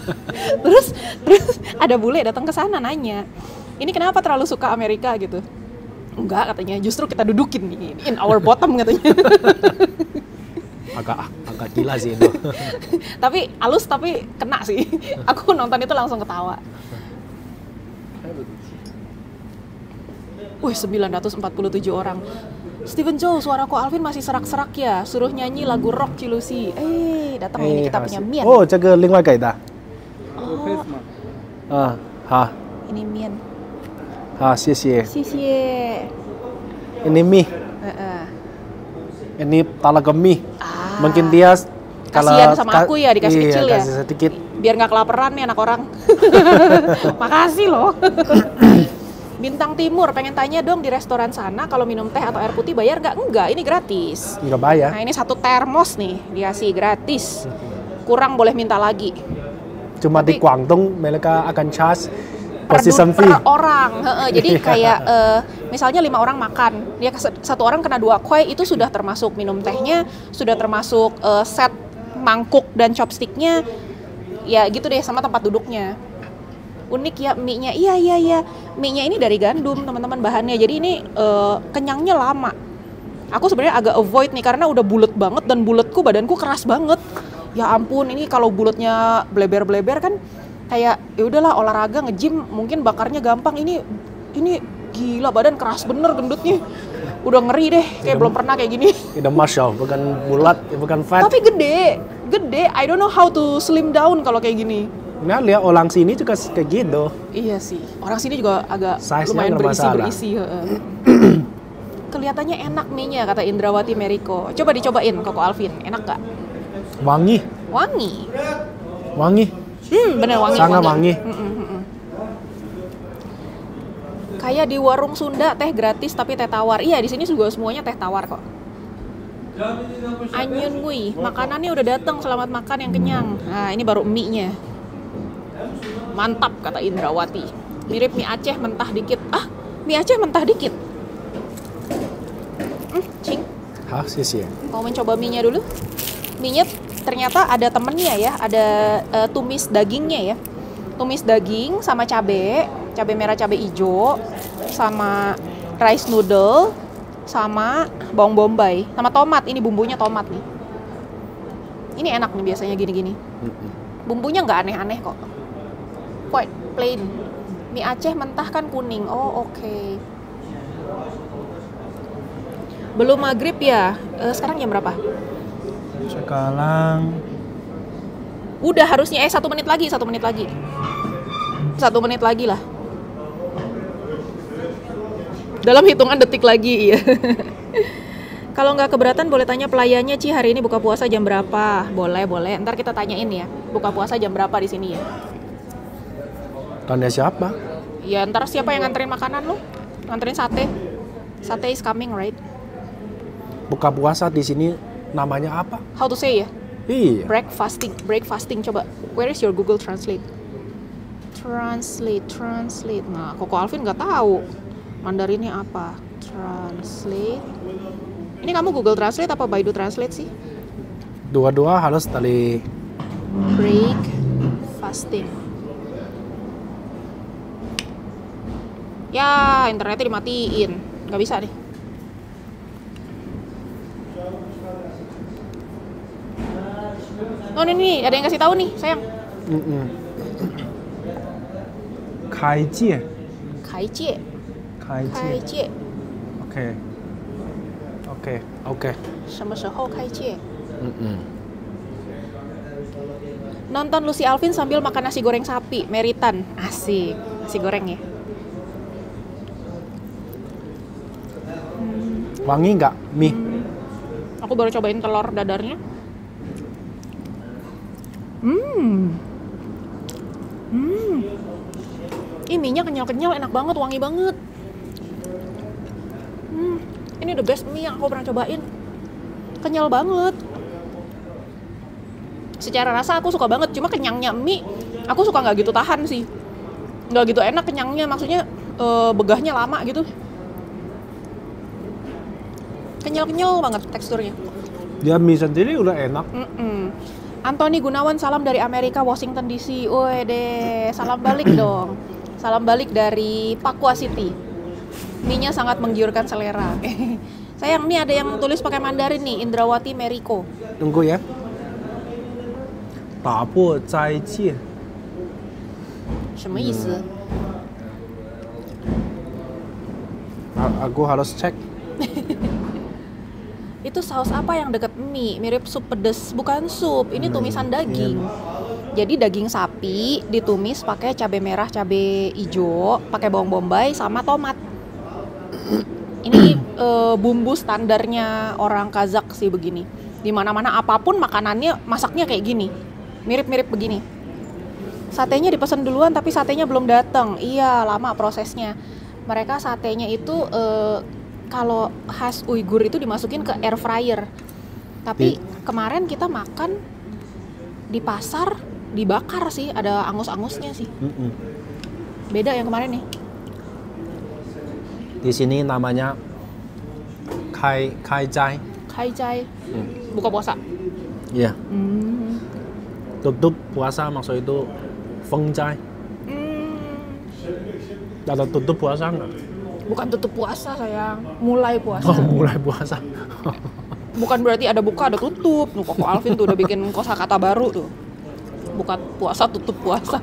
Speaker 1: terus terus ada bule datang ke sana nanya ini kenapa terlalu suka Amerika? gitu. Enggak katanya justru kita dudukin nih in our bottom katanya.
Speaker 2: Agak agak gila sih itu.
Speaker 1: tapi halus tapi kena sih. Aku nonton itu langsung ketawa. Wih 947 orang Steven Joe, suara ko Alvin masih serak-serak ya. Suruh nyanyi lagu rock Cilusi. Eh, datang hey, ini eh, kita punya Mian.
Speaker 2: Oh, jaga link lagi kita.
Speaker 1: Oh.
Speaker 2: Ah, ha.
Speaker 1: Ini Mian.
Speaker 2: Ha, sih eh.
Speaker 1: sih. Sih eh. sih.
Speaker 2: Ini mie.
Speaker 1: Uh -uh.
Speaker 2: Ini talaga mie.
Speaker 1: Ah.
Speaker 2: Mungkin dia
Speaker 1: kasihan sama ka aku ya dikasih
Speaker 2: iya,
Speaker 1: kecil
Speaker 2: kasih ya. sedikit.
Speaker 1: Biar nggak kelaparan nih anak orang. Makasih loh. Bintang Timur pengen tanya dong di restoran sana kalau minum teh atau air putih bayar nggak? Enggak, ini gratis.
Speaker 2: Nggak bayar.
Speaker 1: Nah ini satu termos nih dikasih gratis. Kurang boleh minta lagi.
Speaker 2: Cuma
Speaker 1: tapi-
Speaker 2: di Guangdong mereka akan charge
Speaker 1: Per,
Speaker 2: position fee.
Speaker 1: per orang. Heeh, jadi kayak eh, misalnya lima orang makan, dia satu orang kena dua kue itu sudah termasuk minum tehnya, sudah termasuk eh, set mangkuk dan chopsticknya, ya gitu deh sama tempat duduknya. Unik ya mie-nya, iya iya iya, mie-nya ini dari gandum teman-teman bahannya, jadi ini eh, kenyangnya lama. Aku sebenarnya agak avoid nih karena udah bulat banget dan bulatku badanku keras banget. Ya ampun, ini kalau bulatnya bleber-bleber kan kayak ya udahlah olahraga nge-gym mungkin bakarnya gampang. Ini ini gila badan keras bener gendutnya. Udah ngeri deh kayak belum pernah kayak gini.
Speaker 2: Itu muscle, bukan bulat, bukan fat.
Speaker 1: tapi gede gede. I don't know how to slim down kalau kayak gini
Speaker 2: Nah, lihat orang sini juga kayak gitu.
Speaker 1: iya sih orang sini juga agak
Speaker 2: Size-nya
Speaker 1: lumayan berisi
Speaker 2: masalah.
Speaker 1: berisi kelihatannya enak mie-nya kata Indrawati Meriko. Coba dicobain Koko Alvin, enak gak?
Speaker 2: Wangi,
Speaker 1: Wangi.
Speaker 2: wangi,
Speaker 1: Hmm, bener wangi.
Speaker 2: sangat wangi.
Speaker 1: Mm-mm, mm-mm. Kayak di warung Sunda teh gratis tapi teh tawar. Iya di sini juga semuanya teh tawar kok. Anyun Ngui, makanannya udah datang. Selamat makan yang kenyang. Nah ini baru mie-nya. Mantap kata Indrawati. Mirip mie Aceh mentah dikit. Ah, mie Aceh mentah dikit. Hmm, cing.
Speaker 2: Hah, sih
Speaker 1: Mau mencoba mie-nya dulu? Mie-nya ternyata ada temennya ya, ada eh, tumis dagingnya ya. Tumis daging sama cabe, cabe merah, cabe hijau, sama rice noodle, sama bawang bombay, sama tomat. Ini bumbunya tomat nih. Ini enak nih biasanya gini-gini. Bumbunya nggak aneh-aneh kok. Quite plain. Mie Aceh mentah kan kuning. Oh oke. Belum maghrib ya? Eh, sekarang jam berapa?
Speaker 2: Sekarang
Speaker 1: Udah harusnya eh satu menit lagi, satu menit lagi, satu menit lagi lah. Dalam hitungan detik lagi, iya. Kalau nggak keberatan boleh tanya pelayannya Ci hari ini buka puasa jam berapa? Boleh, boleh. Ntar kita tanyain ya. Buka puasa jam berapa di sini ya?
Speaker 2: Tanda siapa?
Speaker 1: Ya ntar siapa yang nganterin makanan lu? Nganterin sate? Sate is coming, right?
Speaker 2: Buka puasa di sini namanya apa?
Speaker 1: How to say ya?
Speaker 2: Iya.
Speaker 1: Breakfasting, breakfasting coba. Where is your Google Translate? Translate, translate. Nah, Koko Alvin nggak tahu Mandarinnya apa. Translate. Ini kamu Google Translate apa Baidu Translate sih?
Speaker 2: Dua-dua harus tali
Speaker 1: Break fasting. Ya, internetnya dimatiin. Nggak bisa deh. Oh ini nih, ada yang kasih tahu nih, sayang.
Speaker 2: Mm-mm. Kaijie.
Speaker 1: Kaicie,
Speaker 2: Kaijie.
Speaker 1: kaicie.
Speaker 2: Oke. Oke, oke.
Speaker 1: 什么时候开戒？
Speaker 2: Mm-mm.
Speaker 1: Nonton Lucy Alvin sambil makan nasi goreng sapi, Meritan. Asik, nasi goreng ya.
Speaker 2: Wangi nggak mie?
Speaker 1: Aku baru cobain telur dadarnya. Hmm. Hmm. Ih, mie-nya kenyal-kenyal, enak banget, wangi banget. Hmm. Ini the best mie yang aku pernah cobain. Kenyal banget. Secara rasa aku suka banget, cuma kenyangnya mie, aku suka nggak gitu tahan sih. Nggak gitu enak kenyangnya, maksudnya eh, begahnya lama gitu kenyal-kenyal banget teksturnya.
Speaker 2: Ya mie sendiri udah enak.
Speaker 1: Mm -mm. Anthony Gunawan salam dari Amerika Washington DC. deh salam balik dong. Salam balik dari Papua City. Mie-nya sangat menggiurkan selera. Sayang nih ada yang tulis pakai Mandarin nih, Indrawati Meriko.
Speaker 2: Tunggu ya.
Speaker 1: Papua Zai Jie. Apa
Speaker 2: isi? Aku harus cek.
Speaker 1: Itu saus apa yang deket mie? Mirip sup pedes, bukan sup. Ini tumisan daging. Jadi daging sapi ditumis pakai cabai merah, cabai hijau, pakai bawang bombay sama tomat. Ini eh, bumbu standarnya orang Kazak sih begini. Di mana-mana apa pun makanannya masaknya kayak gini. Mirip-mirip begini. Satenya dipesan duluan tapi satenya belum datang. Iya, lama prosesnya. Mereka satenya itu eh, kalau khas Uighur itu dimasukin ke air fryer. Tapi kemarin kita makan di pasar dibakar sih, ada angus-angusnya sih.
Speaker 2: Mm-mm.
Speaker 1: Beda yang kemarin nih.
Speaker 2: Di sini namanya kai kai jai.
Speaker 1: Kai Jai,
Speaker 2: Hmm.
Speaker 1: buka puasa.
Speaker 2: Iya.
Speaker 1: Hmm.
Speaker 2: Tutup puasa maksud itu feng jai.
Speaker 1: Hmm.
Speaker 2: Ada tutup puasa nggak?
Speaker 1: Bukan tutup puasa sayang, mulai puasa.
Speaker 2: Oh, mulai puasa.
Speaker 1: Bukan berarti ada buka ada tutup. Nuh, Koko Alvin tuh udah bikin kosakata baru tuh. Buka puasa tutup puasa.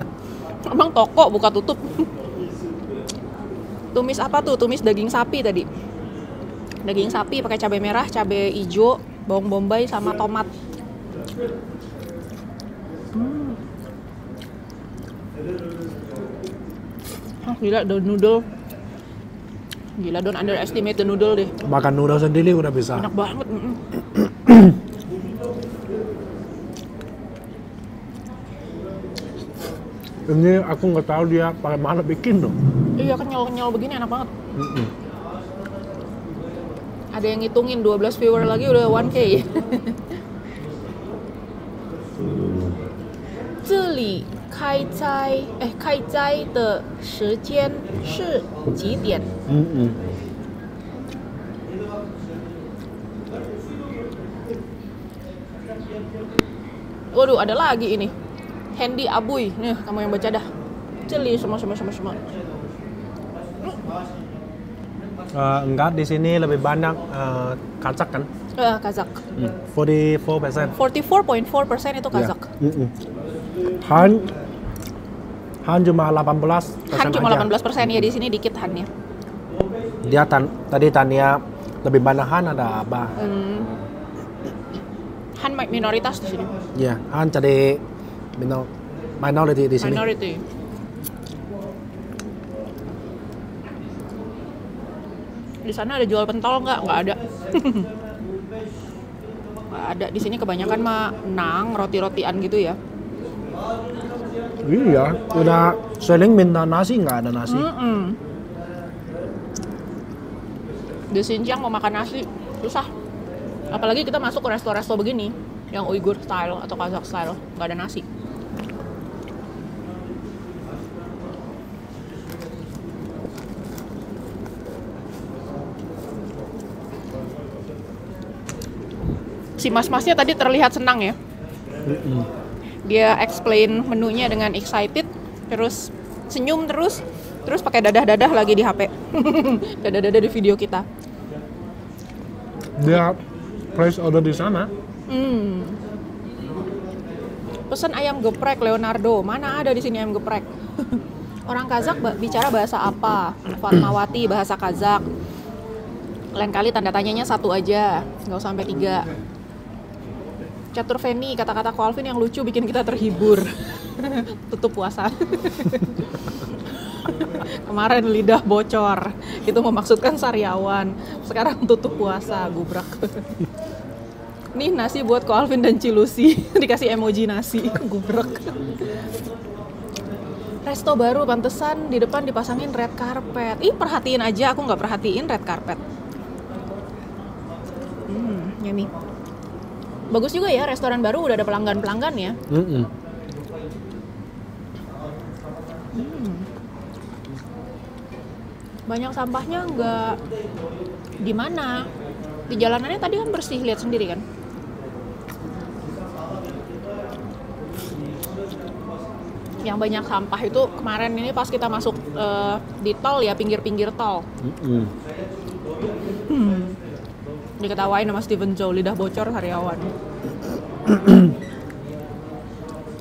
Speaker 1: Emang toko buka tutup. Tumis apa tuh? Tumis daging sapi tadi. Daging sapi pakai cabai merah, cabai hijau, bawang bombay sama tomat. Hmm. Ah, gila, the noodle Gila, don't underestimate the noodle deh.
Speaker 2: Makan noodle sendiri udah bisa.
Speaker 1: Enak banget.
Speaker 2: Ini aku nggak tahu dia pakai mana bikin dong.
Speaker 1: Iya, kenyal-kenyal begini enak banget. Ada yang ngitungin 12 viewer lagi udah 1k. 这里 开斋哎，开斋的时间是几点？
Speaker 2: Mm-mm.
Speaker 1: Waduh, ada lagi ini. Handy Abuy. Nih, kamu yang baca dah. Celi semua semua semua semua.
Speaker 2: Eh, enggak di sini lebih banyak eh, kacak kan?
Speaker 1: Eh, Kazak.
Speaker 2: 44 persen.
Speaker 1: 44.4% itu Kazak.
Speaker 2: Han Han cuma 18 persen
Speaker 1: Han cuma
Speaker 2: aja.
Speaker 1: 18% ya di sini dikit Hannya.
Speaker 2: Dia tan tadi Tania lebih banyak Han ada apa?
Speaker 1: Hmm. Han mi- minoritas di sini.
Speaker 2: Iya, Han jadi minor minority di sini.
Speaker 1: Minority. Di sana ada jual pentol nggak? Nggak ada. Nggak ada. Di sini kebanyakan mah nang, roti-rotian gitu ya.
Speaker 2: Iya, udah sering minta nasi nggak ada nasi.
Speaker 1: Mm-mm. Di Xinjiang mau makan nasi susah. Apalagi kita masuk ke resto-resto begini yang Uighur style atau Kazakh style nggak ada nasi. Si mas-masnya tadi terlihat senang ya. Dia explain menunya dengan excited, terus senyum terus, terus pakai dadah-dadah lagi di HP. dadah-dadah di video kita.
Speaker 2: Dia place order di sana.
Speaker 1: Hmm. Pesan ayam geprek Leonardo. Mana ada di sini ayam geprek? Orang Kazak bicara bahasa apa? Fatmawati bahasa Kazak. Lain kali tanda tanyanya satu aja, nggak usah sampai tiga. Catur Feni, kata-kata ko Alvin yang lucu bikin kita terhibur. Tutup puasa. Kemarin lidah bocor, itu memaksudkan sariawan. Sekarang tutup puasa, gubrak. Nih nasi buat Ko Alvin dan Cilusi. Dikasih emoji nasi, gubrak. Resto baru pantesan di depan dipasangin red carpet. Ih perhatiin aja, aku nggak perhatiin red carpet. Hmm, yummy. Bagus juga ya, restoran baru udah ada pelanggan-pelanggan ya.
Speaker 2: Mm-mm.
Speaker 1: Banyak sampahnya nggak di mana. Di jalanannya tadi kan bersih, lihat sendiri kan. Yang banyak sampah itu kemarin ini pas kita masuk eh, di tol ya, pinggir-pinggir tol.
Speaker 2: Mm-mm.
Speaker 1: Diketawain sama Steven Chow, lidah bocor sariawan.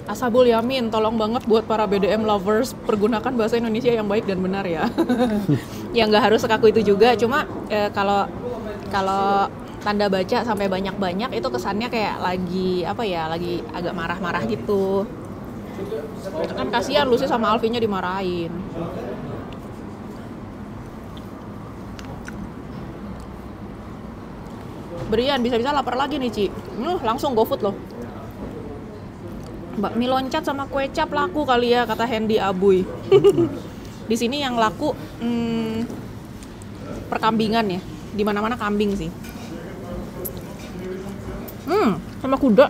Speaker 1: Asabul Yamin, tolong banget buat para BDM lovers pergunakan bahasa Indonesia yang baik dan benar ya. ya nggak harus sekaku itu juga, cuma eh, kalau kalau tanda baca sampai banyak-banyak itu kesannya kayak lagi apa ya, lagi agak marah-marah gitu. Kan kasihan Lucy sama Alvinnya dimarahin. Berian bisa-bisa lapar lagi nih Ci. Hmm, langsung GoFood loh. Mbak mie loncat sama kue cap laku kali ya kata Hendy Abuy. Di sini yang laku hmm, perkambingan ya. Di mana-mana kambing sih. Hmm, sama kuda.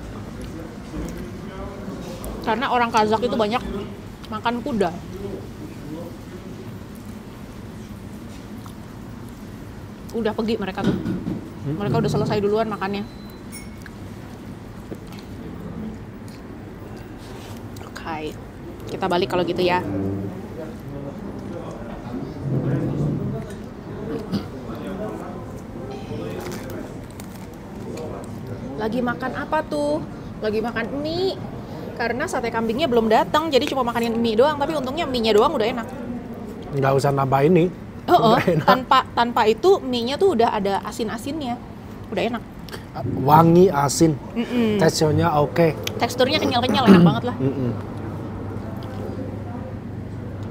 Speaker 1: Karena orang Kazak itu banyak makan kuda. Udah pergi mereka tuh. Mereka udah selesai duluan makannya. Oke, kita balik kalau gitu ya. Lagi makan apa tuh? Lagi makan mie. Karena sate kambingnya belum datang, jadi cuma makanin mie doang. Tapi untungnya mie-nya doang udah enak.
Speaker 2: Nggak usah nambah ini.
Speaker 1: Oh,
Speaker 2: enak.
Speaker 1: tanpa tanpa itu mie-nya tuh udah ada asin-asinnya. Udah enak.
Speaker 2: Wangi, asin.
Speaker 1: Mm-mm.
Speaker 2: Teksturnya oke.
Speaker 1: Teksturnya kenyal-kenyal enak banget lah.
Speaker 2: Mm-mm.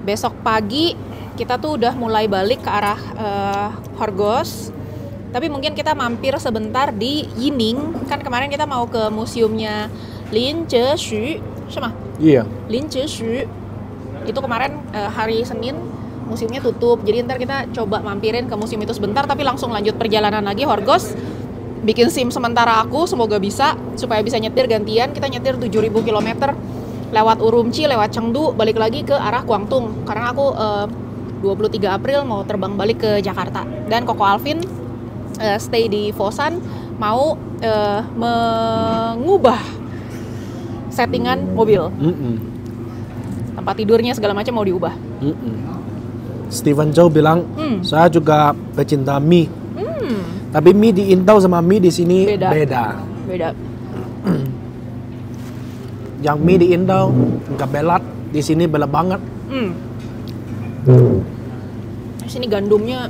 Speaker 1: Besok pagi kita tuh udah mulai balik ke arah eh, Horgos. Tapi mungkin kita mampir sebentar di Yining. Kan kemarin kita mau ke museumnya Lin Zexu, sama
Speaker 2: Iya.
Speaker 1: Lin Zexu. Itu kemarin eh, hari Senin museumnya tutup. Jadi ntar kita coba mampirin ke museum itu sebentar tapi langsung lanjut perjalanan lagi Horgos. Bikin SIM sementara aku semoga bisa supaya bisa nyetir gantian. Kita nyetir 7000 km lewat Urumqi, lewat Chengdu, balik lagi ke arah Guangdong karena aku eh, 23 April mau terbang balik ke Jakarta. Dan Koko Alvin eh, stay di Fosan mau eh, mengubah settingan mobil. Tempat tidurnya segala macam mau diubah.
Speaker 2: Mm-mm. Steven Chow bilang,
Speaker 1: Hmm.
Speaker 2: saya juga pecinta mie.
Speaker 1: Hmm,
Speaker 2: Tapi mie di Indo sama mie di sini
Speaker 1: Beda.
Speaker 2: beda.
Speaker 1: beda.
Speaker 2: Yang mie di Indo nggak belat, di sini belat banget.
Speaker 1: Hmm. Di sini gandumnya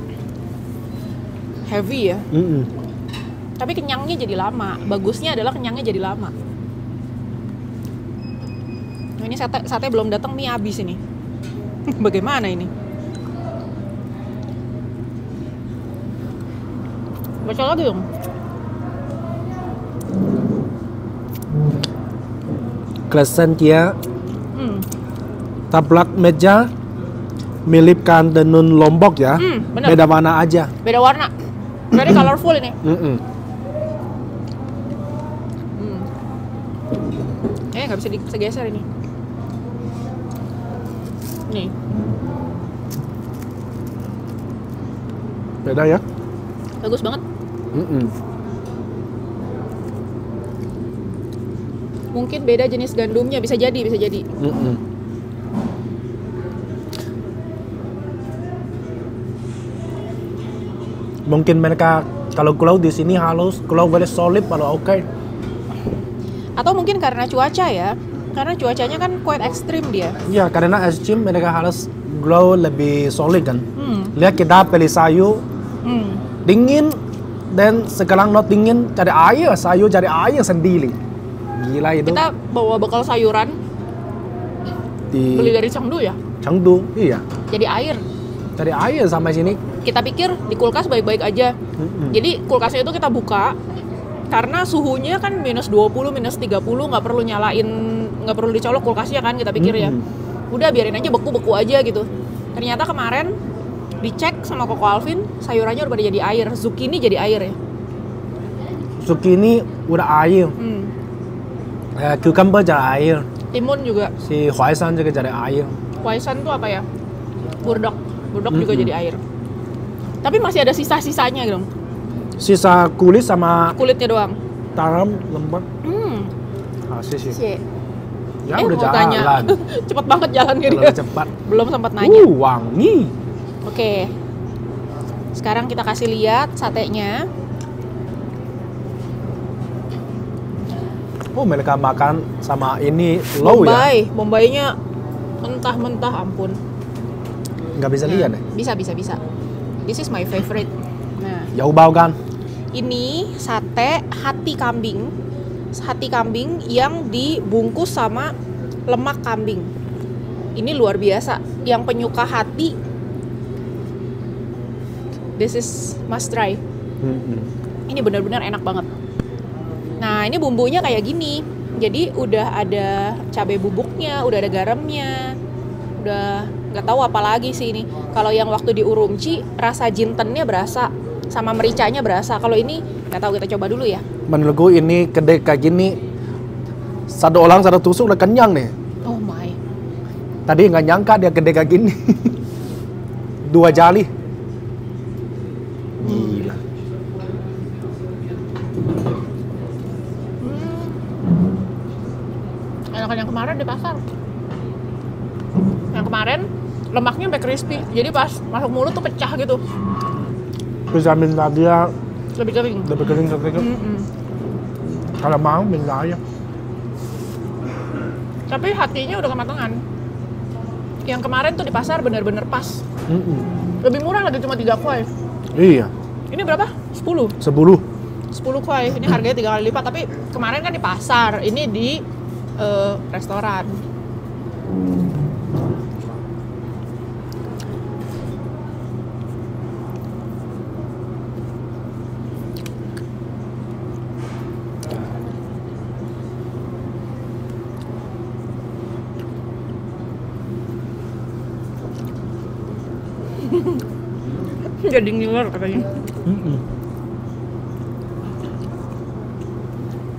Speaker 1: heavy ya.
Speaker 2: Mm-mm.
Speaker 1: Tapi kenyangnya jadi lama. Bagusnya adalah kenyangnya jadi lama. Nah, ini sate, sate belum datang mie habis ini. Bagaimana ini? Baca lagi dong.
Speaker 2: Klesen kia
Speaker 1: Hmm.
Speaker 2: tablak meja milipkan tenun lombok ya.
Speaker 1: Hmm, bener.
Speaker 2: Beda mana aja.
Speaker 1: Beda warna. Very colorful ini.
Speaker 2: Mm-mm.
Speaker 1: Hmm. Eh nggak bisa digeser ini. Nih.
Speaker 2: Beda ya.
Speaker 1: Bagus banget.
Speaker 2: Mm-mm.
Speaker 1: Mungkin beda jenis gandumnya, bisa jadi, bisa jadi.
Speaker 2: Mm-mm. Mungkin mereka kalau kulau di sini halus, kulau very solid kalau oke.
Speaker 1: Atau mungkin karena cuaca ya. Karena cuacanya kan quite ekstrim dia.
Speaker 2: Ya karena es krim mereka harus glow lebih solid kan.
Speaker 1: Hmm.
Speaker 2: Lihat kita beli sayur
Speaker 1: Hmm.
Speaker 2: dingin dan sekarang not dingin cari air sayur cari air sendiri. Gila itu
Speaker 1: Kita bawa bekal sayuran
Speaker 2: di
Speaker 1: beli dari Chengdu ya.
Speaker 2: Chengdu, iya.
Speaker 1: Jadi air.
Speaker 2: Cari air sampai sini.
Speaker 1: Kita pikir di kulkas baik-baik aja.
Speaker 2: Mm-mm.
Speaker 1: Jadi kulkasnya itu kita buka karena suhunya kan minus 20, minus 30 nggak perlu nyalain, nggak perlu dicolok kulkasnya kan kita pikir ya.
Speaker 2: Mm-mm.
Speaker 1: Udah biarin aja beku-beku aja gitu. Ternyata kemarin dicek sama Koko Alvin sayurannya udah pada jadi air, zucchini jadi air ya.
Speaker 2: Zucchini udah air,
Speaker 1: Hmm.
Speaker 2: eh, cucumber jadi air,
Speaker 1: Timun juga.
Speaker 2: si Huaisan juga jadi air.
Speaker 1: Waisan tuh apa ya? Burdok. Burdok juga
Speaker 2: Mm-mm.
Speaker 1: jadi air. Tapi masih ada sisa-sisanya gitu.
Speaker 2: Sisa kulit sama
Speaker 1: Kulitnya doang.
Speaker 2: taram lembut.
Speaker 1: Hmm.
Speaker 2: Hasil sih. Ya
Speaker 1: eh,
Speaker 2: udah
Speaker 1: mau tanya.
Speaker 2: jalan.
Speaker 1: Cepet banget jalannya
Speaker 2: Terlalu
Speaker 1: dia.
Speaker 2: cepat.
Speaker 1: Belum sempat nanya.
Speaker 2: Uh, wangi.
Speaker 1: Oke. Sekarang kita kasih lihat satenya.
Speaker 2: Oh, mereka makan sama ini low ya.
Speaker 1: Bombay. Bombaynya mentah-mentah ampun.
Speaker 2: Nggak bisa lihat ya.
Speaker 1: Bisa, bisa, bisa. This is my favorite. Nah,
Speaker 2: Jauh bau kan?
Speaker 1: ini sate hati kambing. Hati kambing yang dibungkus sama lemak kambing. Ini luar biasa. Yang penyuka hati This is must try.
Speaker 2: Mm-mm.
Speaker 1: Ini benar-benar enak banget. Nah, ini bumbunya kayak gini. Jadi udah ada cabai bubuknya, udah ada garamnya, udah nggak tahu apa lagi sih ini. Kalau yang waktu di Urumqi, rasa jintennya berasa, sama mericanya berasa. Kalau ini nggak tahu kita coba dulu ya.
Speaker 2: Menurutku ini gede kayak gini. Satu orang satu tusuk udah kenyang nih.
Speaker 1: Oh my.
Speaker 2: Tadi nggak nyangka dia gede kayak gini. Dua jali. Gila.
Speaker 1: Hmm. Enakan yang kemarin di pasar. Yang kemarin lemaknya sampai crispy. Jadi pas masuk mulut tuh pecah gitu.
Speaker 2: Bisa minta dia
Speaker 1: Lebih kering.
Speaker 2: lebih kering sedikit.
Speaker 1: Mm-mm.
Speaker 2: Kalau mau minta aja.
Speaker 1: Tapi hatinya udah kematangan. Yang kemarin tuh di pasar bener-bener pas.
Speaker 2: Mm-mm.
Speaker 1: Lebih murah lagi cuma 3 kuai.
Speaker 2: Iya,
Speaker 1: Ini berapa? 10.
Speaker 2: 10.
Speaker 1: 10 kuai. Ini harganya tiga kali lipat. Tapi kemarin kan di pasar. Ini di eh, restoran. Jadi ngiler katanya.
Speaker 2: Mm-mm.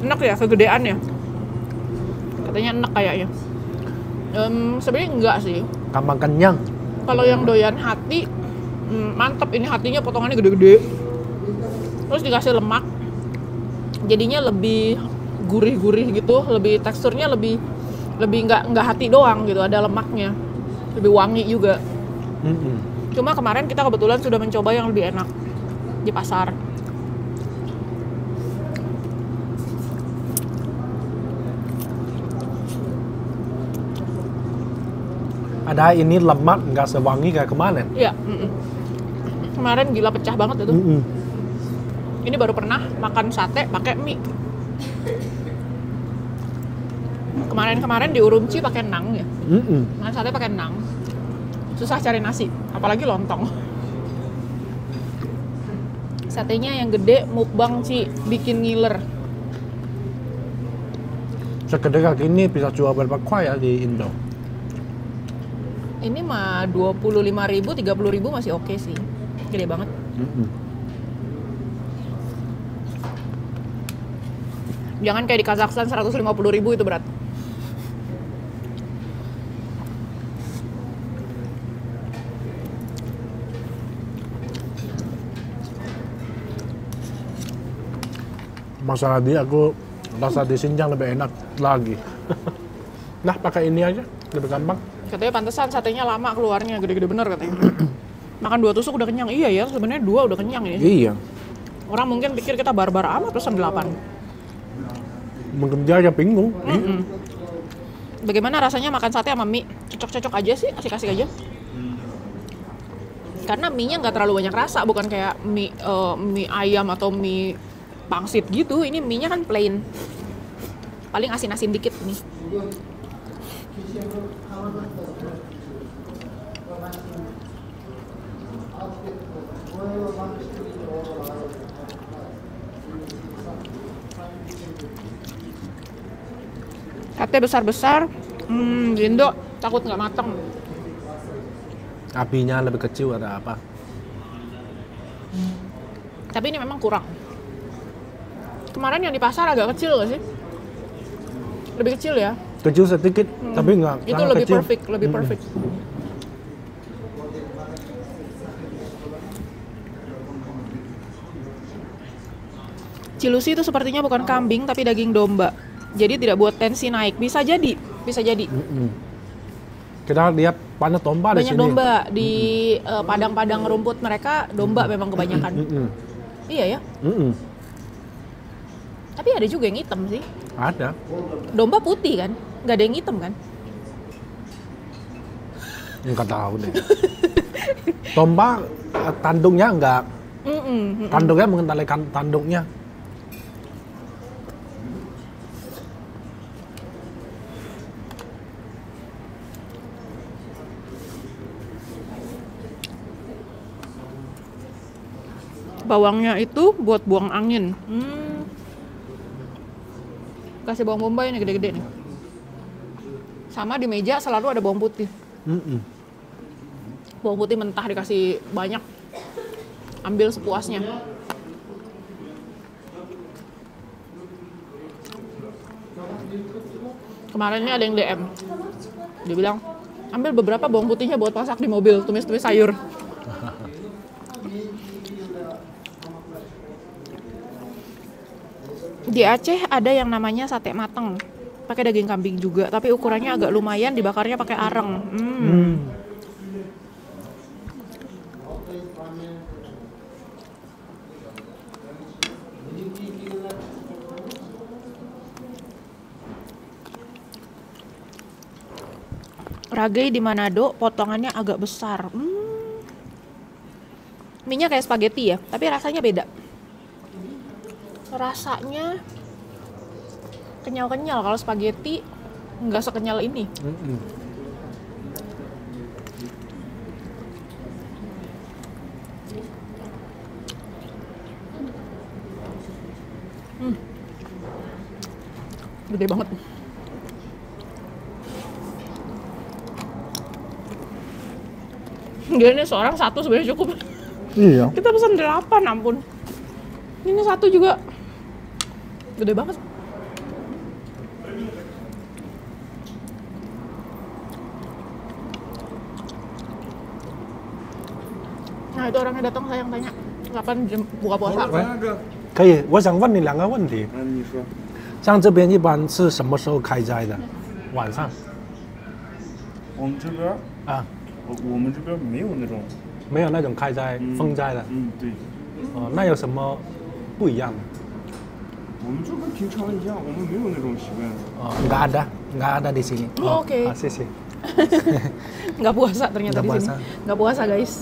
Speaker 1: Enak ya, kegedean ya. Katanya enak kayaknya. Em, sebenarnya enggak sih.
Speaker 2: Gampang kenyang.
Speaker 1: Kalau yang doyan hati, mm, mantep ini hatinya potongannya gede-gede. Terus dikasih lemak, jadinya lebih gurih-gurih gitu, lebih teksturnya lebih lebih nggak nggak hati doang gitu, ada lemaknya, lebih wangi juga.
Speaker 2: Mm-mm.
Speaker 1: Cuma kemarin kita kebetulan sudah mencoba yang lebih enak di pasar.
Speaker 2: Ada ini lemak nggak sewangi kayak kemarin.
Speaker 1: Iya. mm-mm. Kemarin gila pecah banget itu.
Speaker 2: Mm-mm.
Speaker 1: Ini baru pernah makan sate pakai mie. Kemarin-kemarin di Urumqi pakai nang ya.
Speaker 2: Mm-mm.
Speaker 1: Makan sate pakai nang. Susah cari nasi, apalagi lontong. Satenya yang gede mukbang Ci, bikin ngiler.
Speaker 2: Segede kayak gini bisa jual berapa kuah ya di Indo?
Speaker 1: Ini mah 25.000, 30.000 masih oke sih. Gede banget.
Speaker 2: Mm-mm.
Speaker 1: Jangan kayak di Kazakhstan 150.000 itu berat.
Speaker 2: Masalah dia aku rasa di Xinjiang lebih enak lagi. nah pakai ini aja lebih gampang.
Speaker 1: Katanya pantesan satenya lama keluarnya, gede-gede bener katanya. Makan dua tusuk udah kenyang. Iya ya, sebenarnya dua udah kenyang ini.
Speaker 2: Iya.
Speaker 1: Orang mungkin pikir kita barbar amat pesan delapan.
Speaker 2: Mungkin dia aja bingung.
Speaker 1: Mm-mm. Bagaimana rasanya makan sate sama mie? Cocok-cocok aja sih, asik-asik aja. Karena mie-nya nggak terlalu banyak rasa, bukan kayak mie eh, mie ayam atau mie pangsit gitu. Ini mie-nya kan plain. Paling asin-asin dikit nih. Sate besar-besar, hmm, di Indo takut nggak mateng.
Speaker 2: Apinya lebih kecil ada apa?
Speaker 1: Tapi ini memang kurang. Kemarin yang di pasar agak kecil nggak sih? Lebih kecil ya.
Speaker 2: Kecil sedikit, tapi nggak
Speaker 1: Hmm. Itu lebih
Speaker 2: kecil.
Speaker 1: perfect, lebih
Speaker 2: Mm-mm.
Speaker 1: perfect. Cilusi itu sepertinya bukan kambing tapi daging domba. Jadi tidak buat tensi naik. Bisa jadi, bisa jadi.
Speaker 2: Mm-mm. Kita lihat banyak domba di
Speaker 1: Banyak
Speaker 2: sini.
Speaker 1: domba di eh, padang-padang rumput mereka domba memang kebanyakan.
Speaker 2: Mm-mm.
Speaker 1: Iya ya.
Speaker 2: Mm-mm.
Speaker 1: Tapi ada juga yang hitam sih.
Speaker 2: Ada.
Speaker 1: Domba putih kan? Nggak ada yang hitam kan?
Speaker 2: Nggak tahu deh. domba eh, tanduknya enggak.
Speaker 1: Mm-mm, mm-mm.
Speaker 2: Tanduknya mengendalikan tanduknya.
Speaker 1: Bawangnya itu buat buang angin. Hmm. Kasih bawang bombay nih gede-gede nih. Sama di meja selalu ada bawang putih.
Speaker 2: Mm-mm.
Speaker 1: Bawang putih mentah dikasih banyak. Ambil sepuasnya. Kemarinnya ada yang DM. Dia bilang, ambil beberapa bawang putihnya buat masak di mobil, tumis-tumis sayur. Di Aceh ada yang namanya sate mateng. Pakai daging kambing juga, tapi ukurannya agak lumayan dibakarnya pakai areng. Hmm.
Speaker 2: Hmm.
Speaker 1: Ragei di Manado potongannya agak besar. Hmm. Mie-nya kayak spaghetti ya, tapi rasanya beda. Rasanya kenyal-kenyal kalau spaghetti nggak sekenyal ini.
Speaker 2: Mm-mm.
Speaker 1: Gede banget. Dia ini seorang satu sebenarnya cukup.
Speaker 4: Iya.
Speaker 1: Kita pesan delapan, ampun. Ini satu juga gede banget. Nah itu orangnya datang saya yang tanya kapan jam buka puasa.
Speaker 3: 三个，
Speaker 2: 可以，我想问你两个问题，
Speaker 3: 嗯，你说，
Speaker 2: 像这边一般是什么时候开斋的？晚上
Speaker 3: 我们这边，
Speaker 2: 啊，
Speaker 3: 我我们这边没有那种，
Speaker 2: 没有那种开斋、
Speaker 3: 嗯
Speaker 2: 封斋的。
Speaker 3: 嗯，对，
Speaker 2: 哦，那有什么不一样的？
Speaker 3: 我们就跟平常一样，我们没有那种习惯。
Speaker 2: Oh, nggak ada, nggak ada di sini.
Speaker 1: Oh, oke.
Speaker 2: ah, sih, sih.
Speaker 1: nggak puasa ternyata
Speaker 2: Nggak
Speaker 1: di
Speaker 2: puasa.
Speaker 1: sini nggak puasa guys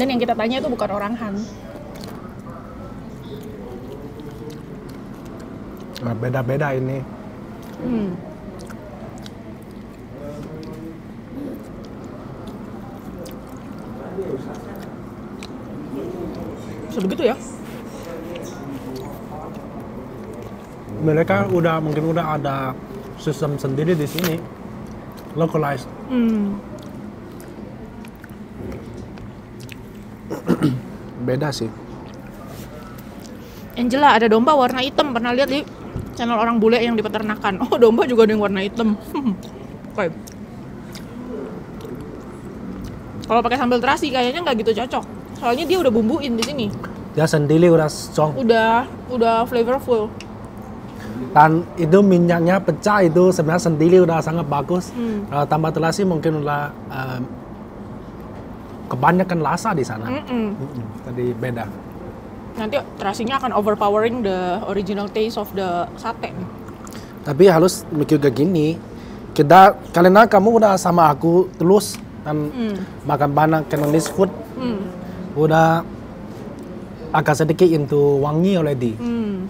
Speaker 1: dan yang kita tanya itu bukan orang Han
Speaker 2: Nah, beda-beda ini.
Speaker 1: hmm. sebegitu ya
Speaker 2: Mereka udah mungkin udah ada sistem sendiri di sini, localized.
Speaker 1: hmm.
Speaker 2: Beda sih.
Speaker 1: Angela ada domba warna hitam pernah lihat di channel orang bule yang di peternakan oh domba juga ada yang warna hitam oke kalau pakai sambal terasi kayaknya nggak gitu cocok soalnya dia udah bumbuin di sini
Speaker 2: Dia sendiri udah strong.
Speaker 1: udah udah flavorful
Speaker 2: Dan itu minyaknya pecah itu sebenarnya sendiri udah sangat bagus.
Speaker 1: Hmm.
Speaker 2: Kalau tambah terasi mungkin udah em, kebanyakan rasa di sana.
Speaker 1: Mm-mm.
Speaker 2: Mm-mm, Tadi beda.
Speaker 1: nanti terasinya akan overpowering the original taste of the sate.
Speaker 2: Tapi harus mikir kayak gini. Kita karena kamu udah sama aku terus dan
Speaker 1: Hmm.
Speaker 2: makan banyak Cantonese food
Speaker 1: Hmm.
Speaker 2: udah agak sedikit into wangi already.
Speaker 1: Hmm.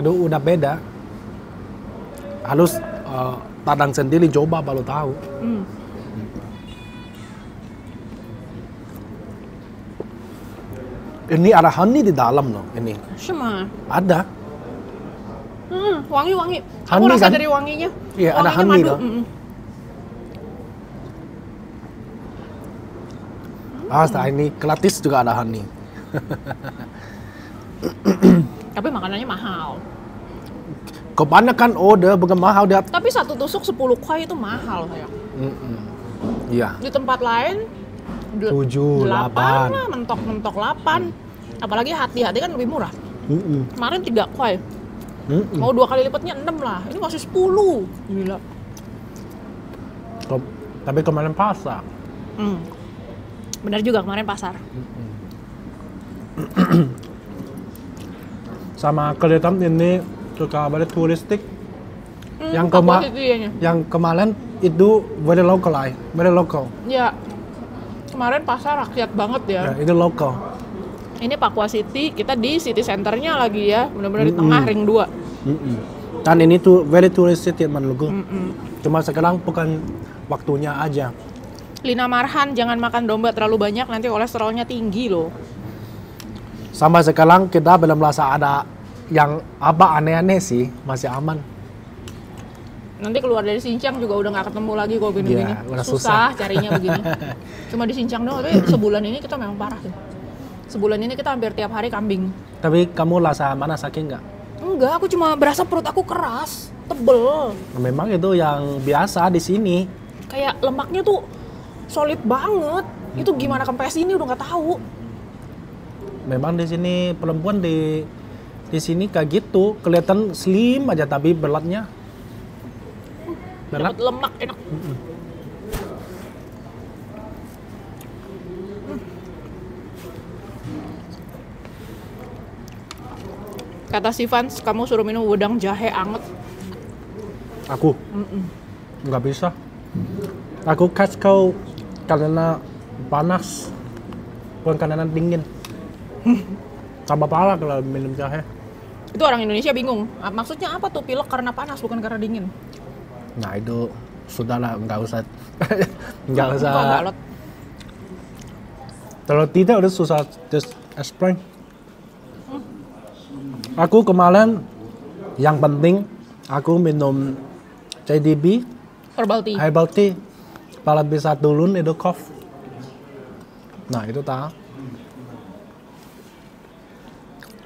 Speaker 2: Itu udah beda. Harus eh, tadang sendiri coba baru tahu.
Speaker 1: Hmm.
Speaker 2: Ini ada honey di dalam loh ini.
Speaker 1: Sama.
Speaker 2: Ada.
Speaker 1: Hmm, wangi-wangi. Aku
Speaker 2: Honey
Speaker 1: rasa
Speaker 2: kan?
Speaker 1: dari wanginya.
Speaker 2: Iya, ada
Speaker 1: Wanginya
Speaker 2: honey
Speaker 1: madu.
Speaker 2: loh.
Speaker 1: Mm-mm.
Speaker 2: Ah, setelah ini gratis juga ada honey.
Speaker 1: Tapi makanannya mahal.
Speaker 2: Kebanyakan order bukan mahal dia.
Speaker 1: Tapi satu tusuk 10 kuai itu mahal saya.
Speaker 2: Mm-mm. Iya.
Speaker 1: Di tempat lain del-
Speaker 2: Tujuh,
Speaker 1: delapan
Speaker 2: delapan.
Speaker 1: lah, mentok-mentok 8. Apalagi hati-hati kan lebih murah.
Speaker 2: Mm-mm.
Speaker 1: Kemarin 3 kuai.
Speaker 2: Mm-mm.
Speaker 1: Mau dua kali lipatnya 6 lah. Ini masih 10. Gila.
Speaker 2: Ke- Tapi kemarin pasar.
Speaker 1: Hmm. Benar juga kemarin pasar.
Speaker 2: Sama kelihatan ini very turistik.
Speaker 1: Hmm,
Speaker 2: Yang kema-. Yang kemarin itu very localized, very local.
Speaker 1: Ya. Kemarin pasar rakyat banget ya.
Speaker 2: Ya, itu local.
Speaker 1: Ini Papua City, kita di city centernya lagi ya. Benar-benar di
Speaker 2: Mm-mm.
Speaker 1: tengah ring 2.
Speaker 2: Mm-mm. Dan ini tuh very touristic menurutku.
Speaker 1: Mm-mm.
Speaker 2: Cuma sekarang bukan waktunya aja.
Speaker 1: Lina Marhan, jangan makan domba terlalu banyak nanti kolesterolnya tinggi loh.
Speaker 2: Sampai sekarang kita belum merasa ada yang apa aneh-aneh sih, masih aman.
Speaker 1: Nanti keluar dari Sincang juga udah nggak ketemu lagi kok gini-gini.
Speaker 2: Udah
Speaker 1: susah,
Speaker 2: susah.
Speaker 1: carinya begini. Cuma di Sincang doang, tapi sebulan ini kita memang parah sih. Sebulan ini kita hampir tiap hari kambing.
Speaker 2: Tapi kamu rasa mana sakit nggak?
Speaker 1: Enggak, aku cuma berasa perut aku keras, tebel.
Speaker 2: Memang itu yang biasa di sini.
Speaker 1: Kayak lemaknya tuh solid banget. Itu gimana kempes ini udah nggak tahu.
Speaker 2: Memang di sini perempuan di di sini kayak gitu, kelihatan slim aja tapi beratnya berat.
Speaker 1: Dapat lemak enak. Kata si Vans, kamu suruh minum wedang jahe anget.
Speaker 2: Aku nggak bisa. Aku catch kau karena panas, bukan karena dingin. Tambah parah kalau minum jahe.
Speaker 1: Itu orang Indonesia bingung. Maksudnya apa tuh pilek karena panas bukan karena dingin?
Speaker 2: Nah itu sudahlah nggak usah nggak usah.
Speaker 1: galot?
Speaker 2: Kalau tidak udah susah just explain. Aku kemarin yang penting aku minum JDB
Speaker 1: Herbal tea.
Speaker 2: herbal tea Kalau bisa turun itu cough. Nah itu tak.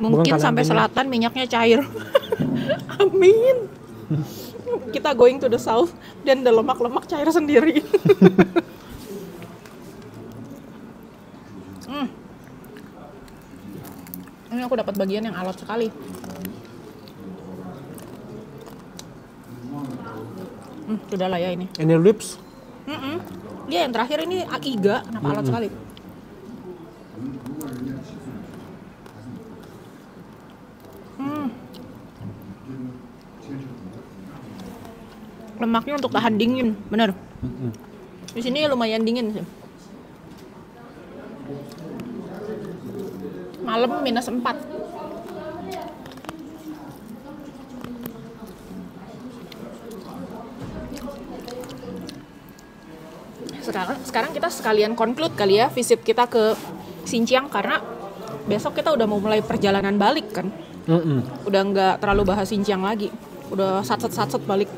Speaker 1: Mungkin sampai selatan minyaknya cair. Amin. Kita going to the south dan the lemak-lemak cair sendiri. Hmm. Ini aku dapat bagian yang alot sekali. Hmm, sudah lah ya ini.
Speaker 2: Ini ribs.
Speaker 1: Mm-mm. Dia yang terakhir ini iga, kenapa alot sekali? Lemaknya untuk tahan dingin, bener. Di sini lumayan dingin sih. Malam minus 4. sekarang sekarang kita sekalian conclude kali ya visit kita ke Xinjiang karena besok kita udah mau mulai perjalanan balik kan
Speaker 2: Mm-mm.
Speaker 1: udah nggak terlalu bahas Xinjiang lagi udah satset satset balik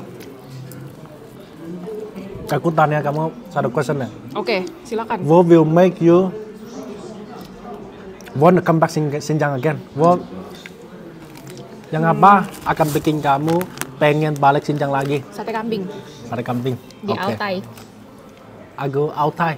Speaker 2: Aku tanya kamu satu question ya.
Speaker 1: oke silakan
Speaker 2: What will make you want to come back Xin- Xinjiang again? What yang apa akan bikin kamu pengen balik Xinjiang lagi?
Speaker 1: sate kambing
Speaker 2: Sate kambing.
Speaker 1: di
Speaker 2: Oke.
Speaker 1: Altai
Speaker 2: Aku Altai.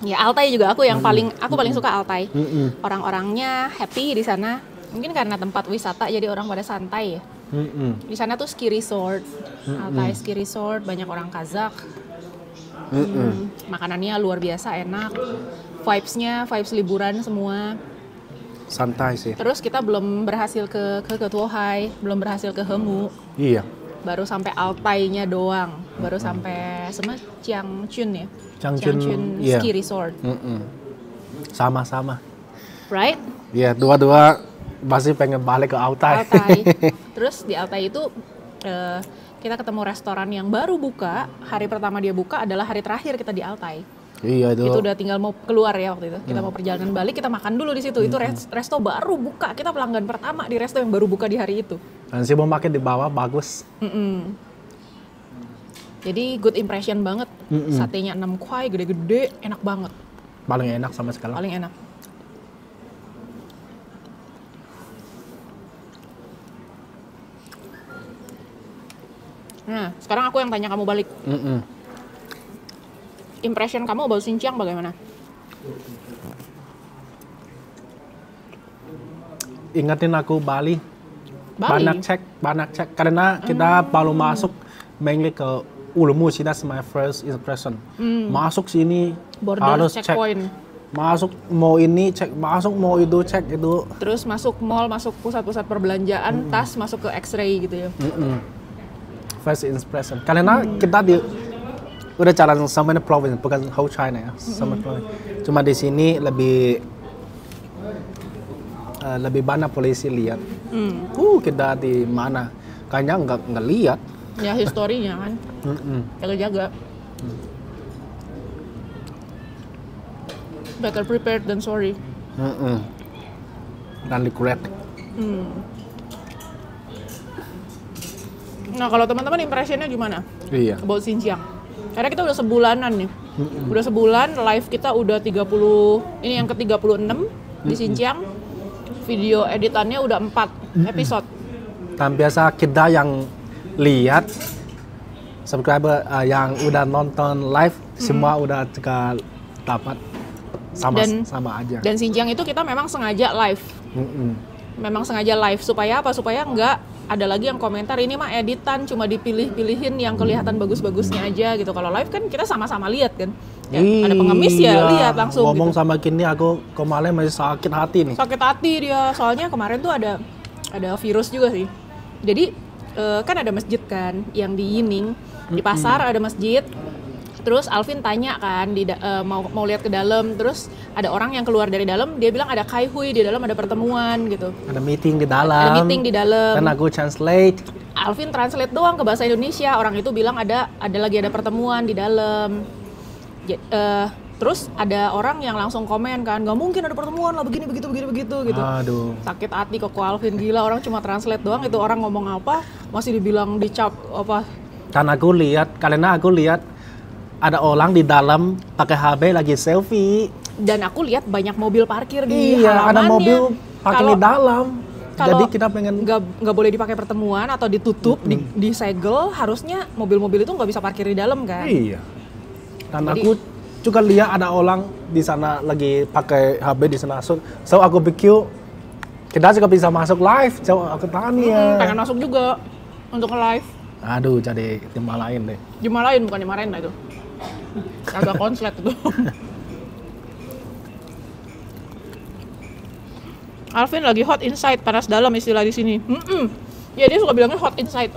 Speaker 1: ya Altai juga aku yang paling aku paling suka Altai
Speaker 2: Mm-mm.
Speaker 1: orang-orangnya happy di sana mungkin karena tempat wisata jadi orang pada santai ya
Speaker 2: Mm-mm.
Speaker 1: di sana tuh ski resort Altai ski resort banyak orang Kazak Hmm, makanannya luar biasa enak vibesnya vibes liburan semua
Speaker 2: Santai sih.
Speaker 1: terus kita belum berhasil ke ke Ketuohai belum berhasil ke Hemu
Speaker 2: Iya.
Speaker 1: baru sampai Altai-nya doang baru sampai sama Jiangchun ya
Speaker 2: Jiangchun, iya.
Speaker 1: ski resort.
Speaker 2: Sama-sama.
Speaker 1: right
Speaker 2: Iya, dua-dua pasti pengen balik ke Altai.
Speaker 1: Altai. Terus di Altai itu eh, kita ketemu restoran yang baru buka. Hari pertama dia buka adalah hari terakhir kita di Altai.
Speaker 2: iya itu.
Speaker 1: Itu udah tinggal mau keluar ya waktu itu. Kita mau perjalanan balik, kita makan dulu di situ. Itu res- resto baru buka. Kita pelanggan pertama di resto yang baru buka di hari itu.
Speaker 2: Dan si mau di bawah bagus.
Speaker 1: Mm-mm. Jadi good impression banget. Satenya 6 kuai, gede-gede, enak banget.
Speaker 2: Paling enak sama sekali.
Speaker 1: Paling enak. Nah, sekarang aku yang tanya kamu balik.
Speaker 2: Mm-mm.
Speaker 1: Impression kamu about Xinjiang bagaimana?
Speaker 2: Ingatin aku Bali.
Speaker 1: Bali?
Speaker 2: Banyak cek, banyak cek. Karena kita baru masuk mainly ke Ulumu sih, that's my first impression. Masuk sini
Speaker 1: Border
Speaker 2: harus cek.
Speaker 1: checkpoint.
Speaker 2: Masuk mau ini cek, masuk mau itu cek itu.
Speaker 1: Terus masuk mall, masuk pusat-pusat perbelanjaan, tas masuk ke X-ray gitu ya.
Speaker 2: Mm-mm. First impression. Karena kita di udah jalan sama province, bukan whole China ya, sama province. Cuma di sini lebih eh, lebih banyak polisi lihat.
Speaker 1: Hmm.
Speaker 2: Uh, kita di mana? Kayaknya nggak nggak lihat.
Speaker 1: Ya historinya kan,
Speaker 2: Mm-mm.
Speaker 1: jaga-jaga. Better prepared than sorry.
Speaker 2: Mm-mm. Dan regret.
Speaker 1: Hmm. Nah kalau teman-teman impressionnya gimana
Speaker 2: Iya.
Speaker 1: about Xinjiang? Karena kita udah sebulanan nih, udah sebulan live kita udah 30, ini yang ke 36 di Xinjiang. Video editannya udah 4 episode.
Speaker 2: Dan biasa kita yang lihat subscriber eh, yang udah nonton live semua udah juga dapat sama
Speaker 1: Dan-
Speaker 2: sama aja.
Speaker 1: Dan Xinjiang itu kita memang sengaja live.
Speaker 2: Mm-mm.
Speaker 1: Memang sengaja live supaya apa? Supaya nggak ada lagi yang komentar ini mah editan cuma dipilih-pilihin yang kelihatan bagus-bagusnya aja gitu. Kalau live kan kita sama-sama lihat kan. Ya, ada pengemis ya
Speaker 2: Iya,
Speaker 1: lihat langsung
Speaker 2: Ngomong
Speaker 1: gitu.
Speaker 2: sama kini aku kemarin masih sakit hati nih.
Speaker 1: sakit hati dia soalnya kemarin tuh ada ada virus juga sih jadi eh, kan ada masjid kan yang di Yining di pasar ada masjid terus Alvin tanya kan di eh, mau mau lihat ke dalam. Terus ada orang yang keluar dari dalam dia bilang ada kai hui di dalam ada pertemuan gitu.
Speaker 2: Ada meeting di dalam.
Speaker 1: ada meeting di dalam.
Speaker 2: Dan aku translate.
Speaker 1: Alvin translate doang ke bahasa Indonesia. Orang itu bilang ada ada lagi ada pertemuan di dalam. Ja- eh, terus ada orang yang langsung komen kan nggak mungkin ada pertemuan lah begini begitu begitu begitu gitu.
Speaker 2: Aduh.
Speaker 1: sakit hati kok Alvin. Gila orang cuma translate doang. Itu orang ngomong apa? Masih dibilang dicap apa?
Speaker 2: Dan aku lihat karena aku lihat ada orang di dalam pakai HP lagi selfie.
Speaker 1: Dan aku lihat banyak mobil parkir di
Speaker 2: Iya, ada
Speaker 1: halamannya.
Speaker 2: mobil pakai
Speaker 1: Kalau-
Speaker 2: di dalam.
Speaker 1: kalau
Speaker 2: Jadi kita pengen
Speaker 1: nggak boleh dipakai pertemuan atau ditutup di disegel harusnya mobil-mobil itu nggak bisa parkir di dalam kan
Speaker 2: Iya. Dan
Speaker 1: Jadi-
Speaker 2: aku juga lihat ada orang di sana lagi pakai HP di sana. So, so aku pikir kita juga bisa masuk live. So aku
Speaker 1: Hmm,
Speaker 2: tanya.
Speaker 1: pengen masuk juga untuk live
Speaker 2: Aduh, jadi timah lain deh.
Speaker 1: dimarahin bukan dimarahin lah itu agak konslet itu Alvin lagi hot inside panas dalam istilah di sini. Mm-mm. ya dia suka bilangnya hot inside.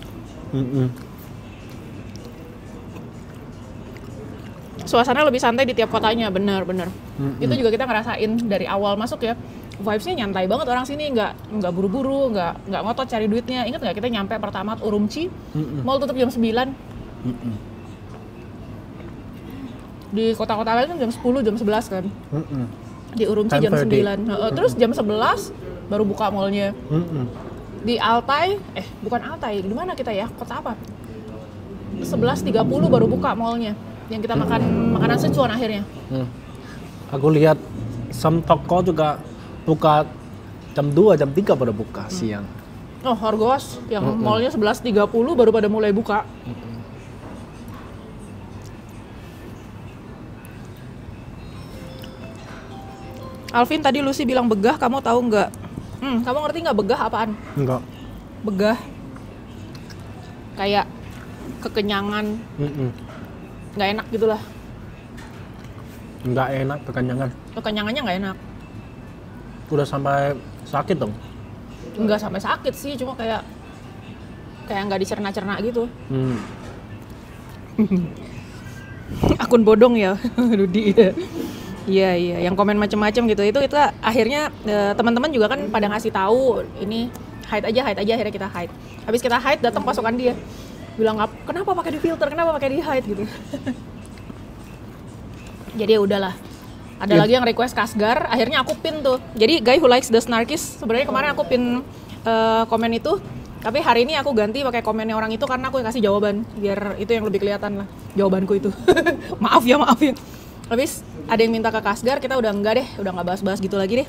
Speaker 2: Mm-mm.
Speaker 1: suasana lebih santai di tiap kotanya bener bener. Itu juga kita ngerasain dari awal masuk ya. Vibesnya nyantai banget orang sini nggak nggak buru-buru nggak nggak ngotot cari duitnya. Ingat nggak kita nyampe pertama Urumqi? Mall tutup jam 9 di kota-kota lain kan jam 10 jam 11 kan.
Speaker 2: Mm-mm.
Speaker 1: di Urumqi jam
Speaker 2: 10:30.
Speaker 1: 9 Heeh, terus jam 11 baru buka mallnya.
Speaker 2: Mm-mm.
Speaker 1: di Altai eh bukan Altai di mana kita ya? Kota apa? 11.30 baru buka mallnya. Yang kita makan makanan Sichuan akhirnya.
Speaker 2: Hmm. Aku lihat some toko juga buka jam 2, jam 3 baru buka siang.
Speaker 1: oh Hargos yang mallnya 11.30 baru pada mulai buka Alvin tadi Lucy bilang begah kamu tahu nggak? Hmm, kamu ngerti nggak begah apaan?
Speaker 2: Enggak.
Speaker 1: begah. Kayak kekenyangan. Nggak enak gitulah
Speaker 2: Enggak enak kekenyangan.
Speaker 1: kekenyangannya nggak enak.
Speaker 2: Udah sampai sakit dong.
Speaker 1: nggak sampai sakit sih cuma kayak kayak nggak dicerna-cerna gitu.
Speaker 2: Hmm.
Speaker 1: akun bodong ya Rudi ya iya iya. Yang komen macam-macam gitu. Itu kita akhirnya eh, teman-teman juga kan pada ngasih tahu ini hide aja hide aja akhirnya kita hide. Habis kita hide datang pasukan dia. Bilang "Ngap- kenapa pakai di filter? Kenapa pakai di hide? Gitu. Jadi ya udahlah. Ada
Speaker 2: Ya.
Speaker 1: lagi yang request Kasgar. Akhirnya aku pin tuh. Jadi guy who likes the snarkis sebenarnya kemarin aku pin eh, komen itu. Tapi hari ini aku ganti pakai komennya orang itu karena aku yang kasih jawaban. Biar itu yang lebih kelihatan lah jawabanku itu. Maaf ya maaf ya. Habis ada yang minta ke Kasgar kita udah enggak deh udah nggak bahas-bahas gitu lagi deh.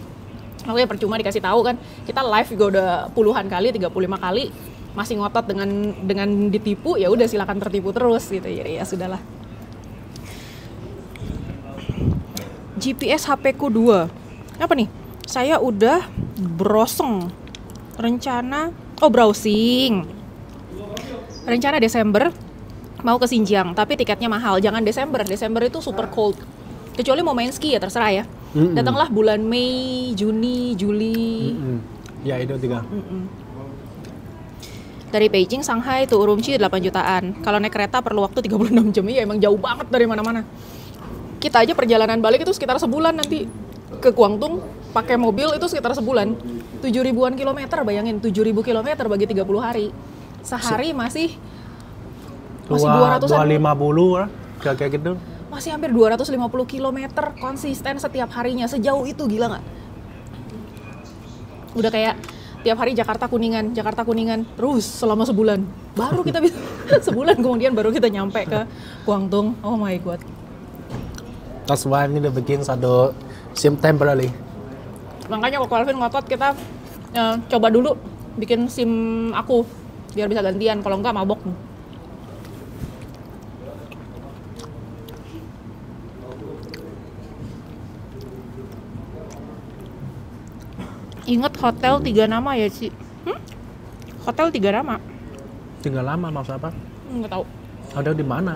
Speaker 1: Makanya percuma dikasih tahu kan kita live juga udah puluhan kali 35 kali masih ngotot dengan dengan ditipu ya udah silakan tertipu terus gitu. Ya ya sudahlah. GPS HP ku 2 apa nih? Saya udah browsing rencana oh browsing. Rencana Desember mau ke Xinjiang tapi tiketnya mahal. Jangan Desember Desember itu super cold kecuali mau main ski ya terserah ya
Speaker 2: Mm-mm.
Speaker 1: datanglah bulan Mei Juni Juli
Speaker 2: Mm-mm. Ya itu tiga.
Speaker 1: dari Beijing Shanghai ke Urumqi 8 jutaan kalau naik kereta perlu waktu 36 jam iya emang jauh banget dari mana-mana kita aja perjalanan balik itu sekitar sebulan nanti ke Guangdong pakai mobil itu sekitar sebulan 7 ribuan kilometer bayangin 7 ribu kilometer bagi 30 hari sehari masih masih
Speaker 2: Dua,
Speaker 1: 200
Speaker 2: dua lima puluh lah. Kayak kayak gitu.
Speaker 1: Masih hampir 250 kilometer konsisten setiap harinya. Sejauh itu gila nggak? Udah kayak tiap hari Jakarta Kuningan Jakarta Kuningan terus selama sebulan. Baru kita bisa sebulan kemudian baru kita nyampe ke Guangdong. Oh my god.
Speaker 2: That's why ini udah bikin satu SIM temporary.
Speaker 1: makanya waktu Alvin ngotot kita eh, coba dulu bikin SIM aku biar bisa gantian. Kalau enggak mabok Ingat hotel tiga nama ya Ci? Hmm? Hotel tiga nama?
Speaker 2: Tinggal lama maksud apa?
Speaker 1: Nggak tahu.
Speaker 2: Ada di mana?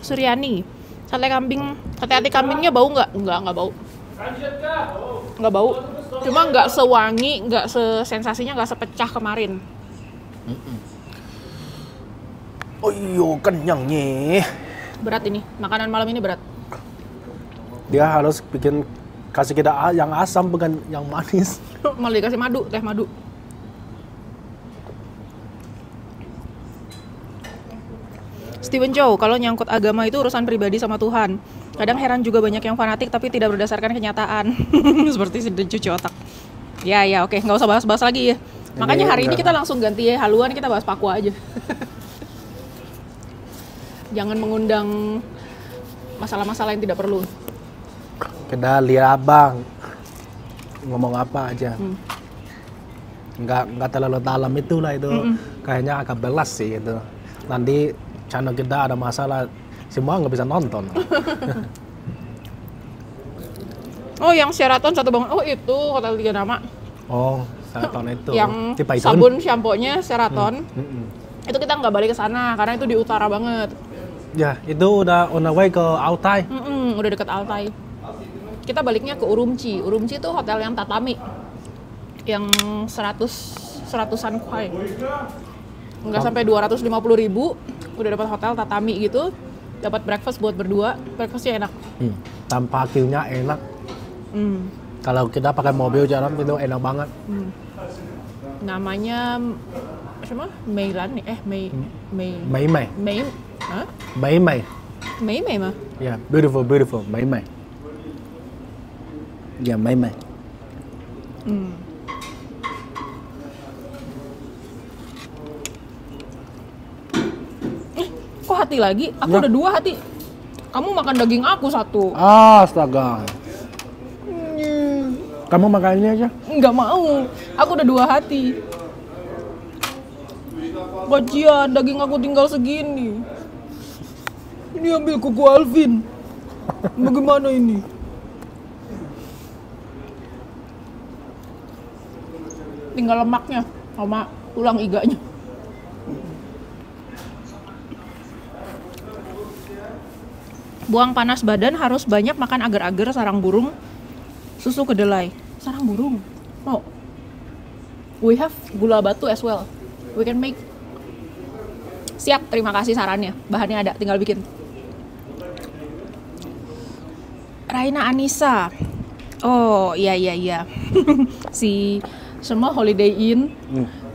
Speaker 1: Suryani, sate kambing, sate hati kambingnya bau nggak? Nggak, nggak bau. Nggak bau. Cuma nggak sewangi, nggak sensasinya nggak sepecah kemarin.
Speaker 2: Oh iyo kenyang nih.
Speaker 1: Berat ini, makanan malam ini berat.
Speaker 2: Dia harus bikin kasih kita yang asam bukan yang manis.
Speaker 1: Malah dikasih madu, teh madu. Steven Chow, kalau nyangkut agama itu urusan pribadi sama Tuhan. Kadang heran juga banyak yang fanatik tapi tidak berdasarkan kenyataan. Seperti si cuci otak. Ya ya oke, nggak usah bahas-bahas lagi ya. Makanya hari ini kita langsung ganti ya haluan kita bahas Papua aja. Jangan mengundang masalah-masalah yang tidak perlu.
Speaker 2: Kita lihat abang ngomong apa aja.
Speaker 1: Hmm.
Speaker 2: Nggak nggak terlalu dalam itulah itu. Kayaknya agak belas sih itu. Nanti channel kita ada masalah semua nggak bisa nonton.
Speaker 1: Oh, yang Sheraton satu bangun. Oh, itu hotel tiga nama.
Speaker 2: oh, tahun itu.
Speaker 1: yang
Speaker 2: Tipe itu.
Speaker 1: sabun shampoo-nya Sheraton.
Speaker 2: Mm-mm.
Speaker 1: Itu kita nggak balik ke sana karena itu di utara banget.
Speaker 2: Ya, itu udah on the way ke Altai.
Speaker 1: Mm-mm, udah deket Altai. Kita baliknya ke Urumqi. Urumqi itu hotel yang tatami. Yang 100 seratusan kuai. Nggak sampai 250 ribu. Udah dapat hotel tatami gitu. Dapat breakfast buat berdua. Breakfastnya enak.
Speaker 2: Hmm. Tanpa queue-nya enak.
Speaker 1: Hmm.
Speaker 2: Kalau kita pakai mobil jalan itu enak banget.
Speaker 1: hmm. Namanya siapa? Meilan nih. Eh, Mei Mei
Speaker 2: Mấy mày,
Speaker 1: Mei Hah?
Speaker 2: mấy mày.
Speaker 1: Mei Mei mah.
Speaker 2: Yeah, beautiful, beautiful. Mấy mày. Yeah, mấy mày.
Speaker 1: Hmm. Eh, kok hati lagi? Aku
Speaker 2: Ya.
Speaker 1: udah dua hati. Kamu makan daging aku satu.
Speaker 2: Astaga. Kamu makan ini aja?
Speaker 1: Nggak mau. Aku udah dua hati. Gajian, daging aku tinggal segini. Ini ambil kuku Alvin. Bagaimana ini? Tinggal lemaknya sama tulang iganya. Buang panas badan harus banyak makan agar-agar sarang burung, susu kedelai. Sarang burung. Mau. We have gula batu as well. We can make. Siap, terima kasih sarannya. Bahannya ada, tinggal bikin. Raina Anissa. Oh, iya iya iya. si semua Holiday Inn.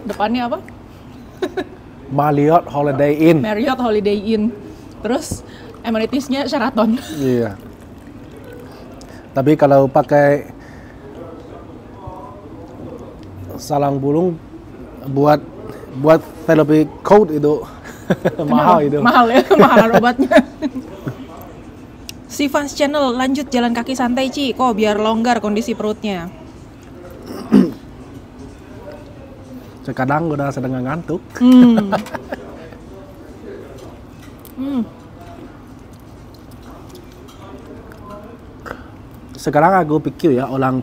Speaker 1: Depannya apa?
Speaker 2: Marriott Holiday Inn.
Speaker 1: Marriott Holiday Inn. Terus amenitiesnya Sheraton.
Speaker 2: Iya. Tapi kalau pakai salang burung buat buat therapy coat itu mahal itu.
Speaker 1: Mahal ya, mahalan obatnya. Si Fans Channel lanjut jalan kaki santai Ci, kok biar longgar kondisi perutnya.
Speaker 2: Sekarang udah sedang ngantuk.
Speaker 1: Hmm. Hmm.
Speaker 2: Sekarang aku pikir ya orang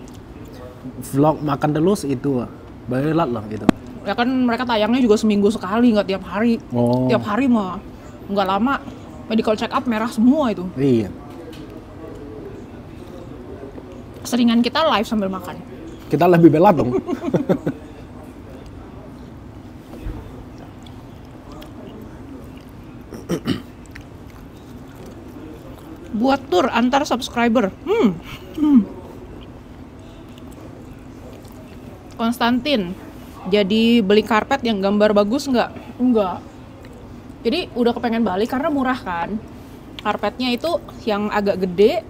Speaker 2: vlog makan terus itu berat lah gitu.
Speaker 1: Ya kan mereka tayangnya juga seminggu sekali, nggak tiap hari.
Speaker 2: Oh.
Speaker 1: Tiap hari mah nggak lama. Medical check up merah semua itu.
Speaker 2: Iya.
Speaker 1: Seringan kita live sambil makan.
Speaker 2: Kita lebih berat dong.
Speaker 1: Buat tour antar subscriber. Hmm. Hmm. Konstantin, jadi beli karpet yang gambar bagus nggak? Enggak. Jadi udah kepengen balik karena murah kan. Karpetnya itu yang agak gede,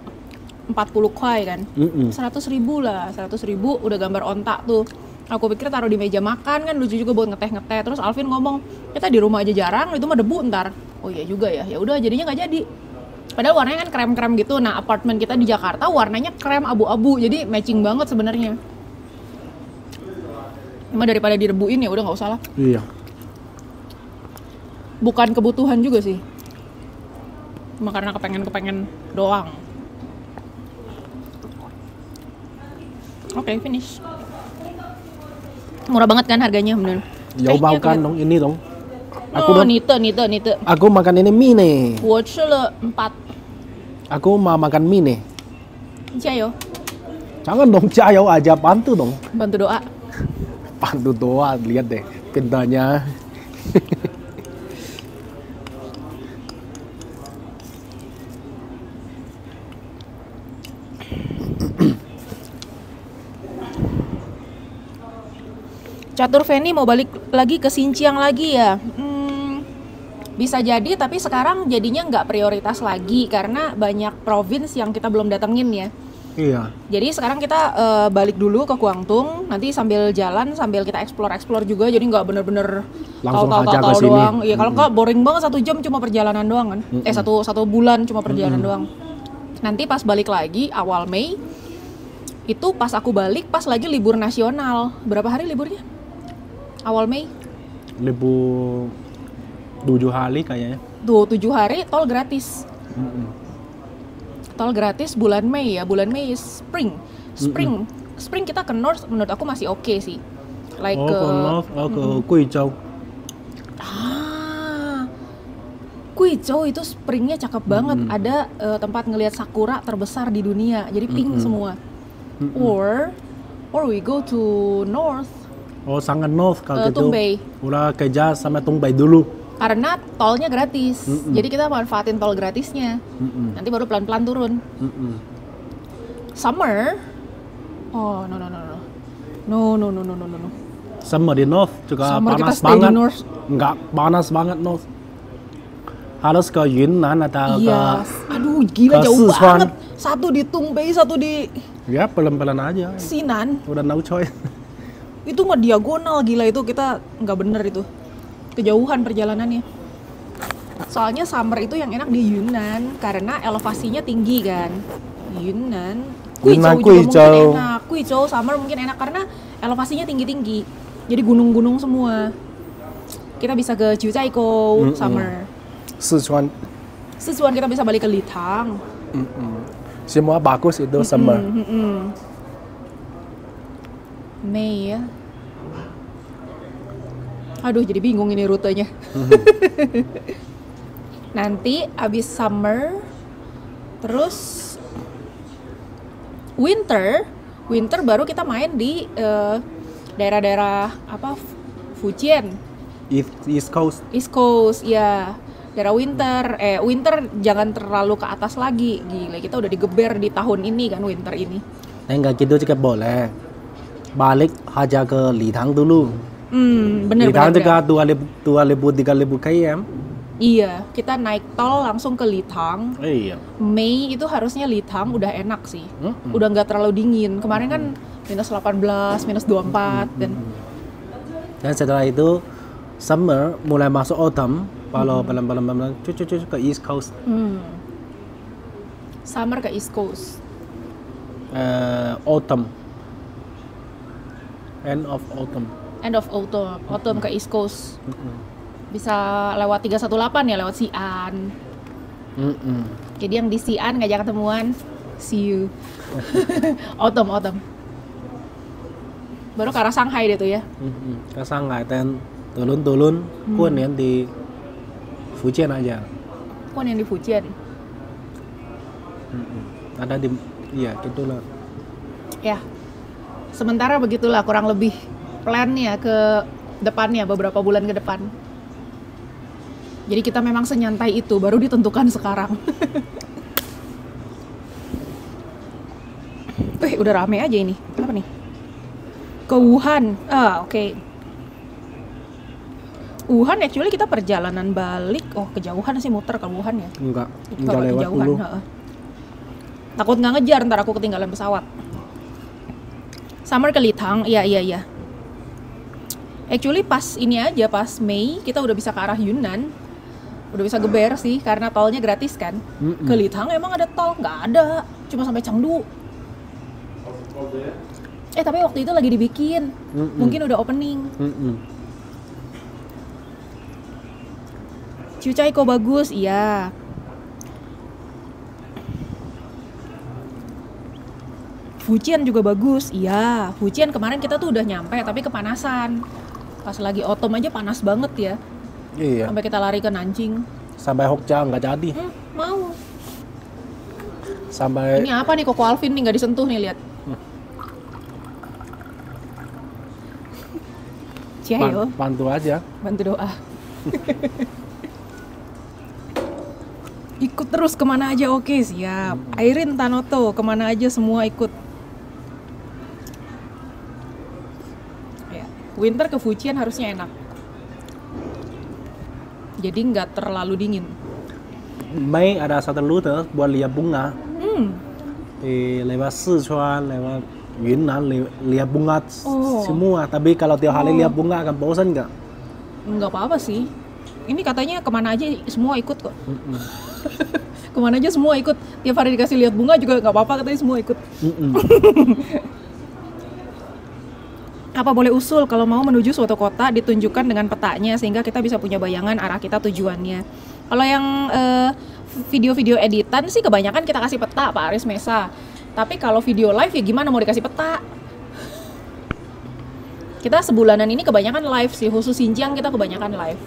Speaker 1: 40 kuai kan.
Speaker 2: Mm-mm.
Speaker 1: 100 ribu lah, 100 ribu udah gambar ontak tuh. Aku pikir taruh di meja makan kan lucu juga buat ngeteh-ngeteh. Terus Alvin ngomong, kita di rumah aja jarang, itu mah debu ntar. Oh iya juga ya, ya udah jadinya nggak jadi. Padahal warnanya kan krem-krem gitu. Nah apartemen kita di Jakarta warnanya krem abu-abu, jadi matching banget sebenarnya. Cuma daripada direbuin ya udah nggak usah lah.
Speaker 2: Iya.
Speaker 1: Bukan kebutuhan juga sih. Cuma karena kepengen-kepengen doang. Oke, finish. Murah banget kan harganya bener.
Speaker 2: Jauh
Speaker 1: Eh, iya,
Speaker 2: kan dong ini dong. Aku
Speaker 1: oh, nite, nite, nite.
Speaker 2: Aku makan ini mie nih.
Speaker 1: 4.
Speaker 2: Aku mau makan mie nih.
Speaker 1: Jayo,
Speaker 2: Jangan dong jayo aja bantu dong.
Speaker 1: bantu doa.
Speaker 2: Bantu doa lihat deh pintanya.
Speaker 1: Catur Feni mau balik lagi ke Sinciang lagi ya? Hmm, bisa jadi, tapi sekarang jadinya nggak prioritas lagi karena banyak provinsi yang kita belum datengin ya.
Speaker 2: Iya.
Speaker 1: Jadi sekarang kita eh, balik dulu ke Guangdong, nanti sambil jalan sambil kita explore-explore juga, jadi nggak bener-bener
Speaker 2: Langsung
Speaker 1: tahu-tahu
Speaker 2: aja ke
Speaker 1: tahu-tahu
Speaker 2: sini.
Speaker 1: doang. Iya kalau nggak boring banget satu jam cuma perjalanan doang kan? Eh satu satu bulan cuma perjalanan doang. Nanti pas balik lagi awal Mei, itu pas aku balik pas lagi libur nasional. Berapa hari liburnya? Awal Mei?
Speaker 2: Libur tujuh hari kayaknya.
Speaker 1: Tuh tujuh hari tol gratis.
Speaker 2: Mm-mm.
Speaker 1: Tol gratis bulan Mei ya, bulan Mei spring. Spring, spring kita ke North menurut aku masih oke sih. Like
Speaker 2: Oh,
Speaker 1: ke
Speaker 2: ke North, oh, ke Guizhou.
Speaker 1: Ah, Guizhou itu springnya cakep banget. Ada eh, tempat ngelihat sakura terbesar di dunia. Jadi pink semua. Or, or we go to north
Speaker 2: Oh, sangat North kalau
Speaker 1: Eh,
Speaker 2: gitu.
Speaker 1: Tongbei.
Speaker 2: Udah kerja sama Tongbei dulu.
Speaker 1: Karena tolnya gratis. Jadi kita manfaatin tol gratisnya.
Speaker 2: Mm-mm.
Speaker 1: Nanti baru pelan-pelan turun.
Speaker 2: Mm-mm.
Speaker 1: Summer, oh no no no no, no no no no no no no.
Speaker 2: Sama di North juga
Speaker 1: Summer kita
Speaker 2: panas
Speaker 1: di
Speaker 2: banget.
Speaker 1: North.
Speaker 2: Enggak panas banget North. Harus ke Yunnan atau
Speaker 1: Iya,
Speaker 2: ke
Speaker 1: aduh gila
Speaker 2: ke
Speaker 1: jauh
Speaker 2: Sichuan.
Speaker 1: banget. Satu di Tungbei, satu di
Speaker 2: ya pelan-pelan aja.
Speaker 1: Sinan.
Speaker 2: Udah tahu coy.
Speaker 1: itu mah diagonal gila itu kita nggak bener itu kejauhan perjalanannya. Soalnya summer itu yang enak di Yunnan karena elevasinya tinggi kan. Yunnan
Speaker 5: Yunnan,
Speaker 1: juga
Speaker 5: Guizhou.
Speaker 1: mungkin enak. Guizhou summer mungkin enak karena elevasinya tinggi-tinggi. Jadi gunung-gunung semua. Kita bisa ke Jiuzhaigou summer.
Speaker 5: Sichuan.
Speaker 1: Sichuan kita bisa balik ke Litang
Speaker 5: semua bagus itu summer.
Speaker 1: Mm-mm. Mei ya. Aduh jadi bingung ini rutenya. Nanti abis summer, terus winter, winter baru kita main di eh, daerah-daerah apa Fujian,
Speaker 2: East, East Coast.
Speaker 1: East Coast, ya daerah winter. Eh winter jangan terlalu ke atas lagi, gila kita udah digeber di tahun ini kan winter ini.
Speaker 2: Enggak gitu juga boleh. Balik aja ke Litang dulu.
Speaker 1: Hmm, bener
Speaker 2: Litang
Speaker 1: bener,
Speaker 2: juga
Speaker 1: bener.
Speaker 2: 2000 3000 km.
Speaker 1: Iya, kita naik tol langsung ke Litang.
Speaker 2: Iya.
Speaker 1: Mei itu harusnya Litang udah enak sih.
Speaker 2: Mm-mm.
Speaker 1: Udah nggak terlalu dingin. Kemarin kan minus 18, minus 24 dan
Speaker 2: Dan setelah itu summer mulai masuk autumn, kalau pelan-pelan pelan cucu cucu ke East Coast.
Speaker 1: hmm. Summer ke East Coast.
Speaker 2: Eh, autumn. End of autumn.
Speaker 1: End of autumn, autumn ke East Coast. Bisa lewat 318 ya, lewat.
Speaker 2: Mm-mm.
Speaker 1: Jadi yang di Xi'an ngajak ketemuan, see you. autumn, autumn. Baru ke arah Shanghai deh tuh ya.
Speaker 2: Ke Shanghai dan turun-turun kuan di Fujian aja.
Speaker 1: Kan yang di Fujian.
Speaker 2: Ada di iya gitulah.
Speaker 1: Ya, sementara begitulah kurang lebih plannya ke depannya beberapa bulan ke depan. Jadi kita memang senyantai itu baru ditentukan sekarang. Wih, udah rame aja ini. Apa nih? Ke Wuhan. Ah, oke. Wuhan actually kita perjalanan balik. Oh, kejauhan sih muter ke Wuhan ya.
Speaker 2: Enggak, enggak lewat
Speaker 1: kejauhan,
Speaker 2: dulu.
Speaker 1: Takut nggak ngejar ntar aku ketinggalan pesawat. Summer ke Litang, iya iya iya. Actually pas ini aja pas Mei kita udah bisa ke arah Yunnan. Udah bisa geber sih karena tolnya gratis kan.
Speaker 2: Mm-mm.
Speaker 1: Ke Litang emang ada tol? Nggak ada, cuma sampai Chengdu. Eh tapi waktu itu lagi dibikin,
Speaker 2: Mm-mm.
Speaker 1: mungkin udah opening.
Speaker 2: Mm-mm.
Speaker 1: Cucai kok bagus, iya. Fujian juga bagus, iya. Fujian kemarin kita tuh udah nyampe tapi kepanasan. Pas lagi autumn aja panas banget ya.
Speaker 5: Iya.
Speaker 1: Sampai kita lari ke Nanjing.
Speaker 2: Sampai Hokja nggak jadi.
Speaker 1: Hmm, mau.
Speaker 2: Sampai
Speaker 1: Ini apa nih Koko Alvin nih nggak disentuh nih lihat. Ciao,
Speaker 2: pan- pantu aja.
Speaker 1: bantu doa. ikut terus ke mana aja oke siap. Airin Tanoto ke mana aja semua ikut. Ya, winter ke Fujian harusnya enak. Jadi nggak terlalu dingin.
Speaker 2: Mei ada satu rute buat lihat bunga.
Speaker 1: Hmm,
Speaker 2: eh, lewat Sichuan, lewat Yunnan, li- lihat bunga
Speaker 1: Oh.
Speaker 2: semua. Tapi kalau tiap hari
Speaker 1: Oh.
Speaker 2: lihat bunga akan bosan nggak?
Speaker 1: nggak apa-apa sih ini katanya ke mana aja semua ikut kok
Speaker 2: Mm-mm.
Speaker 1: ke mana aja semua ikut tiap hari dikasih lihat bunga juga nggak apa-apa katanya semua ikut
Speaker 2: Mm-mm.
Speaker 1: apa boleh usul kalau mau menuju suatu kota ditunjukkan dengan petanya sehingga kita bisa punya bayangan arah kita tujuannya? Kalau yang eh, video-video editan sih kebanyakan kita kasih peta Pak Aris Mesa. Tapi kalau video live ya gimana mau dikasih peta? Kita sebulanan ini kebanyakan live sih khusus Xinjiang kita kebanyakan live.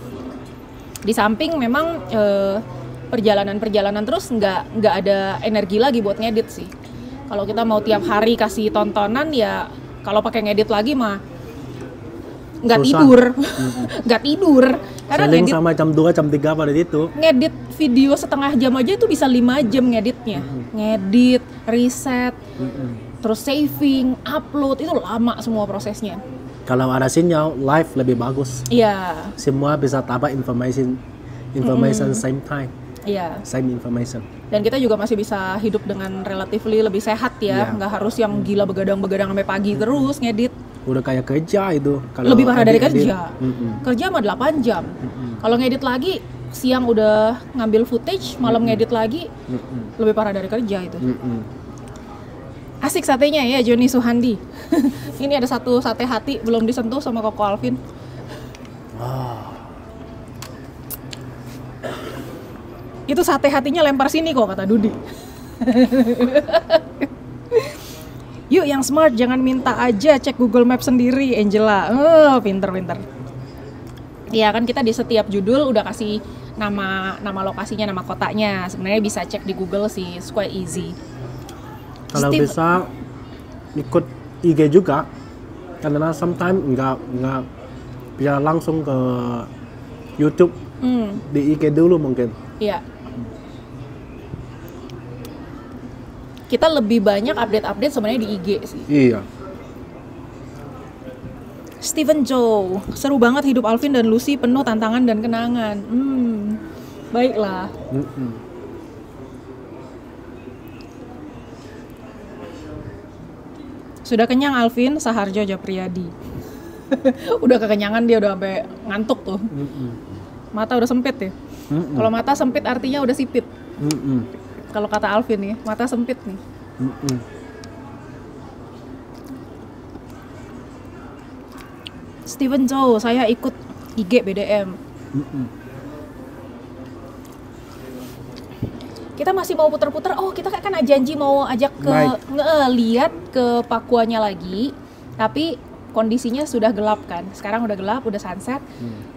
Speaker 1: Di samping memang eh, perjalanan-perjalanan terus nggak nggak ada energi lagi buat ngedit sih. Kalau kita mau tiap hari kasih tontonan ya kalau pakai ngedit lagi mah nggak
Speaker 2: Susah.
Speaker 1: tidur. Nggak tidur. Karena
Speaker 2: Seling
Speaker 1: ngedit
Speaker 2: sama jam 2, jam 3 pada itu.
Speaker 1: ngedit video setengah jam aja itu bisa lima jam ngeditnya. Ngedit riset terus saving upload itu lama semua prosesnya.
Speaker 2: Kalau ada sinyal, live lebih bagus.
Speaker 1: iya.
Speaker 2: Semua bisa dapat information information same time,
Speaker 1: iya
Speaker 2: same information.
Speaker 1: dan kita juga masih bisa hidup dengan relatively lebih sehat ya
Speaker 2: Iya.
Speaker 1: nggak harus yang gila begadang-begadang sampai pagi terus ngedit
Speaker 2: Udah kayak kerja itu. Kalau
Speaker 1: lebih parah dari kerja
Speaker 2: Mm-mm.
Speaker 1: kerja mah 8 jam kalau ngedit lagi siang udah ngambil footage malam ngedit lagi
Speaker 2: Mm-mm.
Speaker 1: lebih parah dari kerja itu
Speaker 2: Mm-mm.
Speaker 1: asik satenya ya Joni Suhandi ini ada satu sate hati belum disentuh sama Koko Alvin itu sate hatinya lempar sini kok kata Dudi. Yuk yang smart jangan minta aja cek Google Maps sendiri Angela. Oh pinter pinter. Iya kan kita di setiap judul udah kasih nama nama lokasinya nama kotanya. Sebenarnya bisa cek di Google sih it's quite easy.
Speaker 2: Kalau
Speaker 1: Steve-
Speaker 2: bisa ikut IG juga, karena sometimes nggak nggak bisa langsung ke YouTube.
Speaker 1: Hmm.
Speaker 2: Di IG dulu mungkin.
Speaker 1: Iya. Kita lebih banyak update-update sebenarnya di IG sih.
Speaker 2: Iya.
Speaker 1: Steven Joe, seru banget hidup Alvin dan Lucy penuh tantangan dan kenangan. Hmm, baiklah.
Speaker 2: Mm-mm.
Speaker 1: Sudah kenyang Alvin, Saharjo Japriyadi. udah kekenyangan dia udah sampai ngantuk tuh.
Speaker 2: Mm-mm.
Speaker 1: Mata udah sempit ya. Kalau mata sempit artinya udah sipit.
Speaker 2: Mm-mm.
Speaker 1: Kalau kata Alvin nih, mata sempit nih.
Speaker 2: Mm-mm.
Speaker 1: Steven Joe, saya ikut IG BDM.
Speaker 2: Mm-mm.
Speaker 1: kita masih mau puter-puter oh kita kan janji mau ajak ke
Speaker 2: Naik.
Speaker 1: ngeliat ke Pakuanya lagi tapi kondisinya sudah gelap kan sekarang udah gelap udah sunset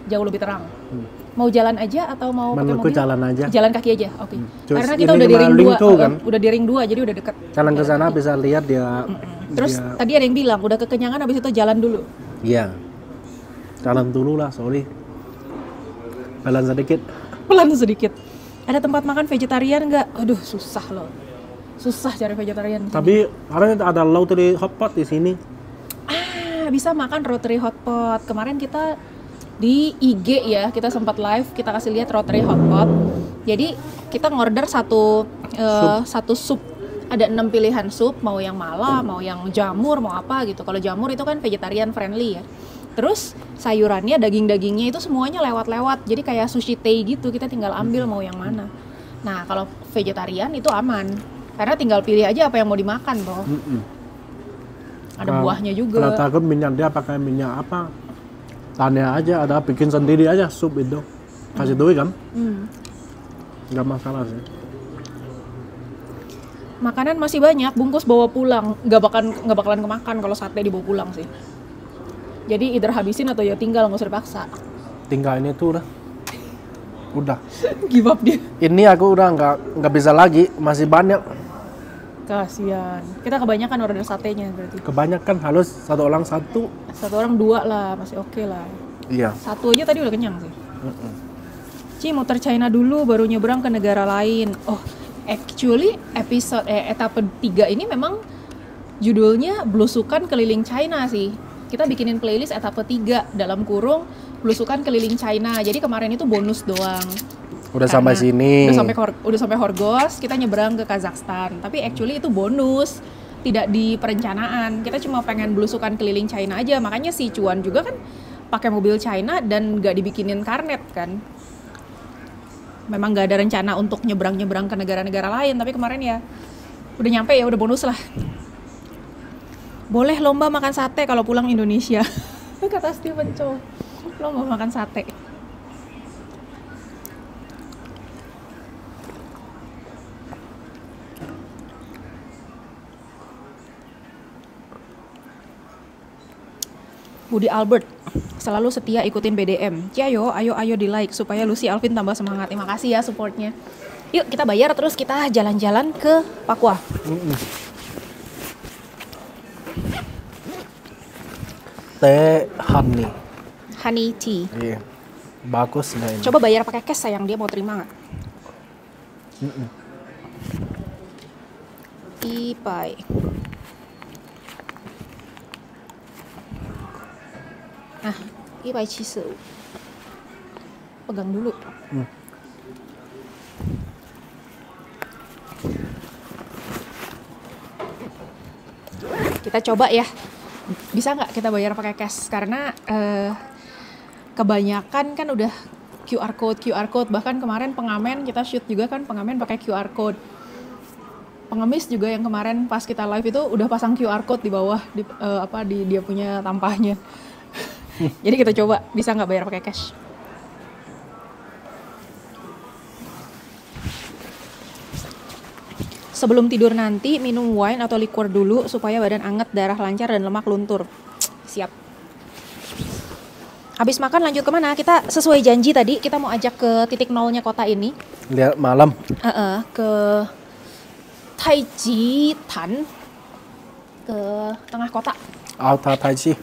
Speaker 1: jauh lebih terang
Speaker 2: Hmm.
Speaker 1: Mau jalan aja atau mau pakai
Speaker 2: Menurutku
Speaker 1: mobil
Speaker 2: jalan aja.
Speaker 1: jalan kaki aja oke
Speaker 2: Terus
Speaker 1: karena kita udah di ring dua
Speaker 2: tuh,
Speaker 1: eh,
Speaker 2: kan?
Speaker 1: udah di ring dua jadi udah deket
Speaker 2: Jalan ke sana bisa lihat dia.
Speaker 1: terus
Speaker 2: dia-
Speaker 1: tadi ada yang bilang udah kekenyangan habis itu jalan dulu
Speaker 2: Iya. Jalan dulu lah, sorry. Jalan sedikit.
Speaker 1: pelan sedikit ada tempat makan vegetarian nggak aduh susah loh susah cari vegetarian di.
Speaker 2: Tapi karena ada lottery hotpot di sini.
Speaker 1: Ah, bisa makan rotary hotpot. Kemarin kita di IG ya, kita sempat live, kita kasih lihat rotary hotpot. Jadi kita ngorder satu eh, satu sup. Ada enam pilihan sup, mau yang mala, mau yang jamur, mau apa gitu. Kalau jamur itu kan vegetarian friendly ya. Terus sayurannya, daging-dagingnya itu semuanya lewat-lewat. Jadi kayak sushi tei gitu, kita tinggal ambil mau yang mana. Nah, kalau vegetarian itu aman. Karena tinggal pilih aja apa yang mau dimakan toh.
Speaker 2: Mm-mm.
Speaker 1: Ada
Speaker 2: Kalau-
Speaker 1: buahnya juga.
Speaker 2: Kalau takut minyak dia pakai minyak apa? Tanya aja, ada bikin sendiri aja sup itu. Kasih duit kan?
Speaker 1: Hmm.
Speaker 2: Nggak masalah sih.
Speaker 1: Makanan masih banyak, bungkus bawa pulang. Nggak bakalan nggak bakalan kemakan kalau sate dibawa pulang sih. Jadi either habisin atau ya tinggal nggak usah dipaksa.
Speaker 2: Tinggal ini tuh udah. Udah.
Speaker 1: Give up dia.
Speaker 2: Ini aku udah nggak nggak bisa lagi, masih banyak.
Speaker 1: Kasian. Kita kebanyakan order satenya berarti.
Speaker 2: Kebanyakan harus satu orang satu.
Speaker 1: Satu orang dua lah, masih oke lah.
Speaker 2: Iya.
Speaker 1: Satu aja tadi udah kenyang sih. Ci muter China dulu baru nyebrang ke negara lain. Oh, actually episode eh, etape 3 ini memang judulnya Belusukan Keliling China sih. Kita bikinin playlist etape 3 dalam kurung Belusukan Keliling China. Jadi kemarin itu bonus doang.
Speaker 2: Udah sampai sini.
Speaker 1: Udah sampai udah sampai Horgos, kita nyebrang ke Kazakhstan. Tapi actually itu bonus, tidak di perencanaan. Kita cuma pengen belusukan keliling China aja. Makanya si Cuan juga kan pakai mobil China dan nggak dibikinin karnet kan. Memang nggak ada rencana untuk nyebrang-nyebrang ke negara-negara lain. Tapi kemarin ya udah nyampe ya udah bonus lah. Boleh lomba makan sate kalau pulang Indonesia. Kata Steven Chow. Lomba makan sate. Budi Albert selalu setia ikutin BDM. Ya yo, ayo ayo di like supaya Lucy Alvin tambah semangat. Terima kasih ya supportnya. Yuk kita bayar terus kita jalan-jalan ke Papua.
Speaker 2: Teh honey.
Speaker 1: Honey tea.
Speaker 2: Iya. Bagus nah ini.
Speaker 1: Coba bayar pakai cash sayang dia mau terima nggak? Ipai. Nah, ipai cisu. Pegang dulu. Kita coba ya. Bisa nggak kita bayar pakai cash? Karena eh, kebanyakan kan udah QR code QR code bahkan kemarin pengamen kita shoot juga kan pengamen pakai QR code pengemis juga yang kemarin pas kita live itu udah pasang QR code di bawah di eh, apa di dia punya tampahnya jadi kita coba bisa nggak bayar pakai cash Sebelum tidur nanti minum wine atau liquor dulu supaya badan anget, darah lancar dan lemak luntur. Siap. Habis makan lanjut ke mana? Kita sesuai janji tadi kita mau ajak ke titik nolnya kota ini,
Speaker 2: Lihat malam.
Speaker 1: Eh-eh, ke Taiji Tan, ke tengah kota.
Speaker 2: Alta Tai Chi.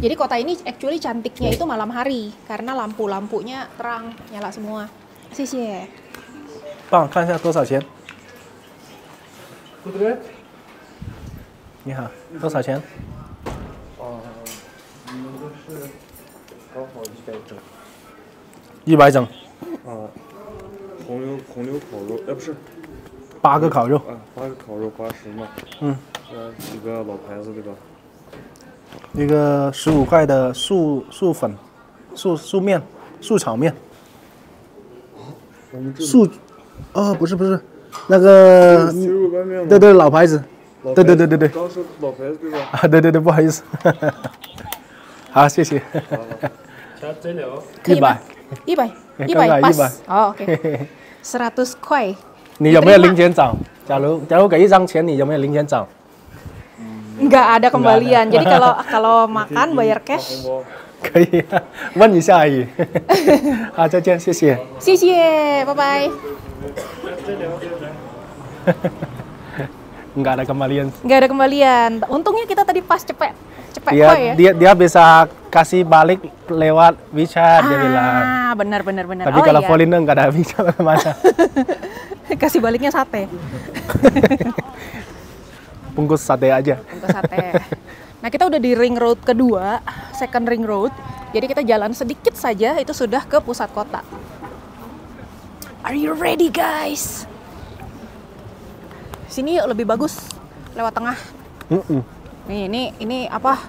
Speaker 1: Jadi kota ini actually cantiknya itu malam hari karena lampu-lampunya terang, nyala semua. Sisi.
Speaker 2: 帮我看一下多少钱？你好，多少钱？
Speaker 3: 刚好一百整。
Speaker 2: 一百整，
Speaker 3: 啊，红牛红牛烤肉，哎不是，
Speaker 2: 八个烤肉。
Speaker 3: 啊八个烤肉八十嘛，
Speaker 2: 嗯，
Speaker 3: 呃几个老牌子对吧？
Speaker 2: 一个十五块的素素粉，素素面，素炒面，素，哦，不是不是，那个？对对，老牌子，对对对对对
Speaker 3: 刚说老牌子对吧？
Speaker 2: 啊，对对对，不好意思，好，谢谢，一百，
Speaker 1: 一百，
Speaker 2: 哎
Speaker 1: 一百.
Speaker 2: 一百
Speaker 1: Oh, oke. 100块。
Speaker 2: 你有没有零钱找？假如假如给一张钱，你有没有零钱找？
Speaker 1: Nggak ada kembalian. Jadi kalau kalau makan bayar
Speaker 3: 发
Speaker 1: cash.
Speaker 3: 红包，
Speaker 2: 可以，问一下而已。好，再见，谢谢。
Speaker 1: 谢谢，拜拜。
Speaker 2: Nggak ada kembalian.
Speaker 1: Nggak ada kembalian. Untungnya kita tadi pas cepet cepet
Speaker 2: Dia,
Speaker 1: koi ya.
Speaker 2: dia dia bisa kasih balik lewat WeChat dia bilang.
Speaker 1: Ah, benar benar benar.
Speaker 2: Tapi
Speaker 1: oh,
Speaker 2: kalau
Speaker 1: iya.
Speaker 2: foreigner nggak ada WeChat bagaimana?
Speaker 1: kasih baliknya sate.
Speaker 2: Bungkus sate aja.
Speaker 1: Untuk sate. Nah, kita udah di ring road kedua, second ring road. Jadi kita jalan sedikit saja itu sudah ke pusat kota. Are you ready, guys? Sini yuk lebih bagus lewat tengah.
Speaker 2: Mm-mm.
Speaker 1: Nih, ini ini apa?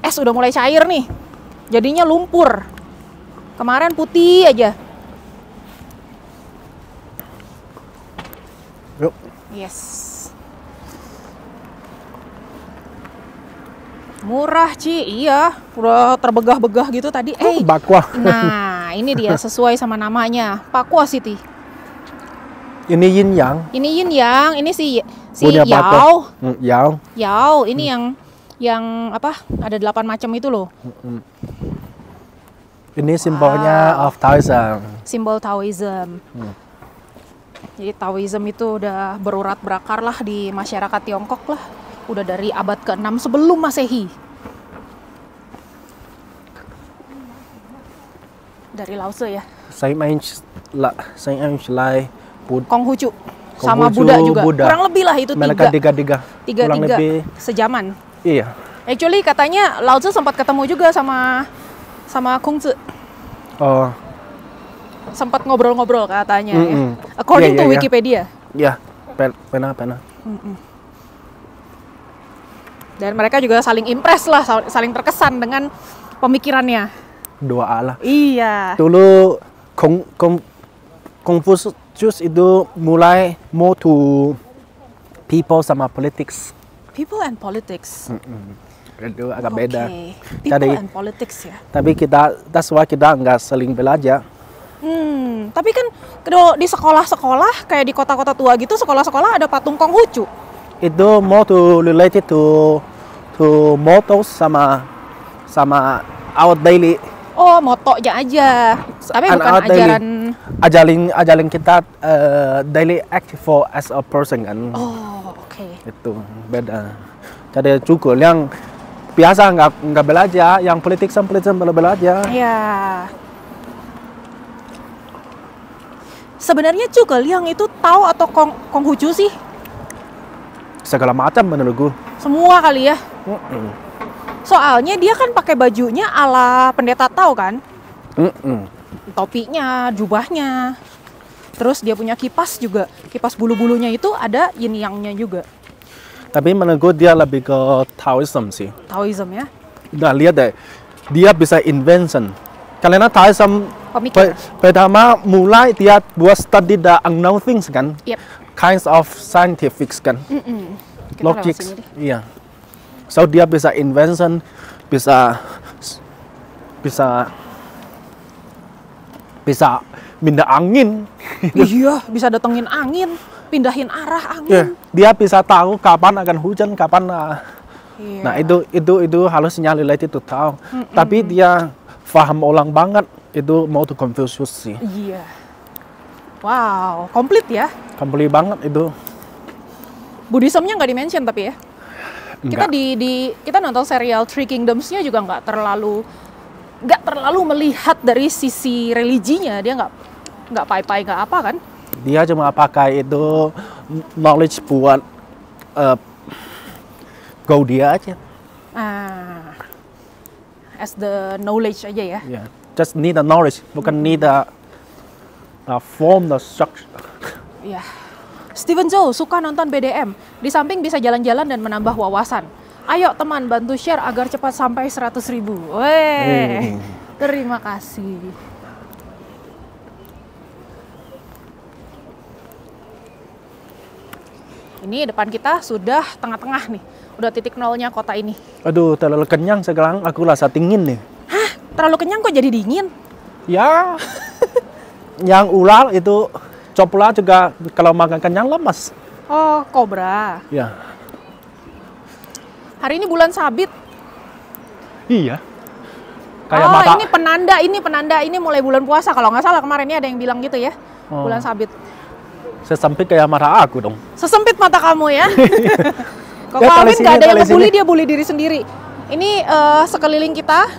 Speaker 1: Es udah mulai cair nih. Jadinya lumpur. Kemarin putih aja.
Speaker 2: Yuk.
Speaker 1: Yes. Murah, Ci. Iya, udah terbegah-begah gitu tadi. Eh,
Speaker 2: Bakwa.
Speaker 1: nah, ini dia sesuai sama namanya. Papua City.
Speaker 2: Ini yin yang
Speaker 1: Ini Yin Yang, ini si si
Speaker 2: punya
Speaker 1: Yao.
Speaker 2: bakwa. Mm, Yao.
Speaker 1: Yao, ini yang yang apa? Ada delapan macam itu loh.
Speaker 2: Ini simbolnya of Taoism.
Speaker 1: Simbol Taoism. Jadi Taoism itu udah berurat berakar lah di masyarakat Tiongkok lah. Udah dari abad ke-6 sebelum Masehi. Dari Lao Tse ya.
Speaker 2: Saint Ange la Saint Ange Lai Bud
Speaker 1: Konghucu sama
Speaker 2: Konghucu,
Speaker 1: Buddha juga.
Speaker 2: Buddha.
Speaker 1: Kurang lebih lah itu
Speaker 2: mereka
Speaker 1: tiga.
Speaker 2: tiga tiga.
Speaker 1: Tiga
Speaker 2: Kurang
Speaker 1: tiga
Speaker 2: lebih
Speaker 1: sejaman.
Speaker 2: iya.
Speaker 1: Actually katanya Lao Tse sempat ketemu juga sama sama Kung Tzu.
Speaker 2: Oh,
Speaker 1: sempat ngobrol-ngobrol katanya ya.
Speaker 2: Mm-mm.
Speaker 1: According
Speaker 2: Iya,
Speaker 1: to
Speaker 2: iya, iya.
Speaker 1: Wikipedia.
Speaker 2: Ya, pe- pernah pernah.
Speaker 1: Dan mereka juga saling impress lah, sal- saling terkesan dengan pemikirannya.
Speaker 2: Dua Allah.
Speaker 1: Iya.
Speaker 2: Dulu Kong Kong Confucius itu mulai more to people sama politics.
Speaker 1: People and politics.
Speaker 2: Itu agak beda.
Speaker 1: Oke. People
Speaker 2: Jadi-
Speaker 1: and politics ya.
Speaker 2: Tapi kita, that's why kita nggak saling belajar.
Speaker 1: Hmm, tapi kan kalau di sekolah-sekolah kayak di kota-kota tua gitu, sekolah-sekolah ada patung Konghucu.
Speaker 2: Itu more to related to to mottos sama sama our daily
Speaker 1: Oh, motonya aja. Tapi
Speaker 2: An-
Speaker 1: bukan ajaran
Speaker 2: ajarin ajarin kita uh, daily act for as a person kan.
Speaker 1: Oh, oke.
Speaker 2: Itu beda. Jadi cukup yang biasa nggak nggak belajar, yang politik sama politik sama belajar.
Speaker 1: Ya. Sebenarnya juga yang itu tahu atau Kong Konghucu sih?
Speaker 2: Segala macam menurutku.
Speaker 1: Semua kali ya.
Speaker 2: Mm-mm.
Speaker 1: Soalnya dia kan pakai bajunya ala pendeta tahu kan?
Speaker 2: Mm-mm.
Speaker 1: Topinya, jubahnya. Terus dia punya kipas juga. Kipas bulu-bulunya itu ada yin yang-nya juga.
Speaker 2: Tapi menurutku dia lebih ke Taoism sih.
Speaker 1: Taoism ya.
Speaker 2: Udah lihat deh, dia bisa invention. Karena Taoism
Speaker 1: Pemikir.
Speaker 2: pertama mulai dia buat study the unknown things kan,
Speaker 1: Yep.
Speaker 2: Kinds of scientific kan.
Speaker 1: Kita lewat
Speaker 2: logic. Iya. So dia bisa invention, bisa bisa bisa minta angin.
Speaker 1: iya, bisa datengin angin, pindahin arah angin.
Speaker 2: Ya, dia bisa tahu kapan akan hujan, kapan uh,
Speaker 1: Iya.
Speaker 2: Nah itu itu itu harusnya related to Tao. Tapi dia paham ulang banget itu mau to Confucius sih.
Speaker 1: Iya. Wow, komplit ya.
Speaker 2: Kembali banget itu.
Speaker 1: Buddhismnya nggak dimention tapi ya. Kita
Speaker 2: Enggak.
Speaker 1: di, di kita nonton serial Three Kingdoms-nya juga nggak terlalu nggak terlalu melihat dari sisi religinya dia nggak nggak pai-pai nggak apa kan?
Speaker 2: Dia cuma pakai itu knowledge buat uh, go dia aja.
Speaker 1: Ah, as the knowledge aja ya.
Speaker 2: Ya, just need the knowledge, bukan need the uh, form the structure.
Speaker 1: Iya. Steven Zhou suka nonton BDM. Di samping bisa jalan-jalan dan menambah wawasan. Ayo teman bantu share agar cepat sampai 100 ribu. Weh,
Speaker 2: Hmm.
Speaker 1: terima kasih. Ini depan kita sudah tengah-tengah nih. Udah titik nolnya kota ini.
Speaker 2: Aduh, terlalu kenyang sekarang. Aku rasa dingin nih.
Speaker 1: Hah, terlalu kenyang kok jadi dingin?
Speaker 2: Ya, yang ular itu copla juga kalau makan kenyang lemas.
Speaker 1: Oh, kobra.
Speaker 2: Ya,
Speaker 1: Hari ini bulan sabit.
Speaker 2: iya. Kayak
Speaker 1: oh,
Speaker 2: mata.
Speaker 1: ini penanda, ini penanda, ini mulai bulan puasa. Kalau nggak salah kemarin ini ada yang bilang gitu ya.
Speaker 2: Oh.
Speaker 1: Bulan sabit.
Speaker 2: Sesempit kayak mata aku dong.
Speaker 1: Sesempit mata kamu ya. Kok
Speaker 2: Ya,
Speaker 1: Alvin nggak ada yang
Speaker 2: sini.
Speaker 1: dia bully diri sendiri. Ini eh, sekeliling kita.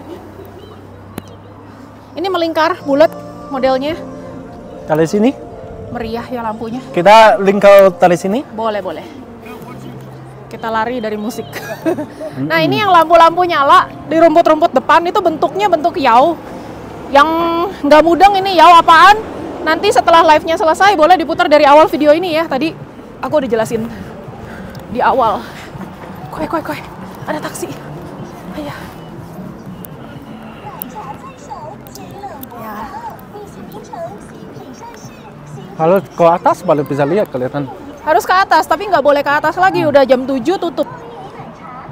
Speaker 1: Ini melingkar, bulat modelnya.
Speaker 2: Tali sini.
Speaker 1: Meriah ya lampunya.
Speaker 2: Kita link ke tali sini.
Speaker 1: Boleh, boleh. Kita lari dari musik. nah ini yang lampu-lampu nyala di rumput-rumput depan itu bentuknya bentuk yao. Yang nggak mudeng ini yao apaan? Nanti setelah live-nya selesai boleh diputar dari awal video ini ya. Tadi aku udah jelasin di awal. Koi, koi, koi. Ada taksi. Ayah.
Speaker 2: Kalau ke atas baru bisa lihat kelihatan.
Speaker 1: Harus ke atas, tapi nggak boleh ke atas lagi. Udah jam 7 tutup.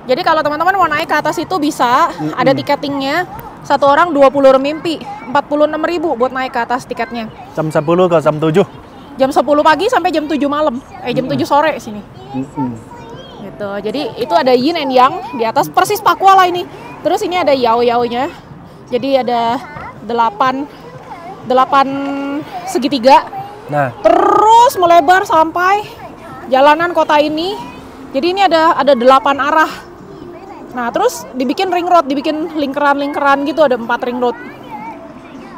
Speaker 1: Jadi kalau teman-teman mau naik ke atas itu bisa, ada tiketingnya. Satu orang 20 remimpi, 46 ribu buat naik ke atas tiketnya.
Speaker 2: Jam 10 ke jam 7.
Speaker 1: Jam 10 pagi sampai jam 7 malam. Eh jam 7 sore sini.
Speaker 2: Mm-mm.
Speaker 1: Gitu. Jadi itu ada yin and yang di atas persis Papua lah ini. Terus ini ada yao-yaonya. Jadi ada 8 8 segitiga
Speaker 2: Nah,
Speaker 1: terus melebar sampai jalanan kota ini. Jadi ini ada ada delapan arah. Nah terus dibikin ring road, dibikin lingkaran-lingkaran gitu ada empat ring road.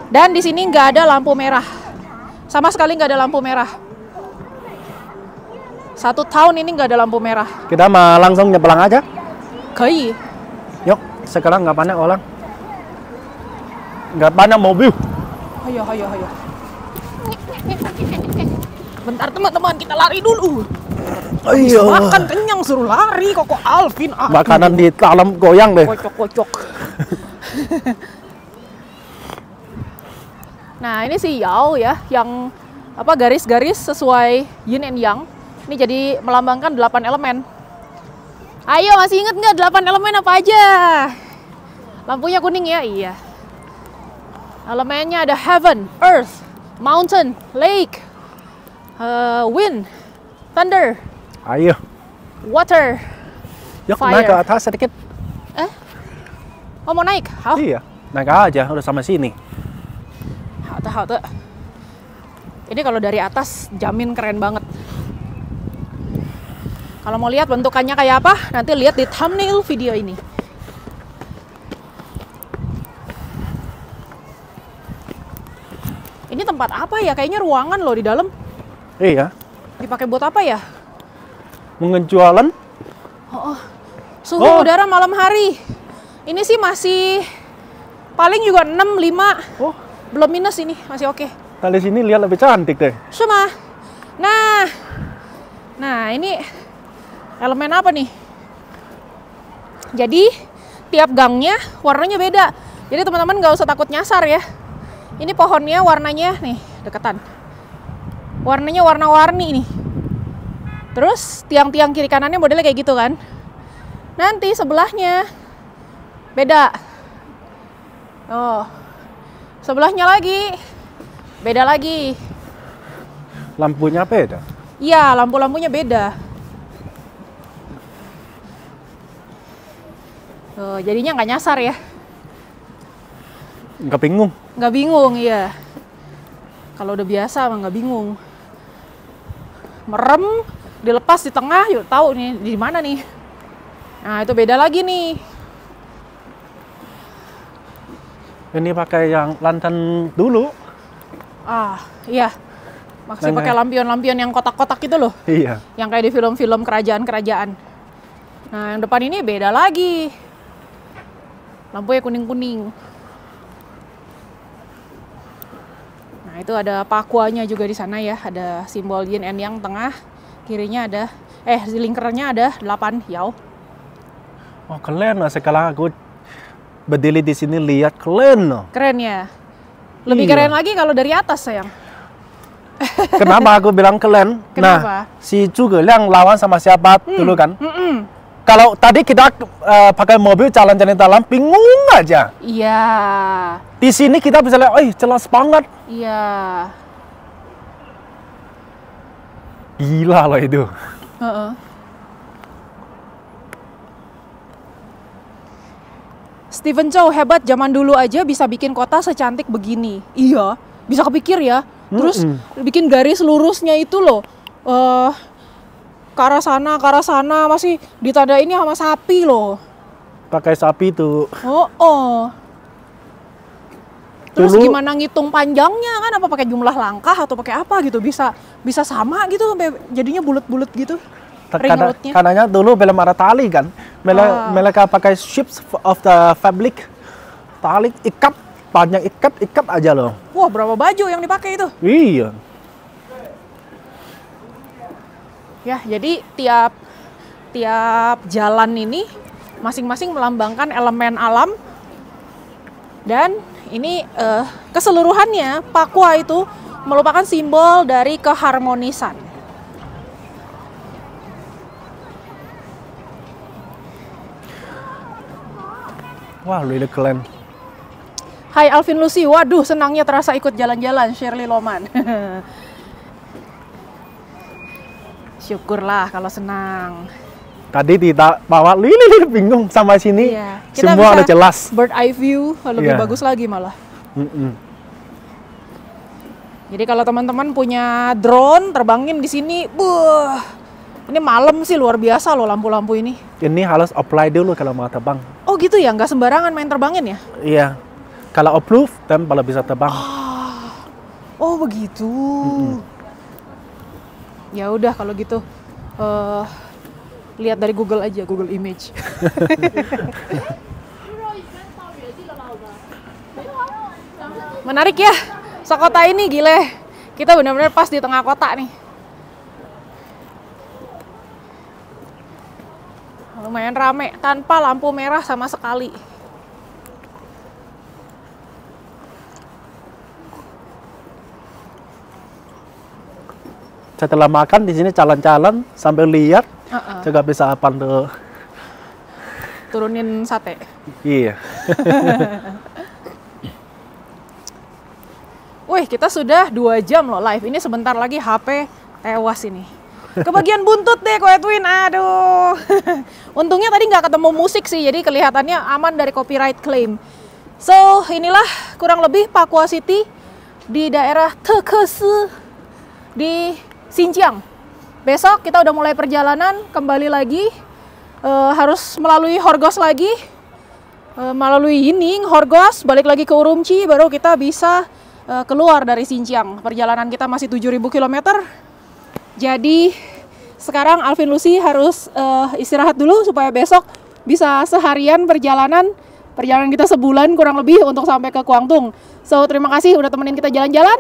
Speaker 1: Dan di sini nggak ada lampu merah, sama sekali nggak ada lampu merah. Satu tahun ini nggak ada lampu merah.
Speaker 2: kita mah langsung nyebelang aja.
Speaker 1: Kai,
Speaker 2: Yuk, sekarang nggak banyak orang. Nggak banyak mobil.
Speaker 1: ayo ayo ayo. Bentar teman-teman, kita lari dulu.
Speaker 2: Iya.
Speaker 1: Makan kenyang suruh lari kok kok Alvin. Ah,
Speaker 2: Makanan di dalam goyang deh.
Speaker 1: kocok-kocok. nah, ini si Yao ya yang apa garis-garis sesuai yin and yang. Ini jadi melambangkan delapan elemen. Ayo, masih inget nggak delapan elemen apa aja? Lampunya kuning ya? Iya. Elemennya ada heaven, earth, mountain, lake, uh, wind, thunder,
Speaker 2: Ayo.
Speaker 1: water.
Speaker 2: Yuk
Speaker 1: Fire.
Speaker 2: naik ke atas sedikit.
Speaker 1: Oh mau naik? Hah?
Speaker 2: Iya. Naik aja, udah sama sini.
Speaker 1: Halte, halte. Ini kalau dari atas jamin keren banget. Kalau mau lihat bentukannya kayak apa, nanti lihat di thumbnail video ini. Ini tempat apa ya? Kayaknya ruangan loh di dalam.
Speaker 2: Iya.
Speaker 1: Dipakai buat apa ya?
Speaker 2: Mengejualan.
Speaker 1: Suhu
Speaker 2: Oh.
Speaker 1: udara malam hari. Ini sih masih paling juga 6, 5.
Speaker 2: Oh,
Speaker 1: Belum minus ini, masih oke.
Speaker 2: dari sini lihat lebih cantik deh.
Speaker 1: Sama. Nah. Nah, ini elemen apa nih? Jadi, tiap gangnya warnanya beda. Jadi teman-teman nggak usah takut nyasar ya. Ini pohonnya warnanya nih, deketan. Warnanya warna-warni nih. Terus tiang-tiang kiri kanannya modelnya kayak gitu kan. Nanti sebelahnya beda. Oh. Sebelahnya lagi beda lagi.
Speaker 2: Lampunya beda.
Speaker 1: Iya, lampu-lampunya beda. Tuh, jadinya nggak nyasar ya.
Speaker 2: Nggak bingung.
Speaker 1: Nggak bingung, iya. Kalau udah biasa mah nggak bingung. Merem, dilepas di tengah, yuk tahu nih di mana nih. Nah, itu beda lagi nih.
Speaker 2: Ini pakai yang lantern dulu.
Speaker 1: Ah, iya. Maksudnya
Speaker 2: Nah,
Speaker 1: pakai lampion-lampion yang kotak-kotak itu loh.
Speaker 2: Iya.
Speaker 1: yang kayak di film-film kerajaan-kerajaan. Nah, yang depan ini beda lagi. Lampunya kuning-kuning. Nah, itu ada pakuanya juga di sana ya. Ada simbol yin and yang tengah. Kirinya ada eh di lingkarnya ada 8 yao.
Speaker 2: Oh keren lah sekarang aku berdiri di sini lihat keren loh.
Speaker 1: Keren ya. Lebih
Speaker 2: Iya.
Speaker 1: keren lagi kalau dari atas sayang.
Speaker 2: Kenapa aku bilang keren?
Speaker 1: Kenapa?
Speaker 2: Nah, si Zhuge Liang lawan sama siapa dulu kan?
Speaker 1: Mm-mm.
Speaker 2: Kalau tadi kita eh, pakai mobil jalan-jalan dalam bingung aja.
Speaker 1: Iya.
Speaker 2: Di sini kita bisa lihat, eh jelas banget.
Speaker 1: Iya.
Speaker 2: Gila loh itu.
Speaker 1: Heeh. Stephen Chow hebat zaman dulu aja bisa bikin kota secantik begini. Iya, bisa kepikir ya. Terus bikin garis lurusnya itu loh. eh ke arah sana, ke arah sana masih ditanda ini sama sapi loh.
Speaker 2: Pakai sapi tuh.
Speaker 1: Oh, oh. Terus
Speaker 2: Dulu-
Speaker 1: gimana ngitung panjangnya kan apa pakai jumlah langkah atau pakai apa gitu bisa bisa sama gitu sampai jadinya bulat-bulat gitu.
Speaker 2: Karena, karenanya dulu belum ada tali kan. Mele-
Speaker 1: Ah.
Speaker 2: Mereka pakai ships of the fabric. Tali ikat, panjang ikat, ikat aja loh.
Speaker 1: Wah, berapa baju yang dipakai itu?
Speaker 2: Iya.
Speaker 1: Ya, jadi tiap tiap jalan ini masing-masing melambangkan elemen alam dan ini eh, keseluruhannya Papua itu merupakan simbol dari keharmonisan.
Speaker 2: Wah, really keren.
Speaker 1: Hai Alvin Lucy, waduh senangnya terasa ikut jalan-jalan Shirley Loman. Syukurlah kalau senang.
Speaker 2: Tadi tidak bawa lili bingung sama sini.
Speaker 1: Iya, kita
Speaker 2: Semua udah jelas.
Speaker 1: Bird eye view lebih
Speaker 2: Iya.
Speaker 1: bagus lagi malah.
Speaker 2: Mm-mm.
Speaker 1: Jadi kalau teman-teman punya drone terbangin di sini, buh, ini malam sih luar biasa loh lampu-lampu ini.
Speaker 2: Ini harus apply dulu kalau mau terbang.
Speaker 1: Oh gitu ya, nggak sembarangan main terbangin ya?
Speaker 2: Iya. Kalau approve, dan baru bisa terbang.
Speaker 1: Oh begitu. Ya udah kalau gitu, eh, lihat dari Google aja, Google Image. Menarik ya, sekota ini gile. Kita benar-benar pas di tengah kota nih. Lumayan rame, tanpa lampu merah sama sekali.
Speaker 2: Setelah makan di sini jalan-jalan sambil lihat
Speaker 1: Uh-uh.
Speaker 2: juga bisa pandu.
Speaker 1: Turunin sate.
Speaker 2: Iya.
Speaker 1: Wih, kita sudah dua jam loh live. Ini sebentar lagi HP tewas ini. Kebagian buntut deh, Ko Edwin. Aduh. Untungnya tadi nggak ketemu musik sih, jadi kelihatannya aman dari copyright claim. So, inilah kurang lebih Papua City di daerah Tekese di Xinjiang. Besok kita udah mulai perjalanan kembali lagi. Eh, harus melalui Horgos lagi. Eh, melalui Yining, Horgos, balik lagi ke Urumqi, baru kita bisa eh, keluar dari Xinjiang. Perjalanan kita masih 7.000 km. Jadi sekarang Alvin Lucy harus eh, istirahat dulu supaya besok bisa seharian perjalanan. Perjalanan kita sebulan kurang lebih untuk sampai ke Kuangtung. So terima kasih udah temenin kita jalan-jalan.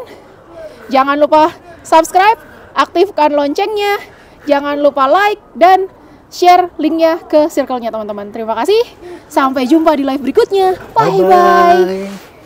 Speaker 1: Jangan lupa subscribe, aktifkan loncengnya, jangan lupa like dan share linknya ke circle-nya teman-teman. Terima kasih. Sampai jumpa di live berikutnya. Bye bye.
Speaker 2: Bye-bye.